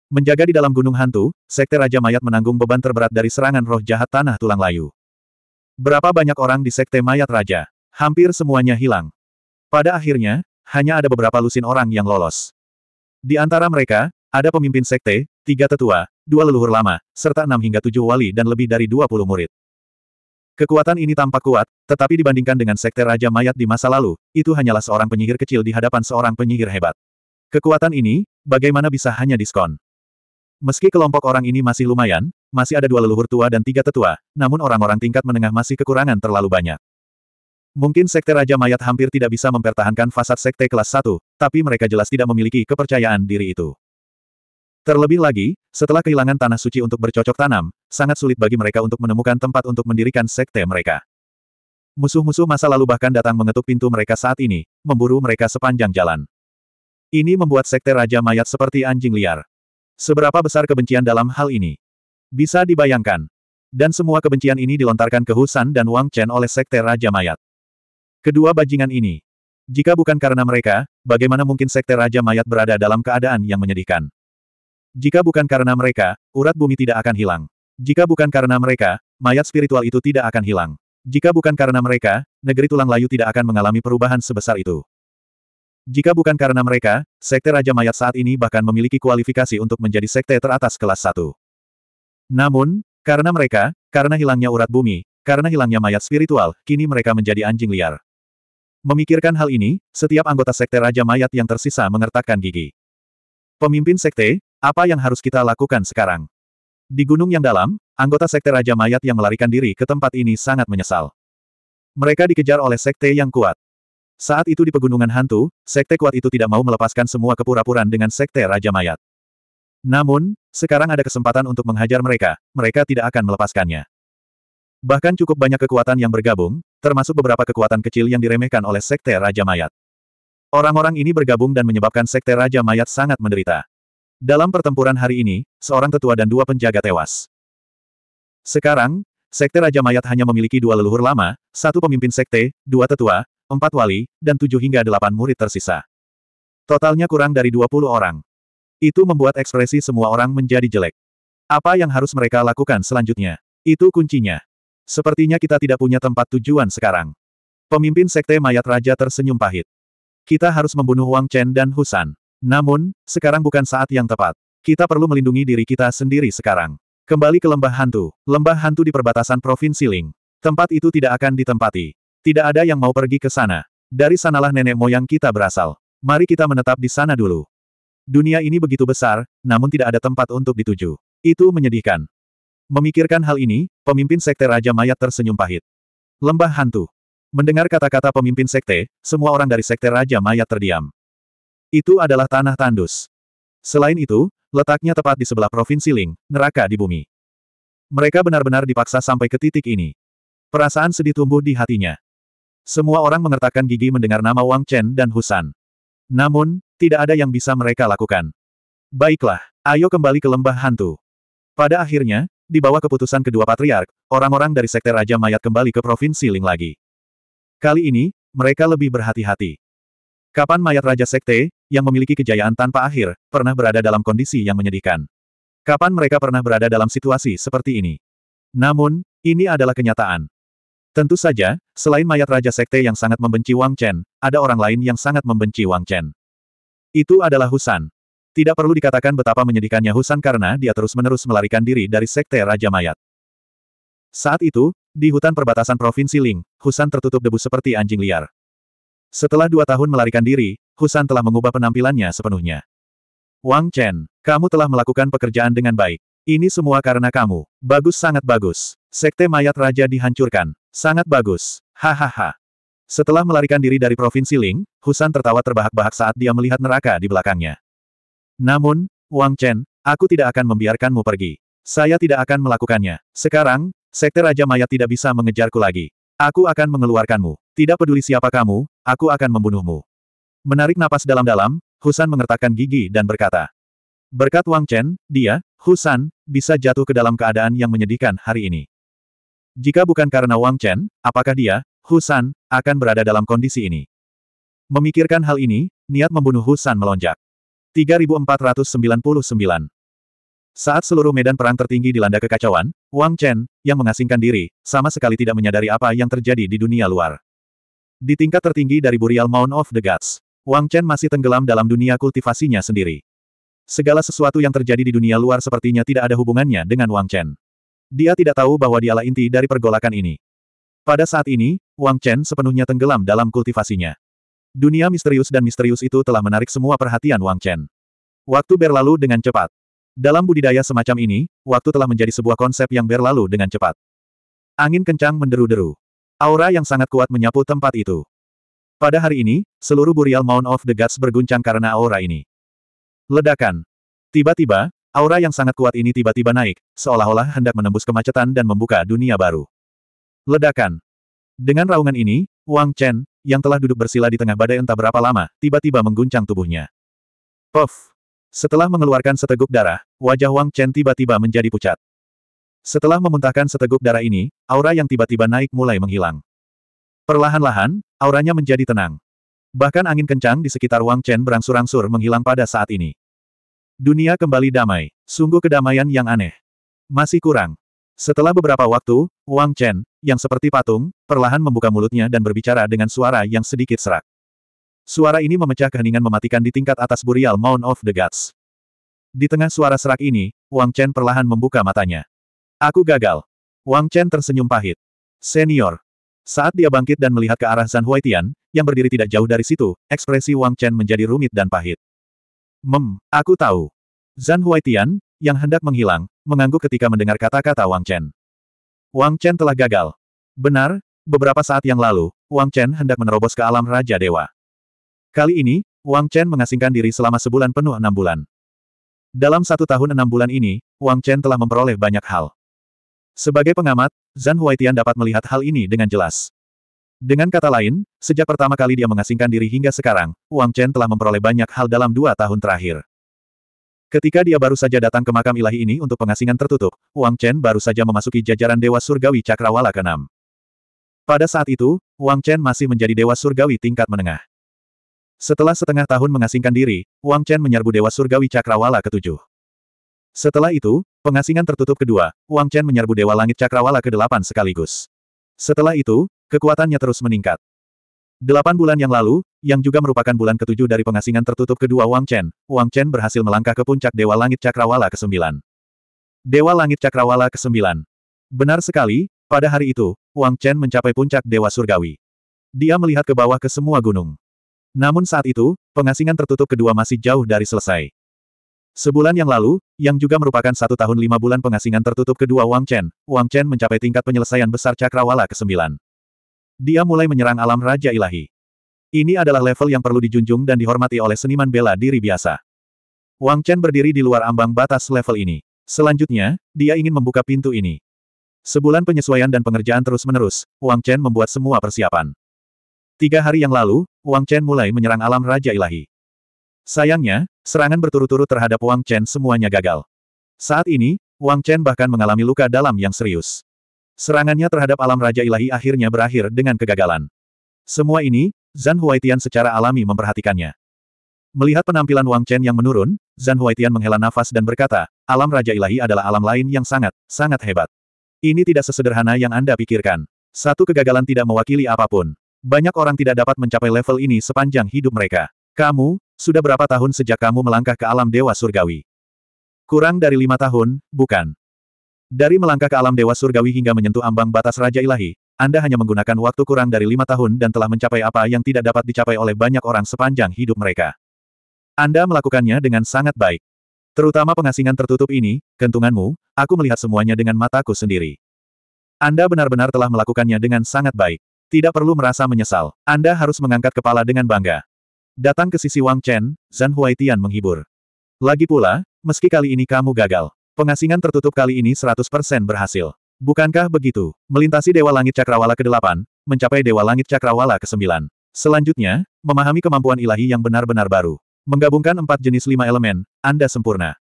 Menjaga di dalam Gunung Hantu, Sekte Raja Mayat menanggung beban terberat dari serangan roh jahat tanah tulang layu. Berapa banyak orang di Sekte Mayat Raja? Hampir semuanya hilang. Pada akhirnya, hanya ada beberapa lusin orang yang lolos. Di antara mereka, ada pemimpin sekte, tiga tetua, dua leluhur lama, serta enam hingga tujuh wali dan lebih dari dua puluh murid. Kekuatan ini tampak kuat, tetapi dibandingkan dengan sekte Raja Mayat di masa lalu, itu hanyalah seorang penyihir kecil di hadapan seorang penyihir hebat. Kekuatan ini, bagaimana bisa hanya diskon? Meski kelompok orang ini masih lumayan, masih ada dua leluhur tua dan tiga tetua, namun orang-orang tingkat menengah masih kekurangan terlalu banyak. Mungkin sekte Raja Mayat hampir tidak bisa mempertahankan fasad sekte kelas 1, tapi mereka jelas tidak memiliki kepercayaan diri itu. Terlebih lagi, setelah kehilangan tanah suci untuk bercocok tanam, sangat sulit bagi mereka untuk menemukan tempat untuk mendirikan sekte mereka. Musuh-musuh masa lalu bahkan datang mengetuk pintu mereka saat ini, memburu mereka sepanjang jalan. Ini membuat sekte Raja Mayat seperti anjing liar. Seberapa besar kebencian dalam hal ini? Bisa dibayangkan. Dan semua kebencian ini dilontarkan ke Husan dan Wang Chen oleh sekte Raja Mayat. Kedua bajingan ini. Jika bukan karena mereka, bagaimana mungkin sekte Raja Mayat berada dalam keadaan yang menyedihkan? Jika bukan karena mereka, urat bumi tidak akan hilang. Jika bukan karena mereka, mayat spiritual itu tidak akan hilang. Jika bukan karena mereka, negeri tulang layu tidak akan mengalami perubahan sebesar itu. Jika bukan karena mereka, sekte Raja Mayat saat ini bahkan memiliki kualifikasi untuk menjadi sekte teratas kelas 1. Namun, karena mereka, karena hilangnya urat bumi, karena hilangnya mayat spiritual, kini mereka menjadi anjing liar. Memikirkan hal ini, setiap anggota sekte Raja Mayat yang tersisa mengertakkan gigi. Pemimpin sekte, apa yang harus kita lakukan sekarang? Di gunung yang dalam, anggota sekte Raja Mayat yang melarikan diri ke tempat ini sangat menyesal. Mereka dikejar oleh sekte yang kuat. Saat itu di pegunungan hantu, sekte kuat itu tidak mau melepaskan semua kepura-puran dengan sekte Raja Mayat. Namun, sekarang ada kesempatan untuk menghajar mereka, mereka tidak akan melepaskannya. Bahkan cukup banyak kekuatan yang bergabung, termasuk beberapa kekuatan kecil yang diremehkan oleh sekte Raja Mayat. Orang-orang ini bergabung dan menyebabkan sekte Raja Mayat sangat menderita. Dalam pertempuran hari ini, seorang tetua dan dua penjaga tewas. Sekarang, Sekte Raja Mayat hanya memiliki dua leluhur lama, satu pemimpin sekte, dua tetua, empat wali, dan tujuh hingga delapan murid tersisa. Totalnya kurang dari dua puluh orang. Itu membuat ekspresi semua orang menjadi jelek. Apa yang harus mereka lakukan selanjutnya? Itu kuncinya. Sepertinya kita tidak punya tempat tujuan sekarang. Pemimpin Sekte Mayat Raja tersenyum pahit. Kita harus membunuh Wang Chen dan Husan. Namun, sekarang bukan saat yang tepat. Kita perlu melindungi diri kita sendiri sekarang. Kembali ke lembah hantu. Lembah hantu di perbatasan Provinsi Ling. Tempat itu tidak akan ditempati. Tidak ada yang mau pergi ke sana. Dari sanalah nenek moyang kita berasal. Mari kita menetap di sana dulu. Dunia ini begitu besar, namun tidak ada tempat untuk dituju. Itu menyedihkan. Memikirkan hal ini, pemimpin Sekte Raja Mayat tersenyum pahit. Lembah hantu. Mendengar kata-kata pemimpin sekte, semua orang dari sekte Raja Mayat terdiam. Itu adalah tanah tandus. Selain itu, letaknya tepat di sebelah Provinsi Ling, neraka di bumi. Mereka benar-benar dipaksa sampai ke titik ini. Perasaan sedih tumbuh di hatinya. Semua orang mengertakkan gigi mendengar nama Wang Chen dan Husan. Namun, tidak ada yang bisa mereka lakukan. Baiklah, ayo kembali ke lembah hantu. Pada akhirnya, di bawah keputusan kedua patriark, orang-orang dari sekte Raja Mayat kembali ke Provinsi Ling lagi. Kali ini, mereka lebih berhati-hati. Kapan mayat Raja Sekte, yang memiliki kejayaan tanpa akhir, pernah berada dalam kondisi yang menyedihkan? Kapan mereka pernah berada dalam situasi seperti ini? Namun, ini adalah kenyataan. Tentu saja, selain mayat Raja Sekte yang sangat membenci Wang Chen, ada orang lain yang sangat membenci Wang Chen. Itu adalah Husan. Tidak perlu dikatakan betapa menyedihkannya Husan karena dia terus-menerus melarikan diri dari Sekte Raja Mayat. Saat itu, di hutan perbatasan Provinsi Ling, Husan tertutup debu seperti anjing liar. Setelah dua tahun melarikan diri, Husan telah mengubah penampilannya sepenuhnya. Wang Chen, kamu telah melakukan pekerjaan dengan baik. Ini semua karena kamu. Bagus sangat bagus. Sekte mayat raja dihancurkan. Sangat bagus. Hahaha. Setelah melarikan diri dari Provinsi Ling, Husan tertawa terbahak-bahak saat dia melihat neraka di belakangnya. Namun, Wang Chen, aku tidak akan membiarkanmu pergi. Saya tidak akan melakukannya. Sekarang, Sekte Raja Mayat tidak bisa mengejarku lagi. Aku akan mengeluarkanmu. Tidak peduli siapa kamu, aku akan membunuhmu. Menarik napas dalam-dalam, Husan mengertakkan gigi dan berkata. Berkat Wang Chen, dia, Husan, bisa jatuh ke dalam keadaan yang menyedihkan hari ini. Jika bukan karena Wang Chen, apakah dia, Husan, akan berada dalam kondisi ini? Memikirkan hal ini, niat membunuh Husan melonjak. 3499 Saat seluruh medan perang tertinggi dilanda kekacauan, Wang Chen, yang mengasingkan diri, sama sekali tidak menyadari apa yang terjadi di dunia luar. Di tingkat tertinggi dari Burial Mound of the Gods, Wang Chen masih tenggelam dalam dunia kultivasinya sendiri. Segala sesuatu yang terjadi di dunia luar sepertinya tidak ada hubungannya dengan Wang Chen. Dia tidak tahu bahwa dialah inti dari pergolakan ini. Pada saat ini, Wang Chen sepenuhnya tenggelam dalam kultivasinya. Dunia misterius dan misterius itu telah menarik semua perhatian Wang Chen. Waktu berlalu dengan cepat. Dalam budidaya semacam ini, waktu telah menjadi sebuah konsep yang berlalu dengan cepat. Angin kencang menderu-deru. Aura yang sangat kuat menyapu tempat itu. Pada hari ini, seluruh Burial Mound of the Gods berguncang karena aura ini. Ledakan. Tiba-tiba, aura yang sangat kuat ini tiba-tiba naik, seolah-olah hendak menembus kemacetan dan membuka dunia baru. Ledakan. Dengan raungan ini, Wang Chen, yang telah duduk bersila di tengah badai entah berapa lama, tiba-tiba mengguncang tubuhnya. Puff. Setelah mengeluarkan seteguk darah, wajah Wang Chen tiba-tiba menjadi pucat. Setelah memuntahkan seteguk darah ini, aura yang tiba-tiba naik mulai menghilang. Perlahan-lahan, auranya menjadi tenang. Bahkan angin kencang di sekitar Wang Chen berangsur-angsur menghilang pada saat ini. Dunia kembali damai. Sungguh kedamaian yang aneh. Masih kurang. Setelah beberapa waktu, Wang Chen, yang seperti patung, perlahan membuka mulutnya dan berbicara dengan suara yang sedikit serak. Suara ini memecah keheningan mematikan di tingkat atas Burial Mound of the Gods. Di tengah suara serak ini, Wang Chen perlahan membuka matanya. Aku gagal. Wang Chen tersenyum pahit. Senior, saat dia bangkit dan melihat ke arah Zhan Huaitian, yang berdiri tidak jauh dari situ, ekspresi Wang Chen menjadi rumit dan pahit. Mem, aku tahu. Zhan Huaitian, yang hendak menghilang, mengangguk ketika mendengar kata-kata Wang Chen. Wang Chen telah gagal. Benar, beberapa saat yang lalu, Wang Chen hendak menerobos ke alam Raja Dewa. Kali ini, Wang Chen mengasingkan diri selama sebulan penuh enam bulan. Dalam satu tahun enam bulan ini, Wang Chen telah memperoleh banyak hal. Sebagai pengamat, Zhan Huaitian dapat melihat hal ini dengan jelas. Dengan kata lain, sejak pertama kali dia mengasingkan diri hingga sekarang, Wang Chen telah memperoleh banyak hal dalam dua tahun terakhir. Ketika dia baru saja datang ke makam ilahi ini untuk pengasingan tertutup, Wang Chen baru saja memasuki jajaran Dewa Surgawi Cakrawala ke-6. Pada saat itu, Wang Chen masih menjadi Dewa Surgawi tingkat menengah. Setelah setengah tahun mengasingkan diri, Wang Chen menyerbu Dewa Surgawi Cakrawala ke-7. Setelah itu, pengasingan tertutup kedua, Wang Chen menyerbu Dewa Langit Cakrawala ke-8 sekaligus. Setelah itu, kekuatannya terus meningkat. Delapan bulan yang lalu, yang juga merupakan bulan ketujuh dari pengasingan tertutup kedua Wang Chen, Wang Chen berhasil melangkah ke puncak Dewa Langit Cakrawala ke-9. Dewa Langit Cakrawala ke-9. Benar sekali, pada hari itu, Wang Chen mencapai puncak Dewa Surgawi. Dia melihat ke bawah ke semua gunung. Namun saat itu, pengasingan tertutup kedua masih jauh dari selesai. Sebulan yang lalu, yang juga merupakan satu tahun lima bulan pengasingan tertutup kedua Wang Chen, Wang Chen mencapai tingkat penyelesaian besar Cakrawala ke-9. Dia mulai menyerang alam Raja Ilahi. Ini adalah level yang perlu dijunjung dan dihormati oleh seniman bela diri biasa. Wang Chen berdiri di luar ambang batas level ini. Selanjutnya, dia ingin membuka pintu ini. Sebulan penyesuaian dan pengerjaan terus-menerus, Wang Chen membuat semua persiapan. Tiga hari yang lalu, Wang Chen mulai menyerang alam Raja Ilahi. Sayangnya, serangan berturut-turut terhadap Wang Chen semuanya gagal. Saat ini, Wang Chen bahkan mengalami luka dalam yang serius. Serangannya terhadap alam Raja Ilahi akhirnya berakhir dengan kegagalan. Semua ini, Zhan Huaitian secara alami memperhatikannya. Melihat penampilan Wang Chen yang menurun, Zhan Huaitian menghela nafas dan berkata, alam Raja Ilahi adalah alam lain yang sangat, sangat hebat. Ini tidak sesederhana yang Anda pikirkan. Satu kegagalan tidak mewakili apa pun. Banyak orang tidak dapat mencapai level ini sepanjang hidup mereka. Kamu, sudah berapa tahun sejak kamu melangkah ke alam Dewa Surgawi? Kurang dari lima tahun, bukan? Dari melangkah ke alam Dewa Surgawi hingga menyentuh ambang batas Raja Ilahi, anda hanya menggunakan waktu kurang dari lima tahun dan telah mencapai apa yang tidak dapat dicapai oleh banyak orang sepanjang hidup mereka. Anda melakukannya dengan sangat baik. Terutama pengasingan tertutup ini, kentunganmu, aku melihat semuanya dengan mataku sendiri. Anda benar-benar telah melakukannya dengan sangat baik. Tidak perlu merasa menyesal. Anda harus mengangkat kepala dengan bangga. Datang ke sisi Wang Chen, Zhan Huaitian menghibur. Lagi pula, meski kali ini kamu gagal, pengasingan tertutup kali ini 100% berhasil. Bukankah begitu? Melintasi Dewa Langit Cakrawala ke-8, mencapai Dewa Langit Cakrawala ke-9. Selanjutnya, memahami kemampuan ilahi yang benar-benar baru. Menggabungkan empat jenis lima elemen, Anda sempurna.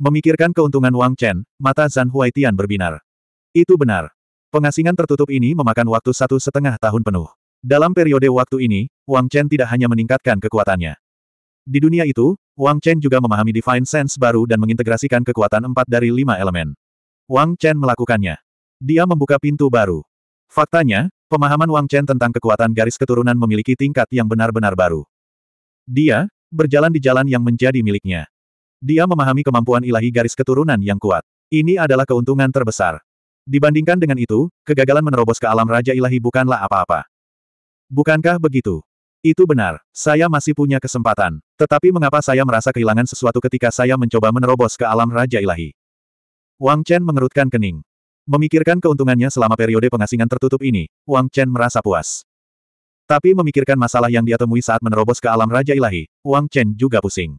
Memikirkan keuntungan Wang Chen, mata Zhan Huaitian berbinar. Itu benar. Pengasingan tertutup ini memakan waktu satu setengah tahun penuh. Dalam periode waktu ini, Wang Chen tidak hanya meningkatkan kekuatannya. Di dunia itu, Wang Chen juga memahami Divine Sense baru dan mengintegrasikan kekuatan empat dari lima elemen. Wang Chen melakukannya. Dia membuka pintu baru. Faktanya, pemahaman Wang Chen tentang kekuatan garis keturunan memiliki tingkat yang benar-benar baru. Dia, berjalan di jalan yang menjadi miliknya. Dia memahami kemampuan ilahi garis keturunan yang kuat. Ini adalah keuntungan terbesar. Dibandingkan dengan itu, kegagalan menerobos ke alam Raja Ilahi bukanlah apa-apa. Bukankah begitu? Itu benar, saya masih punya kesempatan. Tetapi mengapa saya merasa kehilangan sesuatu ketika saya mencoba menerobos ke alam Raja Ilahi? Wang Chen mengerutkan kening. Memikirkan keuntungannya selama periode pengasingan tertutup ini, Wang Chen merasa puas. Tapi memikirkan masalah yang dia temui saat menerobos ke alam Raja Ilahi, Wang Chen juga pusing.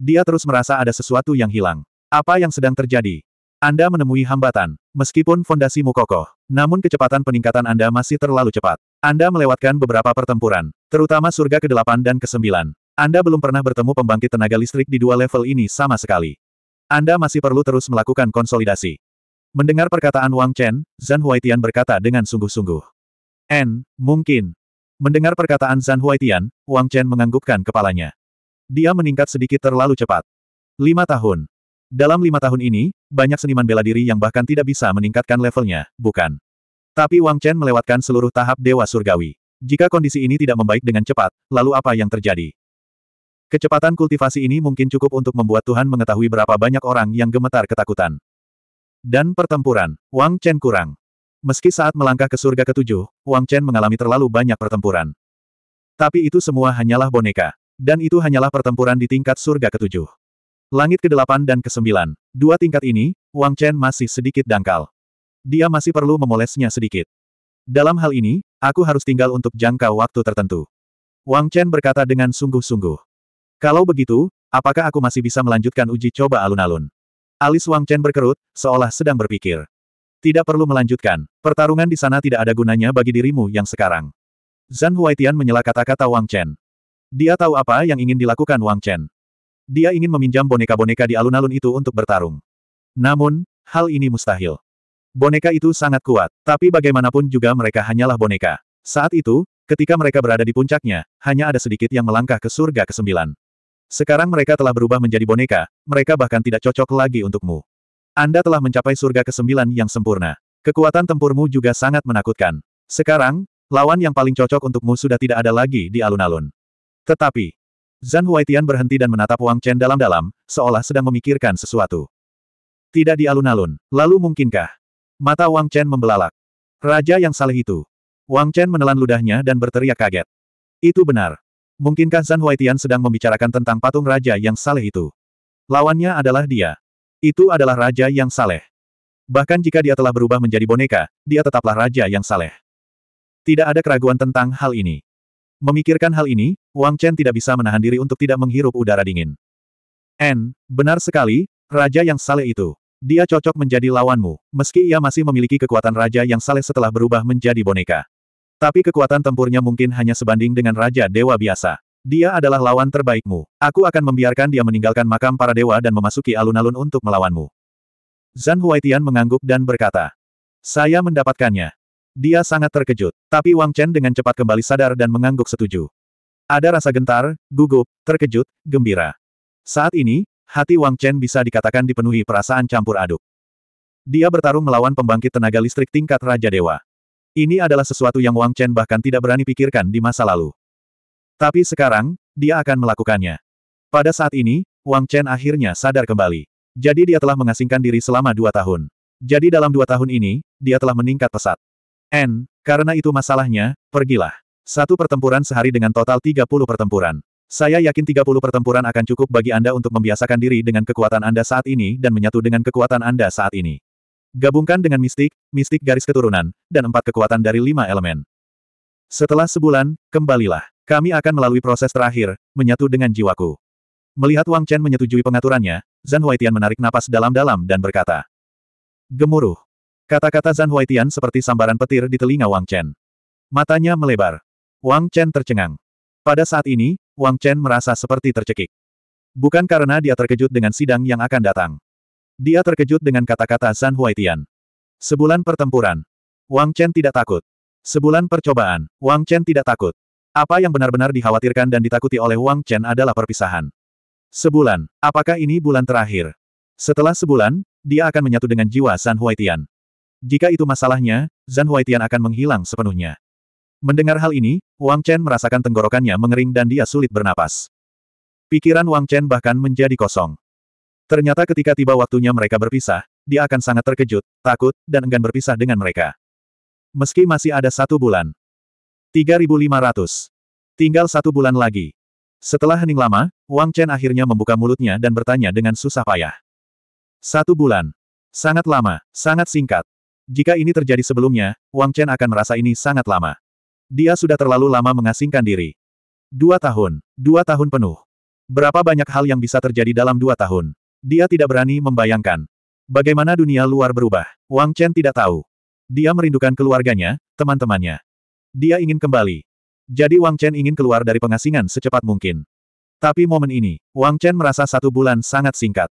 Dia terus merasa ada sesuatu yang hilang. Apa yang sedang terjadi? Anda menemui hambatan. Meskipun fondasimu kokoh, namun kecepatan peningkatan Anda masih terlalu cepat. Anda melewatkan beberapa pertempuran, terutama surga ke-8 dan ke-9. Anda belum pernah bertemu pembangkit tenaga listrik di dua level ini sama sekali. Anda masih perlu terus melakukan konsolidasi. Mendengar perkataan Wang Chen, Zhan Huaitian berkata dengan sungguh-sungguh. N, mungkin. Mendengar perkataan Zhan Huaitian, Wang Chen menganggukkan kepalanya. Dia meningkat sedikit terlalu cepat. Lima tahun. Dalam lima tahun ini, banyak seniman bela diri yang bahkan tidak bisa meningkatkan levelnya, bukan? Tapi Wang Chen melewatkan seluruh tahap Dewa Surgawi. Jika kondisi ini tidak membaik dengan cepat, lalu apa yang terjadi? Kecepatan kultivasi ini mungkin cukup untuk membuat Tuhan mengetahui berapa banyak orang yang gemetar ketakutan. Dan pertempuran, Wang Chen kurang. Meski saat melangkah ke surga ketujuh, Wang Chen mengalami terlalu banyak pertempuran. Tapi itu semua hanyalah boneka. Dan itu hanyalah pertempuran di tingkat surga ketujuh. Langit ke-8 dan ke-9. Dua tingkat ini, Wang Chen masih sedikit dangkal. Dia masih perlu memolesnya sedikit. Dalam hal ini, aku harus tinggal untuk jangka waktu tertentu. Wang Chen berkata dengan sungguh-sungguh. Kalau begitu, apakah aku masih bisa melanjutkan uji coba alun-alun? Alis Wang Chen berkerut, seolah sedang berpikir. Tidak perlu melanjutkan. Pertarungan di sana tidak ada gunanya bagi dirimu yang sekarang. Zhan Huaitian menyela kata-kata Wang Chen. Dia tahu apa yang ingin dilakukan Wang Chen. Dia ingin meminjam boneka-boneka di alun-alun itu untuk bertarung. Namun, hal ini mustahil. Boneka itu sangat kuat, tapi bagaimanapun juga mereka hanyalah boneka. Saat itu, ketika mereka berada di puncaknya, hanya ada sedikit yang melangkah ke surga ke-9. Sekarang mereka telah berubah menjadi boneka, mereka bahkan tidak cocok lagi untukmu. Anda telah mencapai surga ke-9 yang sempurna. Kekuatan tempurmu juga sangat menakutkan. Sekarang, lawan yang paling cocok untukmu sudah tidak ada lagi di alun-alun. Tetapi, Zhan Huaitian berhenti dan menatap Wang Chen dalam-dalam, seolah sedang memikirkan sesuatu. Tidak di alun-alun, lalu mungkinkah? Mata Wang Chen membelalak. Raja yang saleh itu. Wang Chen menelan ludahnya dan berteriak kaget. Itu benar. Mungkinkah Zhan Huaitian sedang membicarakan tentang patung raja yang saleh itu? Lawannya adalah dia. Itu adalah raja yang saleh. Bahkan jika dia telah berubah menjadi boneka, dia tetaplah raja yang saleh. Tidak ada keraguan tentang hal ini. Memikirkan hal ini, Wang Chen tidak bisa menahan diri untuk tidak menghirup udara dingin. N, benar sekali, raja yang saleh itu. Dia cocok menjadi lawanmu, meski ia masih memiliki kekuatan raja yang saleh setelah berubah menjadi boneka. Tapi kekuatan tempurnya mungkin hanya sebanding dengan raja dewa biasa. Dia adalah lawan terbaikmu. Aku akan membiarkan dia meninggalkan makam para dewa dan memasuki alun-alun untuk melawanmu. Zhan Huaitian mengangguk dan berkata, Saya mendapatkannya. Dia sangat terkejut, tapi Wang Chen dengan cepat kembali sadar dan mengangguk setuju. Ada rasa gentar, gugup, terkejut, gembira. Saat ini, hati Wang Chen bisa dikatakan dipenuhi perasaan campur aduk. Dia bertarung melawan pembangkit tenaga listrik tingkat Raja Dewa. Ini adalah sesuatu yang Wang Chen bahkan tidak berani pikirkan di masa lalu. Tapi sekarang, dia akan melakukannya. Pada saat ini, Wang Chen akhirnya sadar kembali. Jadi dia telah mengasingkan diri selama dua tahun. Jadi dalam dua tahun ini, dia telah meningkat pesat. N, karena itu masalahnya, pergilah. Satu pertempuran sehari dengan total 30 pertempuran. Saya yakin 30 pertempuran akan cukup bagi Anda untuk membiasakan diri dengan kekuatan Anda saat ini dan menyatu dengan kekuatan Anda saat ini. Gabungkan dengan mistik, mistik garis keturunan, dan empat kekuatan dari lima elemen. Setelah sebulan, kembalilah. Kami akan melalui proses terakhir, menyatu dengan jiwaku. Melihat Wang Chen menyetujui pengaturannya, Zhan Huaitian menarik napas dalam-dalam dan berkata. Gemuruh. Kata-kata Zhan Huaitian seperti sambaran petir di telinga Wang Chen. Matanya melebar. Wang Chen tercengang. Pada saat ini, Wang Chen merasa seperti tercekik. Bukan karena dia terkejut dengan sidang yang akan datang. Dia terkejut dengan kata-kata Zhan Huaitian. Sebulan pertempuran. Wang Chen tidak takut. Sebulan percobaan. Wang Chen tidak takut. Apa yang benar-benar dikhawatirkan dan ditakuti oleh Wang Chen adalah perpisahan. Sebulan. Apakah ini bulan terakhir? Setelah sebulan, dia akan menyatu dengan jiwa Zhan Huaitian. Jika itu masalahnya, Zhan Huaitian akan menghilang sepenuhnya. Mendengar hal ini, Wang Chen merasakan tenggorokannya mengering dan dia sulit bernapas. Pikiran Wang Chen bahkan menjadi kosong. Ternyata ketika tiba waktunya mereka berpisah, dia akan sangat terkejut, takut, dan enggan berpisah dengan mereka. Meski masih ada satu bulan. 3.500. Tinggal satu bulan lagi. Setelah hening lama, Wang Chen akhirnya membuka mulutnya dan bertanya dengan susah payah. Satu bulan. Sangat lama, sangat singkat. Jika ini terjadi sebelumnya, Wang Chen akan merasa ini sangat lama. Dia sudah terlalu lama mengasingkan diri. Dua tahun. Dua tahun penuh. Berapa banyak hal yang bisa terjadi dalam dua tahun. Dia tidak berani membayangkan. Bagaimana dunia luar berubah. Wang Chen tidak tahu. Dia merindukan keluarganya, teman-temannya. Dia ingin kembali. Jadi Wang Chen ingin keluar dari pengasingan secepat mungkin. Tapi momen ini, Wang Chen merasa satu bulan sangat singkat.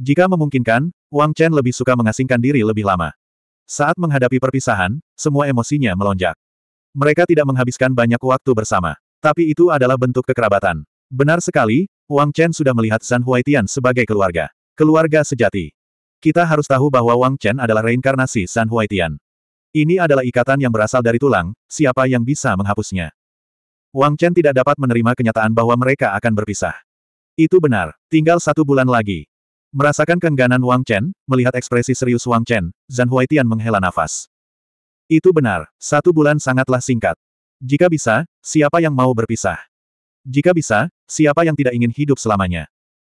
Jika memungkinkan, Wang Chen lebih suka mengasingkan diri lebih lama. Saat menghadapi perpisahan, semua emosinya melonjak. Mereka tidak menghabiskan banyak waktu bersama. Tapi itu adalah bentuk kekerabatan. Benar sekali, Wang Chen sudah melihat Zhan Huaitian sebagai keluarga. Keluarga sejati. Kita harus tahu bahwa Wang Chen adalah reinkarnasi Zhan Huaitian. Ini adalah ikatan yang berasal dari tulang, siapa yang bisa menghapusnya. Wang Chen tidak dapat menerima kenyataan bahwa mereka akan berpisah. Itu benar, tinggal satu bulan lagi. Merasakan kengganan Wang Chen, melihat ekspresi serius Wang Chen, Zhan Huaitian menghela nafas. Itu benar, satu bulan sangatlah singkat. Jika bisa, siapa yang mau berpisah? Jika bisa, siapa yang tidak ingin hidup selamanya?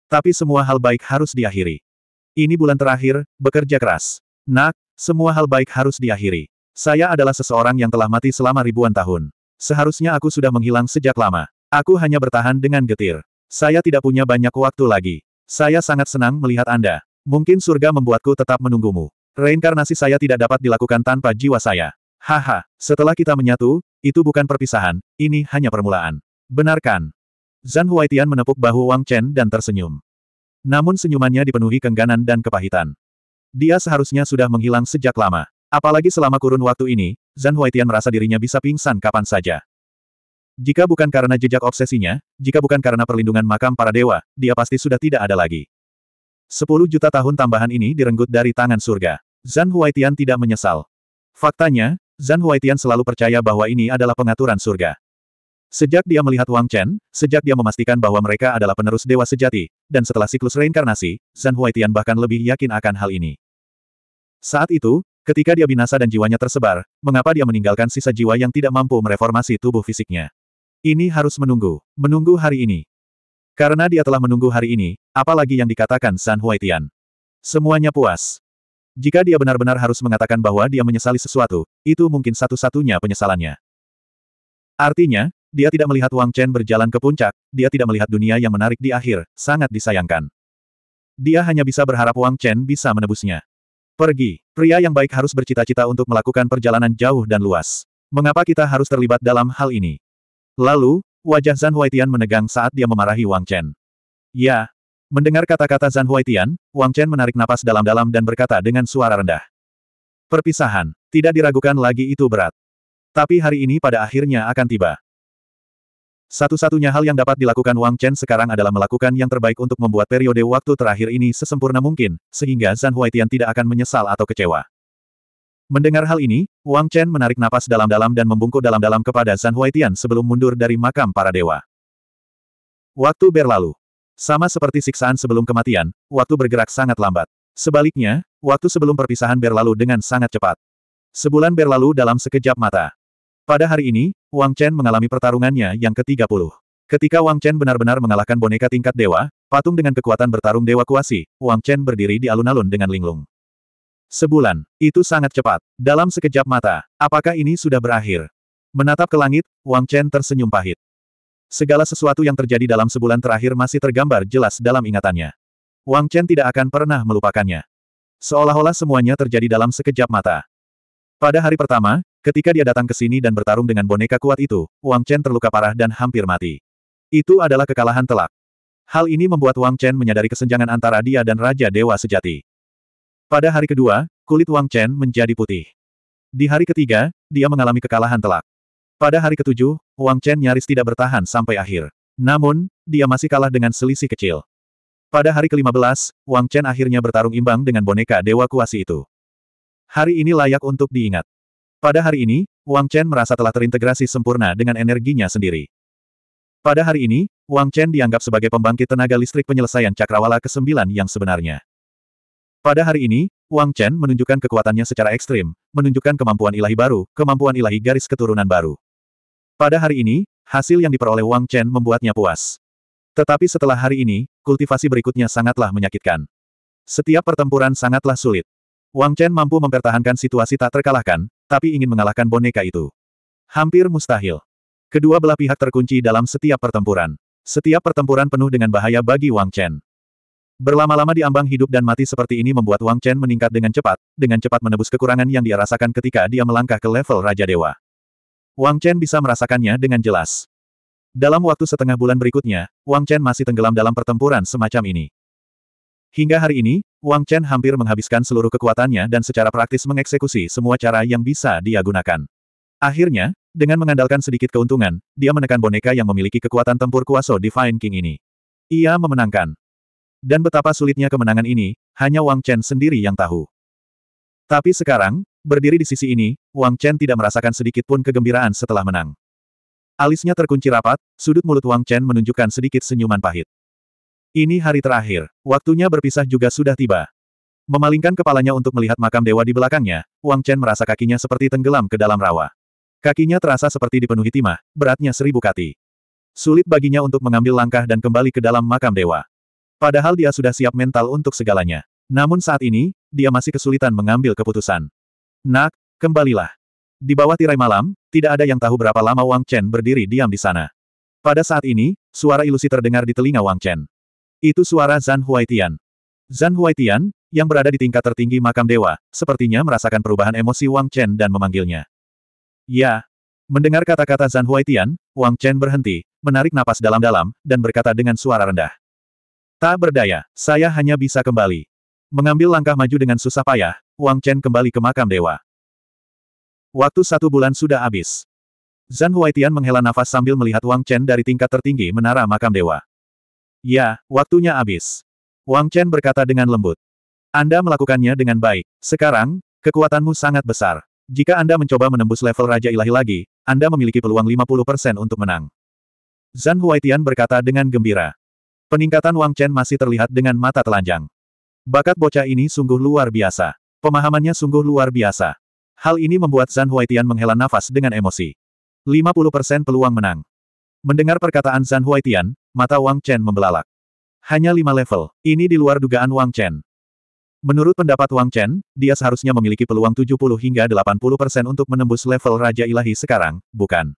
Tapi semua hal baik harus diakhiri. Ini bulan terakhir, bekerja keras. Nak, semua hal baik harus diakhiri. Saya adalah seseorang yang telah mati selama ribuan tahun. Seharusnya aku sudah menghilang sejak lama. Aku hanya bertahan dengan getir. Saya tidak punya banyak waktu lagi. Saya sangat senang melihat Anda. Mungkin surga membuatku tetap menunggumu. Reinkarnasi saya tidak dapat dilakukan tanpa jiwa saya. Haha, setelah kita menyatu, itu bukan perpisahan, ini hanya permulaan. Benarkan? Zhan Huaitian menepuk bahu Wang Chen dan tersenyum. Namun senyumannya dipenuhi kengganan dan kepahitan. Dia seharusnya sudah menghilang sejak lama. Apalagi selama kurun waktu ini, Zhan Huaitian merasa dirinya bisa pingsan kapan saja. Jika bukan karena jejak obsesinya, jika bukan karena perlindungan makam para dewa, dia pasti sudah tidak ada lagi. Sepuluh juta tahun tambahan ini direnggut dari tangan surga. Zhan Huaitian tidak menyesal. Faktanya, Zhan Huaitian selalu percaya bahwa ini adalah pengaturan surga. Sejak dia melihat Wang Chen, sejak dia memastikan bahwa mereka adalah penerus dewa sejati, dan setelah siklus reinkarnasi, Zhan Huaitian bahkan lebih yakin akan hal ini. Saat itu, ketika dia binasa dan jiwanya tersebar, mengapa dia meninggalkan sisa jiwa yang tidak mampu mereformasi tubuh fisiknya? Ini harus menunggu. Menunggu hari ini. Karena dia telah menunggu hari ini, apalagi yang dikatakan San Huaitian. Semuanya puas. Jika dia benar-benar harus mengatakan bahwa dia menyesali sesuatu, itu mungkin satu-satunya penyesalannya. Artinya, dia tidak melihat Wang Chen berjalan ke puncak, dia tidak melihat dunia yang menarik di akhir, sangat disayangkan. Dia hanya bisa berharap Wang Chen bisa menebusnya. Pergi. Pria yang baik harus bercita-cita untuk melakukan perjalanan jauh dan luas. Mengapa kita harus terlibat dalam hal ini? Lalu, wajah Zhan Huaitian menegang saat dia memarahi Wang Chen. Ya. Mendengar kata-kata Zhan Huaitian, Wang Chen menarik napas dalam-dalam dan berkata dengan suara rendah. Perpisahan. Tidak diragukan lagi itu berat. Tapi hari ini pada akhirnya akan tiba. Satu-satunya hal yang dapat dilakukan Wang Chen sekarang adalah melakukan yang terbaik untuk membuat periode waktu terakhir ini sesempurna mungkin, sehingga Zhan Huaitian tidak akan menyesal atau kecewa. Mendengar hal ini, Wang Chen menarik napas dalam-dalam dan membungkuk dalam-dalam kepada Zhan Huaitian sebelum mundur dari makam para dewa. Waktu berlalu. Sama seperti siksaan sebelum kematian, waktu bergerak sangat lambat. Sebaliknya, waktu sebelum perpisahan berlalu dengan sangat cepat. Sebulan berlalu dalam sekejap mata. Pada hari ini, Wang Chen mengalami pertarungannya yang ke-30. Ketika Wang Chen benar-benar mengalahkan boneka tingkat dewa, patung dengan kekuatan bertarung dewa kuasi, Wang Chen berdiri di alun-alun dengan linglung. Sebulan, itu sangat cepat. Dalam sekejap mata, apakah ini sudah berakhir? Menatap ke langit, Wang Chen tersenyum pahit. Segala sesuatu yang terjadi dalam sebulan terakhir masih tergambar jelas dalam ingatannya. Wang Chen tidak akan pernah melupakannya. Seolah-olah semuanya terjadi dalam sekejap mata. Pada hari pertama, ketika dia datang ke sini dan bertarung dengan boneka kuat itu, Wang Chen terluka parah dan hampir mati. Itu adalah kekalahan telak. Hal ini membuat Wang Chen menyadari kesenjangan antara dia dan Raja Dewa Sejati. Pada hari kedua, kulit Wang Chen menjadi putih. Di hari ketiga, dia mengalami kekalahan telak. Pada hari ketujuh, Wang Chen nyaris tidak bertahan sampai akhir. Namun, dia masih kalah dengan selisih kecil. Pada hari ke-15, Wang Chen akhirnya bertarung imbang dengan boneka Dewa Kuasi itu. Hari ini layak untuk diingat. Pada hari ini, Wang Chen merasa telah terintegrasi sempurna dengan energinya sendiri. Pada hari ini, Wang Chen dianggap sebagai pembangkit tenaga listrik penyelesaian cakrawala ke-9 yang sebenarnya. Pada hari ini, Wang Chen menunjukkan kekuatannya secara ekstrim, menunjukkan kemampuan ilahi baru, kemampuan ilahi garis keturunan baru. Pada hari ini, hasil yang diperoleh Wang Chen membuatnya puas. Tetapi setelah hari ini, kultivasi berikutnya sangatlah menyakitkan. Setiap pertempuran sangatlah sulit. Wang Chen mampu mempertahankan situasi tak terkalahkan, tapi ingin mengalahkan boneka itu. Hampir mustahil. Kedua belah pihak terkunci dalam setiap pertempuran. Setiap pertempuran penuh dengan bahaya bagi Wang Chen. Berlama-lama di ambang hidup dan mati seperti ini membuat Wang Chen meningkat dengan cepat, dengan cepat menebus kekurangan yang dia rasakan ketika dia melangkah ke level Raja Dewa. Wang Chen bisa merasakannya dengan jelas. Dalam waktu setengah bulan berikutnya, Wang Chen masih tenggelam dalam pertempuran semacam ini. Hingga hari ini, Wang Chen hampir menghabiskan seluruh kekuatannya dan secara praktis mengeksekusi semua cara yang bisa dia gunakan. Akhirnya, dengan mengandalkan sedikit keuntungan, dia menekan boneka yang memiliki kekuatan tempur kuaso Divine King ini. Ia memenangkan. Dan betapa sulitnya kemenangan ini, hanya Wang Chen sendiri yang tahu. Tapi sekarang, berdiri di sisi ini, Wang Chen tidak merasakan sedikit pun kegembiraan setelah menang. Alisnya terkunci rapat, sudut mulut Wang Chen menunjukkan sedikit senyuman pahit. Ini hari terakhir. Waktunya berpisah juga sudah tiba. Memalingkan kepalanya untuk melihat makam dewa di belakangnya, Wang Chen merasa kakinya seperti tenggelam ke dalam rawa. Kakinya terasa seperti dipenuhi timah, beratnya seribu kati. Sulit baginya untuk mengambil langkah dan kembali ke dalam makam dewa. Padahal dia sudah siap mental untuk segalanya. Namun saat ini, dia masih kesulitan mengambil keputusan. Nak, kembalilah. Di bawah tirai malam, tidak ada yang tahu berapa lama Wang Chen berdiri diam di sana. Pada saat ini, suara ilusi terdengar di telinga Wang Chen. Itu suara Zhan Huaitian. Zhan Huaitian, yang berada di tingkat tertinggi makam dewa, sepertinya merasakan perubahan emosi Wang Chen dan memanggilnya. Ya. Mendengar kata-kata Zhan Huaitian, Wang Chen berhenti, menarik napas dalam-dalam, dan berkata dengan suara rendah. Tak berdaya, saya hanya bisa kembali. Mengambil langkah maju dengan susah payah, Wang Chen kembali ke makam dewa. Waktu satu bulan sudah habis. Zhan Huaitian menghela nafas sambil melihat Wang Chen dari tingkat tertinggi menara makam dewa. Ya, waktunya habis. Wang Chen berkata dengan lembut. Anda melakukannya dengan baik. Sekarang, kekuatanmu sangat besar. Jika Anda mencoba menembus level Raja Ilahi lagi, Anda memiliki peluang 50% untuk menang. Zhan Huaitian berkata dengan gembira. Peningkatan Wang Chen masih terlihat dengan mata telanjang. Bakat bocah ini sungguh luar biasa. Pemahamannya sungguh luar biasa. Hal ini membuat Zhan Huaitian menghela nafas dengan emosi. 50% peluang menang. Mendengar perkataan Zhan Huaitian, mata Wang Chen membelalak. Hanya lima level, ini di luar dugaan Wang Chen. Menurut pendapat Wang Chen, dia seharusnya memiliki peluang 70 hingga 80% untuk menembus level Raja Ilahi sekarang, bukan?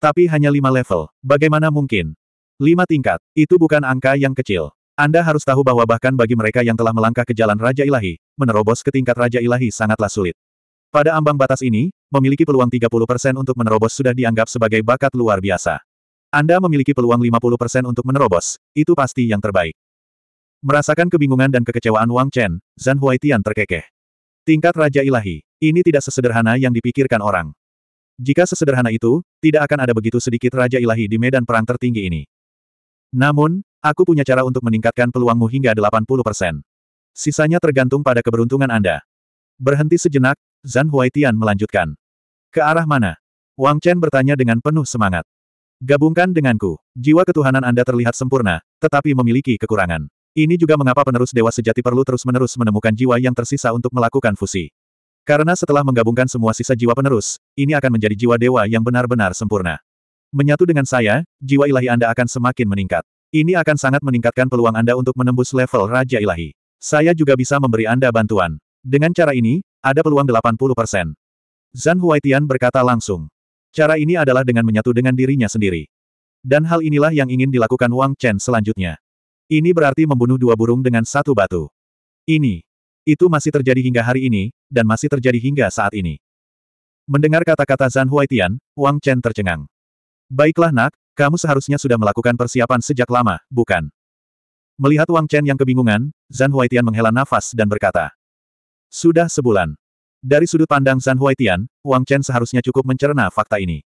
Tapi hanya lima level, bagaimana mungkin? Lima tingkat, itu bukan angka yang kecil. Anda harus tahu bahwa bahkan bagi mereka yang telah melangkah ke jalan Raja Ilahi, menerobos ke tingkat Raja Ilahi sangatlah sulit. Pada ambang batas ini, memiliki peluang 30% untuk menerobos sudah dianggap sebagai bakat luar biasa. Anda memiliki peluang 50% untuk menerobos, itu pasti yang terbaik. Merasakan kebingungan dan kekecewaan Wang Chen, Zhan Huaitian terkekeh. Tingkat Raja Ilahi, ini tidak sesederhana yang dipikirkan orang. Jika sesederhana itu, tidak akan ada begitu sedikit Raja Ilahi di medan perang tertinggi ini. Namun, Aku punya cara untuk meningkatkan peluangmu hingga 80%. Sisanya tergantung pada keberuntungan Anda. Berhenti sejenak, Zhan Huaitian melanjutkan. Ke arah mana? Wang Chen bertanya dengan penuh semangat. Gabungkan denganku. Jiwa ketuhanan Anda terlihat sempurna, tetapi memiliki kekurangan. Ini juga mengapa penerus dewa sejati perlu terus-menerus menemukan jiwa yang tersisa untuk melakukan fusi. Karena setelah menggabungkan semua sisa jiwa penerus, ini akan menjadi jiwa dewa yang benar-benar sempurna. Menyatu dengan saya, jiwa ilahi Anda akan semakin meningkat. Ini akan sangat meningkatkan peluang Anda untuk menembus level Raja Ilahi. Saya juga bisa memberi Anda bantuan. Dengan cara ini, ada peluang 80%. Zhan Huaitian berkata langsung. Cara ini adalah dengan menyatu dengan dirinya sendiri. Dan hal inilah yang ingin dilakukan Wang Chen selanjutnya. Ini berarti membunuh dua burung dengan satu batu. Ini. Itu masih terjadi hingga hari ini, dan masih terjadi hingga saat ini. Mendengar kata-kata Zhan Huaitian, Wang Chen tercengang. Baiklah nak, kamu seharusnya sudah melakukan persiapan sejak lama, bukan? Melihat Wang Chen yang kebingungan, Zhan Huaitian menghela nafas dan berkata. Sudah sebulan. Dari sudut pandang Zhan Huaitian, Wang Chen seharusnya cukup mencerna fakta ini.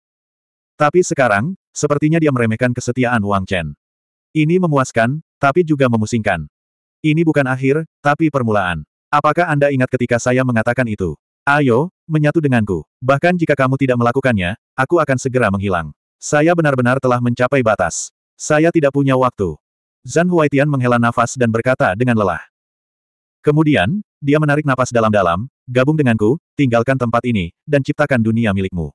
Tapi sekarang, sepertinya dia meremehkan kesetiaan Wang Chen. Ini memuaskan, tapi juga memusingkan. Ini bukan akhir, tapi permulaan. Apakah Anda ingat ketika saya mengatakan itu? Ayo, menyatu denganku. Bahkan jika kamu tidak melakukannya, aku akan segera menghilang. Saya benar-benar telah mencapai batas. Saya tidak punya waktu. Zhan Huaitian menghela nafas dan berkata dengan lelah. Kemudian, dia menarik napas dalam-dalam, gabung denganku, tinggalkan tempat ini, dan ciptakan dunia milikmu.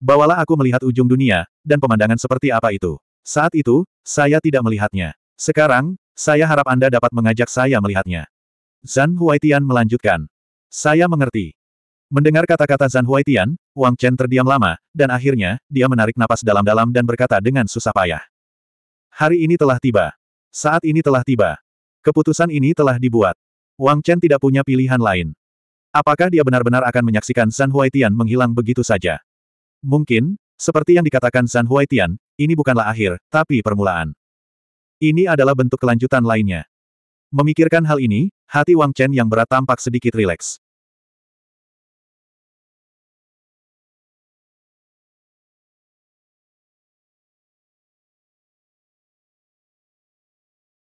Bawalah aku melihat ujung dunia, dan pemandangan seperti apa itu. Saat itu, saya tidak melihatnya. Sekarang, saya harap Anda dapat mengajak saya melihatnya. Zhan Huaitian melanjutkan. Saya mengerti. Mendengar kata-kata Zhan Huaitian, Wang Chen terdiam lama, dan akhirnya, dia menarik napas dalam-dalam dan berkata dengan susah payah. Hari ini telah tiba. Saat ini telah tiba. Keputusan ini telah dibuat. Wang Chen tidak punya pilihan lain. Apakah dia benar-benar akan menyaksikan Zhan Huaitian menghilang begitu saja? Mungkin, seperti yang dikatakan Zhan Huaitian, ini bukanlah akhir, tapi permulaan. Ini adalah bentuk kelanjutan lainnya. Memikirkan hal ini, hati Wang Chen yang berat tampak sedikit rileks.